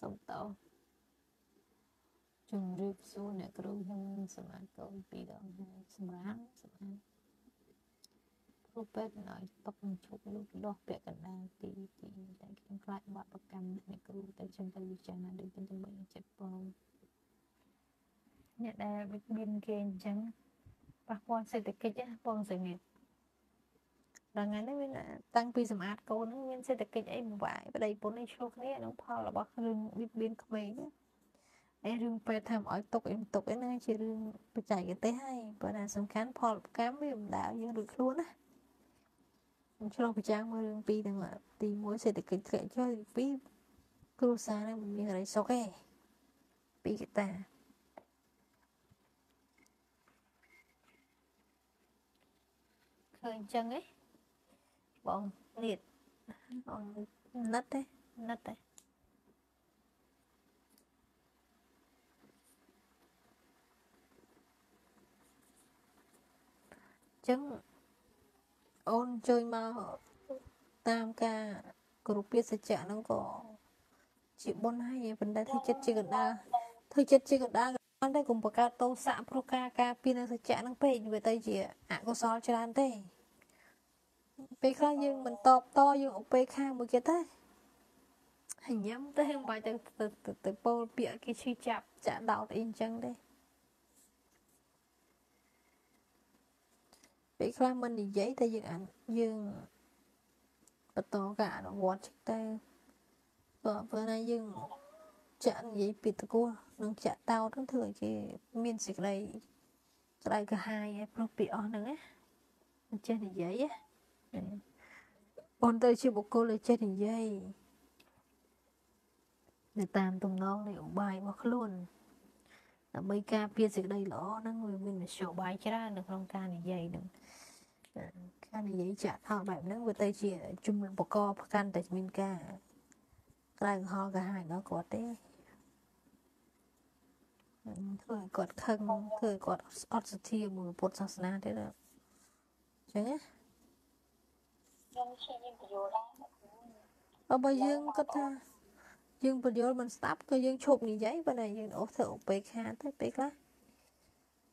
Speaker 1: សុំតោជំរាបសួរអ្នកគ្រូខ្ញុំសមាគមពីរដងហើយសម្រាប់សម្រាប់គ្រូពេទ្យឲ្យຕົកជប់លូតលាស់ពាក់កណ្ដាលទីទីតែខ្ញុំខ្លាចបាបកម្មអ្នកគ្រូតែខ្ញុំទៅវិចារណាដូចខ្ញុំទៅចិត្តបងអ្នកដែលបិទបៀនគេអញ្ចឹងប៉ះពាល់សេដ្ឋកិច្ចណាបងសង្ឃ ដល់ថ្ងៃនេះមានតាំងពីសម្អាតកូនហ្នឹងមានសេដ្ឋកិច្ចអីបង្វាយប្តីប្រពន្ធនេះឆ្លោះគ្នាក្នុងផលរបស់រឿងវិបៀនក្មេងណាអីរឿងពេទ្យធ្វើឲ្យទុកអីទុកអីហ្នឹងជារឿងបច្ចេកទេសហើយប៉ុន្តែសំខាន់ផលកម្មវាមិនដើរយើងរួចខ្លួនណាខ្ញុំឆ្លោះប្រចាំងមើលរឿងពីរហ្នឹងទី1សេដ្ឋកិច្ចធ្លាក់ចុះទី2គ្រួសារហ្នឹងមិនមានអីសុខទេពីរកត្តាឃើញអញ្ចឹងឯង បងនេះបងណិតទេណិតទេអញ្ចឹងអូនជួយមកតាមការគ្រប់ពាក្យសច្ចៈហ្នឹងក៏ជាបុណ្យហើយប៉ុន្តែធ្វើចិត្តជាកណ្ដាលធ្វើចិត្តជាកណ្ដាលអត់ទេកុំបង្កើតទោសៈព្រោះការការពារនៅសច្ចៈហ្នឹងពេកវាទៅជាអកុសលច្រើនទេ ពេលខ្លះយើងមិនតបតយើងឧបេក្ខាមួយគេទេហើយញ៉ាំទេមិនបាច់ទៅទៅទៅទៅពោលពាក្យគេឈឺចាប់ចាក់ដោតអីអញ្ចឹងទេពេលខ្លះមិននិយាយតែយើងអានយើងបន្តការអនុវត្តទៅបើពេលណាយើងចាក់និយាយពីតកោនឹងចាក់តោតហ្នឹងធ្វើឲ្យគេមានសេចក្តីក្តៅក្រហាយឯព្រោះពីអស់ហ្នឹងណាមិនចេះនិយាយណា អូនទៅជាបុគ្គលដែលចេះនិយាយនៅតាមទំនងនៃឧបាយរបស់ខ្លួនដើម្បីការពារសេចក្តីល្អហ្នឹងវាមានមធ្យោបាយច្រើននៅក្នុងការនិយាយហ្នឹងការនិយាយចាក់ថោបែបហ្នឹងវាទៅជាជំនុំបកកប្រកាន់តែមានការក្រៅកង្ហល់កាហាយដល់គាត់ទេធ្វើឲ្យគាត់ខឹងធ្វើឲ្យគាត់អត់សទ្ធាមួយពុទ្ធសាសនាទេណាអញ្ចឹងណា
Speaker 3: ខ្ញុំឈឺយើងពយល់ដែរអ្នកគ្រូ
Speaker 1: បើបើយើងគាត់ថាយើងបញ្យល់មិនស្ដាប់ក៏យើងឈប់និយាយបើតែយើងអូសធ្វើឧបេក្ខាទៅពេលខ្លះ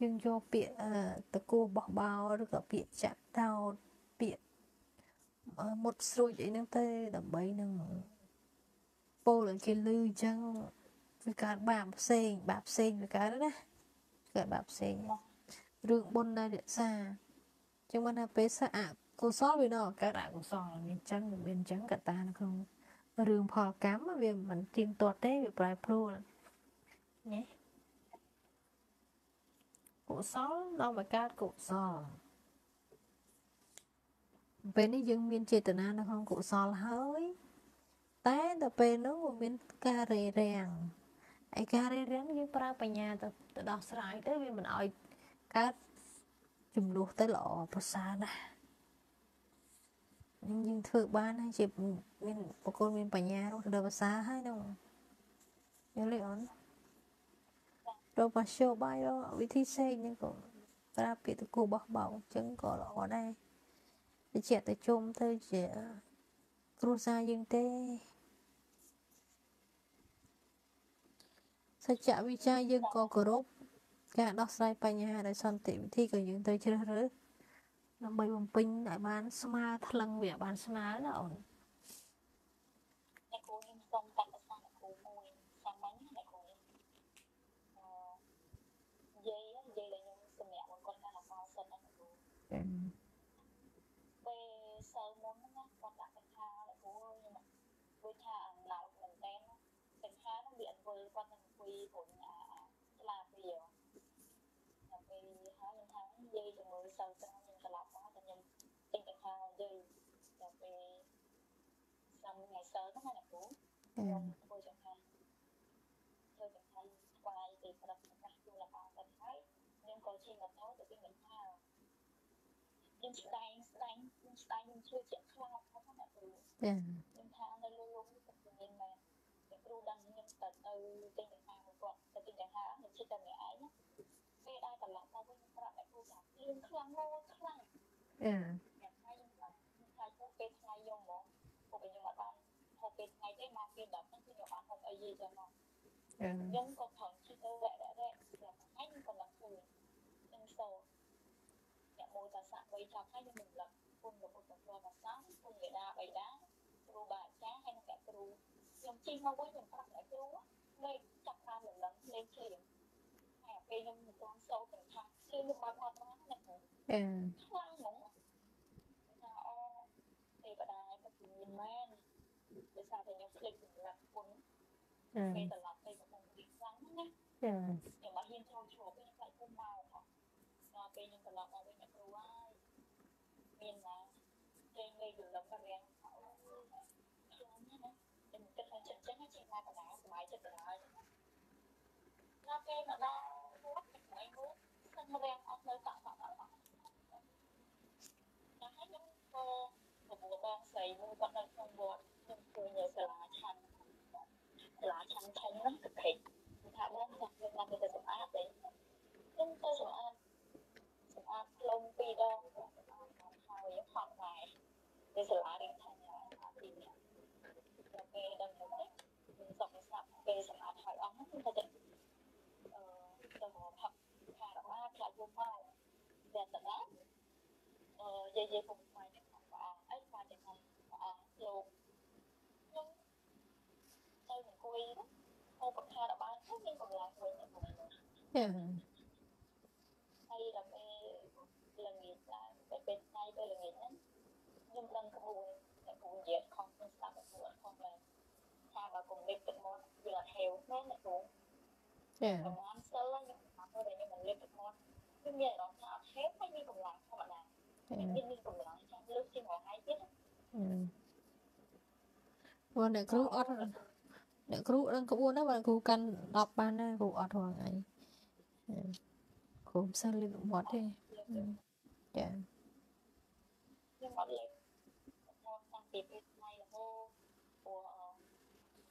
Speaker 1: យើងយកពាក្យអឺតកួបោះបោឬក៏ពាក្យចាក់តោតពាក្យអឺមុតស្រួចអីហ្នឹងទេដើម្បីនឹងពោលឲ្យគេលឺអញ្ចឹងវាកើតបាបផ្សេងបាបផ្សេងវាកើតណាកើតបាបផ្សេងរឿងបុណ្យដែលរក្សាអញ្ចឹងមិនថាពេលសអ កុសលវានៅកើតអកុសលមានអញ្ចឹងមានអញ្ចឹងកត្តានៅក្នុងរឿងផលកម្មវាមិនទៀងទាត់ទេវាប្រែប្រួលណាកុសលដល់មកកើតកុសលពេលនេះយើងមានចេតនានៅក្នុងកុសលហើយតែដល់ពេលនោះវាមានការរេរាំងឯការរេរាំងយើងប្រើបញ្ញាទៅទៅដោះស្រាយទៅវាមិនឲ្យកើតចំនួនទៅល្អប្រសើរណាស់ យើងយើងធ្វើបានហើយជាមានបកគលមានបញ្ញារស់ដល់ប្រសើរហើយនោះយល់ទេអូនរកបស្យោបាយរកវិធីសេកហ្នឹងក៏ប្រើពាក្យទៅគូបោះបោអញ្ចឹងក៏ល្អដែរទៅជាក់ទៅជុំទៅជាគ្រួសារយើងទេសច្ចវិជ្ជាយើងក៏គោរពការដោះស្រាយបញ្ហាដោយសន្តិវិធីក៏យើងត្រូវជ្រើសរើស ដើម្បីបំពេញឲ្យបានស្មើថ្លឹងវាឲ្យបានស្មើណាអូន
Speaker 3: អ្នកគ្រូខ្ញុំសូមកាត់ប្រសាអ្នកគ្រូមួយសាមញ្ញណាអ្នកគ្រូនេះអឺនិយាយនិយាយដែលខ្ញុំសម្រាប់គាត់ថាអបសិនណាអ្នកគ្រូ
Speaker 1: ចា៎
Speaker 3: ពេលសិលមុនហ្នឹងណាគាត់ដាក់កថាអ្នកគ្រូខ្ញុំដូចថាអណ្ដោតមែនតើកថាហ្នឹងវាអត់វើគាត់នឹងអង្គុយព្រោះអាឆ្លាពីដល់ពេលហើយខ្ញុំថានិយាយជាមួយសិលច្រើ យាយដល់ពេលសំថ្ងៃសិលហ្នឹងណាអ្នកគ្រូ
Speaker 1: ចា៎
Speaker 3: ខ្ញុំធ្វើចង្ហាន់ធ្វើចង្ហាន់ថ្វាយពេលព្រឹកណាស់ទូលអទៅហើយខ្ញុំក៏ជិះម៉ូតូទៅពីមិនថាខ្ញុំស្ដែងស្ដែងខ្ញុំស្ដែងខ្ញុំជឿជាក់ខ្លាំងផងណាគ្រូ
Speaker 1: ចា៎
Speaker 3: ខ្ញុំថានៅលើលោកនេះពិតជាមានមែនតែគ្រូដឹងខ្ញុំទៅទៅទិញចង្ហាន់មកគាត់ទៅទិញចង្ហាន់ខ្ញុំជិះតែម្នាក់ឯងណាពេលដល់ត្រឡប់មកវិញខ្ញុំប្រាប់តែគ្រូថាលឿនខ្លាំងមកខ្លាំង
Speaker 1: ចា៎
Speaker 3: អ្នកថ្ងៃខ្ញុំថាខ្ញុំថាពេលថ្ងៃខ្ញុំហ្មងពួកខ្ញុំអត់បាន ហូបពេលថ្ងៃទេមកពេល10ហ្នឹងគឺខ្ញុំអត់ហូបអីទេចឹងមក
Speaker 1: ចា៎
Speaker 3: ខ្ញុំក៏ខំជិះទៅរ៉ែរ៉ែរ៉ែខ្ញុំឯងក៏ឡើងខ្លួនខ្ញុំសូអ្នកមួយតាសាក់បីចាប់ហើយខ្ញុំរំលឹកគុំរបស់ព្រះពុទ្ធសាសនាគុំមេដាបៃតាគ្រូបាអាចារ្យហើយនិងអ្នកគ្រូខ្ញុំជិះមកវិញខ្ញុំប្រាប់អ្នកគ្រូលេខចាប់តាមរំលឹកលេខឃ្លៀងហើយពេលខ្ញុំមិនទាន់សូត្រទាំងថាគឺខ្ញុំបានអត់បានអ្នកគ្រូ
Speaker 1: ចា៎
Speaker 3: ខ្លាំងហ្មងថាអូទេបដាឯងក៏មានមែនដោយ សារតែខ្ញុំភ្លេចសម្រាប់គុណ
Speaker 1: ចា៎
Speaker 3: ពេលត្រឡប់ទៅកំពុងទីខ្លាំងណា
Speaker 1: ចា៎
Speaker 3: ខ្ញុំអត់ហ៊ានចូលឈរពេលខ្ញុំខ្លាចគុំមកផងដល់ពេលខ្ញុំត្រឡប់មកវិញអ្នកគ្រូហើយមានណាចេញលេខរលឹមបរៀងខ្លាំងណាស់ខ្ញុំគិតថាចិត្តចឹងចេញមកបណ្ដាសម័យចិត្តបណ្ដាដល់ពេលមកដល់វត្តខ្ញុំឯងមួយស្ទឹងរៀងអត់នៅតាក់តាក់តាក់ដល់ហើយខ្ញុំក៏ប្រមូលបងស្រីមួយគាត់នៅក្នុងវត្ត ខ្ញុំឃើញនៅសាលាឆាន់សាលាឆាន់ធំហ្នឹងទឹកភេកថាបងថាខ្ញុំមកទៅសម្អាតទេខ្ញុំទៅសម្អាតសម្អាតផ្លុំពីរដងហើយហត់ដែរនៅសាលារៀនថាញ៉ាំអាទីនេះដល់ពេលដល់ខ្ញុំនេះខ្ញុំសុខស្រាប់ពេលសម្អាតហើយអស់ហ្នឹងខ្ញុំទៅអឺទៅមកផឹកខារបស់ខ្លាចវមកតែតណាអឺយាយយាយពុកម៉ែនេះខាងព្រះអង្គអីខ្លាចតែខាងព្រះអង្គលោកខ្ញុំ ទៅអង្គុយហូបខារបស់បានខ្ញុំមានកម្លាំងវិញហ្នឹង
Speaker 1: ចា៎
Speaker 3: ហើយដល់ពេលល្ងាចឡើងពេលពេលថ្ងៃពេលល្ងាចហ្នឹងខ្ញុំដឹងក្បួនតែក្បួននិយាយខុសខ្ញុំស្ដាប់តែក្បួនខុសដែរថាបើកុំលេបទឹកមាត់វាអត់ហេវមែនអ្នកគ្រូ
Speaker 1: ចា៎
Speaker 3: ប្រហែលសិលខ្ញុំថាទៅតែខ្ញុំមិនលេបទឹកមាត់ខ្ញុំមានអារម្មណ៍ថាអត់ហេវហើយមានកម្លាំងធម្មតា
Speaker 1: ចា៎
Speaker 3: មានមានកម្លាំងចាំលើកជាងថ្ងៃទៀត
Speaker 1: ព្រោះអ្នកគ្រូអត់ អ្នកគ្រូដឹងក្បួនណាបើអ្នកគ្រូកាន់10បានណាគ្រូអត់រាល់ថ្ងៃគ្រូមិនសូវលឺមាត់ទេចា៎
Speaker 3: ខ្ញុំអត់លេបទឹកមាត់តាំងពីពេលថ្ងៃរហូតព្រោះ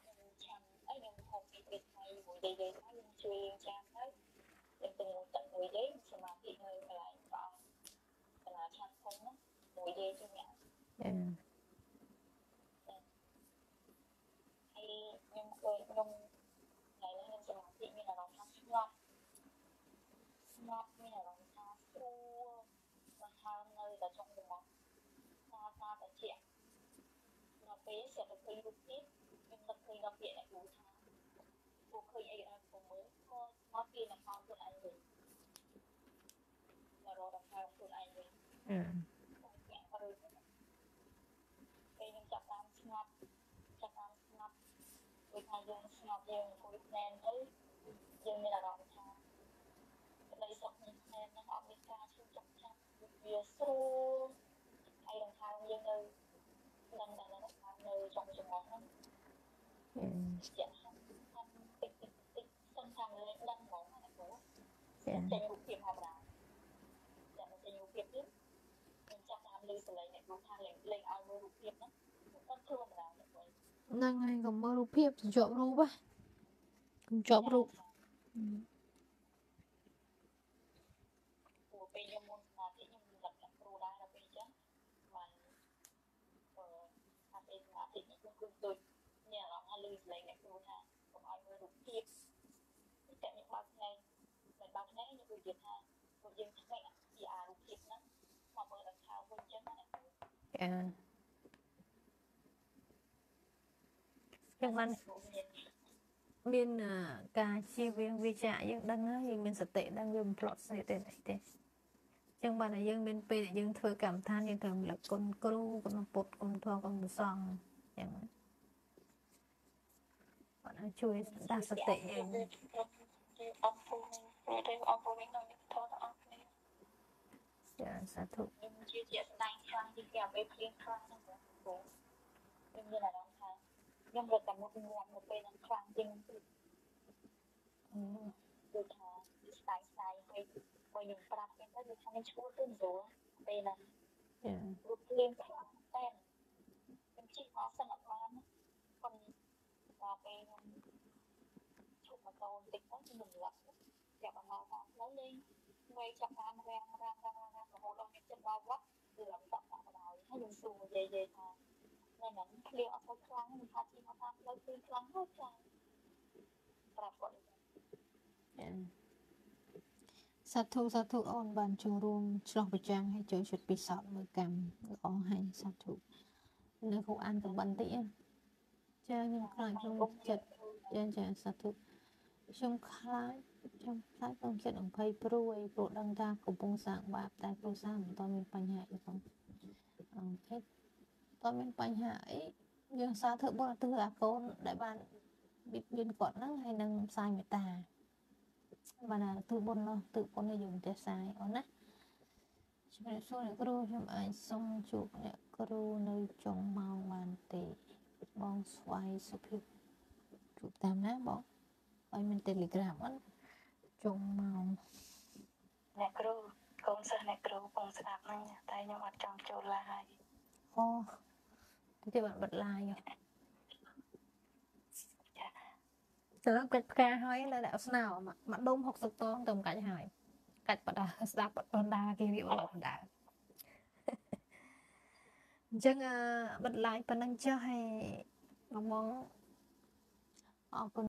Speaker 3: ខ្ញុំឆាំអីខ្ញុំហូបពីពេលថ្ងៃមួយយាយយាយហើយខ្ញុំជួយលេងចានហើយខ្ញុំទៅមួយទឹកមួយយាយសមាធិនៅកន្លែងព្រះអង្គកន្លែងឆាន់ធំហ្នឹងមួយយាយជាអ្នក
Speaker 1: ចា៎
Speaker 3: ហើយ ខ្ញុំឃើញខ្ញុំថ្ងៃនេះខ្ញុំសមាធិមានអារម្មណ៍ថាស្ងប់ស្ងប់មានអារម្មណ៍ថាស្រួលមកហើមនៅតែចុងច្រមុះថាណាតែជាដល់ពេលស្រាប់តែឃើញរូ ដូចថាយើងស្ងប់យើងអង្គុយផ្នែនទៅយើងមានអារម្មណ៍ថាក្តីសុខនៃផ្នែនហ្នឹងអត់មានការឈឺចាប់ចាប់វាស្រួលហើយដង្ហើមយើងនៅនឹងតែដង្ហើមនៅ trong ច្រមុះហ្នឹង
Speaker 1: អឺ
Speaker 3: ជាក់ហ្នឹងតិចតិចតិចសឹងថាលេងដឹងហ្មងណាគ្រូ
Speaker 1: ចា
Speaker 3: ចេញរូបភាពធម្មតាតែមិនចេញរូបភាពទៀតខ្ញុំចាប់តាមលើសលេងអ្នកគ្រូថាលេងលេងឲ្យមើលរូបភាពហ្នឹងគាត់ធ្វើម្ដងអ្នកគ្រូ
Speaker 1: ហ្នឹងហើយកុំមើលរូបភាពជាប់រូបហ៎កុំជាប់រូបអឺ
Speaker 3: ព្រោះពេលខ្ញុំមុនសមាធិខ្ញុំលឹកអ្នកគ្រូដែរដល់ពេលអញ្ចឹងបានអឺថាពេលសមាធិនេះខ្ញុំគឺដូចមានអារម្មណ៍ថាលើសលេងអ្នកគ្រូថាកុំឲ្យមើលរូបភាពតែខ្ញុំបើកភ្នែកមិនបើកភ្នែកខ្ញុំនិយាយថាពួកយើងឆ្ងាយពីអារូបភាពហ្នឹងមកមើលដល់ខោវិញអញ្ចឹងណាអ្នកគ្រូ
Speaker 1: ចាចឹងបាន
Speaker 3: មាន
Speaker 1: មានអឺការជៀសវាងវិជ្ជាយើងដឹងហើយយើងមានសតិដឹងយើងមិនផ្លត់ស្នេហ៍ទេអីទេចឹងបានតែយើងមានពេលដែលយើងធ្វើកម្មដ្ឋានយើងត្រូវរំលឹកគុណគ្រូគុណពុទ្ធគុណធម៌គុណព្រះសង្ឃចឹងបានឲ្យជួយដាស់សតិយើង
Speaker 3: អំពូលឬអំពូលវិញនឹងធម៌ទាំងអស់គ្នា
Speaker 1: ចាសាធុ
Speaker 3: ខ្ញុំជាជាស្ដែងខ្លាំងជាងគេឲ្យភ្លៀងខ្លាំងហ្នឹងបងគ្រូខ្ញុំមានអារម្មណ៍ថា ខ្ញុំរត់តែមុខងាប់នៅពេលហ្នឹងខ្លាំងជាងទៀត
Speaker 1: អឺ
Speaker 3: ដូចថាស្ដាយស្ដាយហើយបើខ្ញុំប្រាប់គេទៅដូចថាខ្ញុំឈួរទៅយល់ពេលហ្នឹង
Speaker 1: ចា
Speaker 3: រូបភ្លៀងខ្លាំងតែខ្ញុំជិះមកសឹងអត់បានប៉ុន្តែដល់ពេលខ្ញុំឈប់ម៉ូតូបន្តិចទៅខ្ញុំរំលឹកចាប់អាមកតាមផ្លូវលេងវែងចាប់តាមរាំងរាំងរាំងរាំងរហូតដល់ខ្ញុំចិត្តមកវត្តគឺរំដាក់ដាក់បណ្ដោយហើយខ្ញុំសួរយាយយាយថា នៅហ្នឹងភ្លៀងអត់សូវខ្លាំងខ្ញុំថាជិះមកតាមផ្លូវភ្លៀងខ្លាំងហើយចាប្រាប់គាត់
Speaker 1: ចាសាធុសាធុអូនបានចូលរួមឆ្លោះប្រចាំងឲ្យចូលចិត្តពិសោធន៍មើលកម្មល្អហើយសាធុនៅគ្រូអានកំបន្តិចណាចាខ្ញុំខ្លាចខ្ញុំចិត្តចាចាសាធុខ្ញុំខ្លាចខ្ញុំខ្លាចខ្ញុំចិត្តអំភ័យព្រួយព្រោះដឹងថាកំពុងសាងបាបតែគ្រូសាមិនតមានបញ្ហាអីផងអឺភេទ តមានបញ្ហាអីយើងសាធុបុណ្យទិសអាកូនដែលបានបៀតបៀនគាត់ហ្នឹងហើយនឹងផ្សាយមេត្តាបានណាទិបុណ្យនោះទិបុណ្យនេះយើងទេសាយអូនណាជំរាបសួរអ្នកគ្រូខ្ញុំអាចសុំជួបអ្នកគ្រូនៅចុងម៉ោងបានទេបងស្វាយសុភាពជួបតាមណាបងឲ្យមាន Telegram អត់ចុងម៉ោង
Speaker 3: អ្នកគ្រូកូនសិស្សអ្នកគ្រូពងស្ដាប់ហ្នឹងតែខ្ញុំអត់ចង់ចូលឡាយ
Speaker 1: អូ ទៅបានបិទ live ទៅដល់កាច់ផ្កាហើយនៅដាក់ស្នោមួយមួយដុំ60តងទៅកាច់ហើយកាច់បដាស្ដាប់បដាគេរៀបបដាអញ្ចឹងអឺបិទ live ប៉ុណ្ណឹងចុះហើយបងបងអរគុណ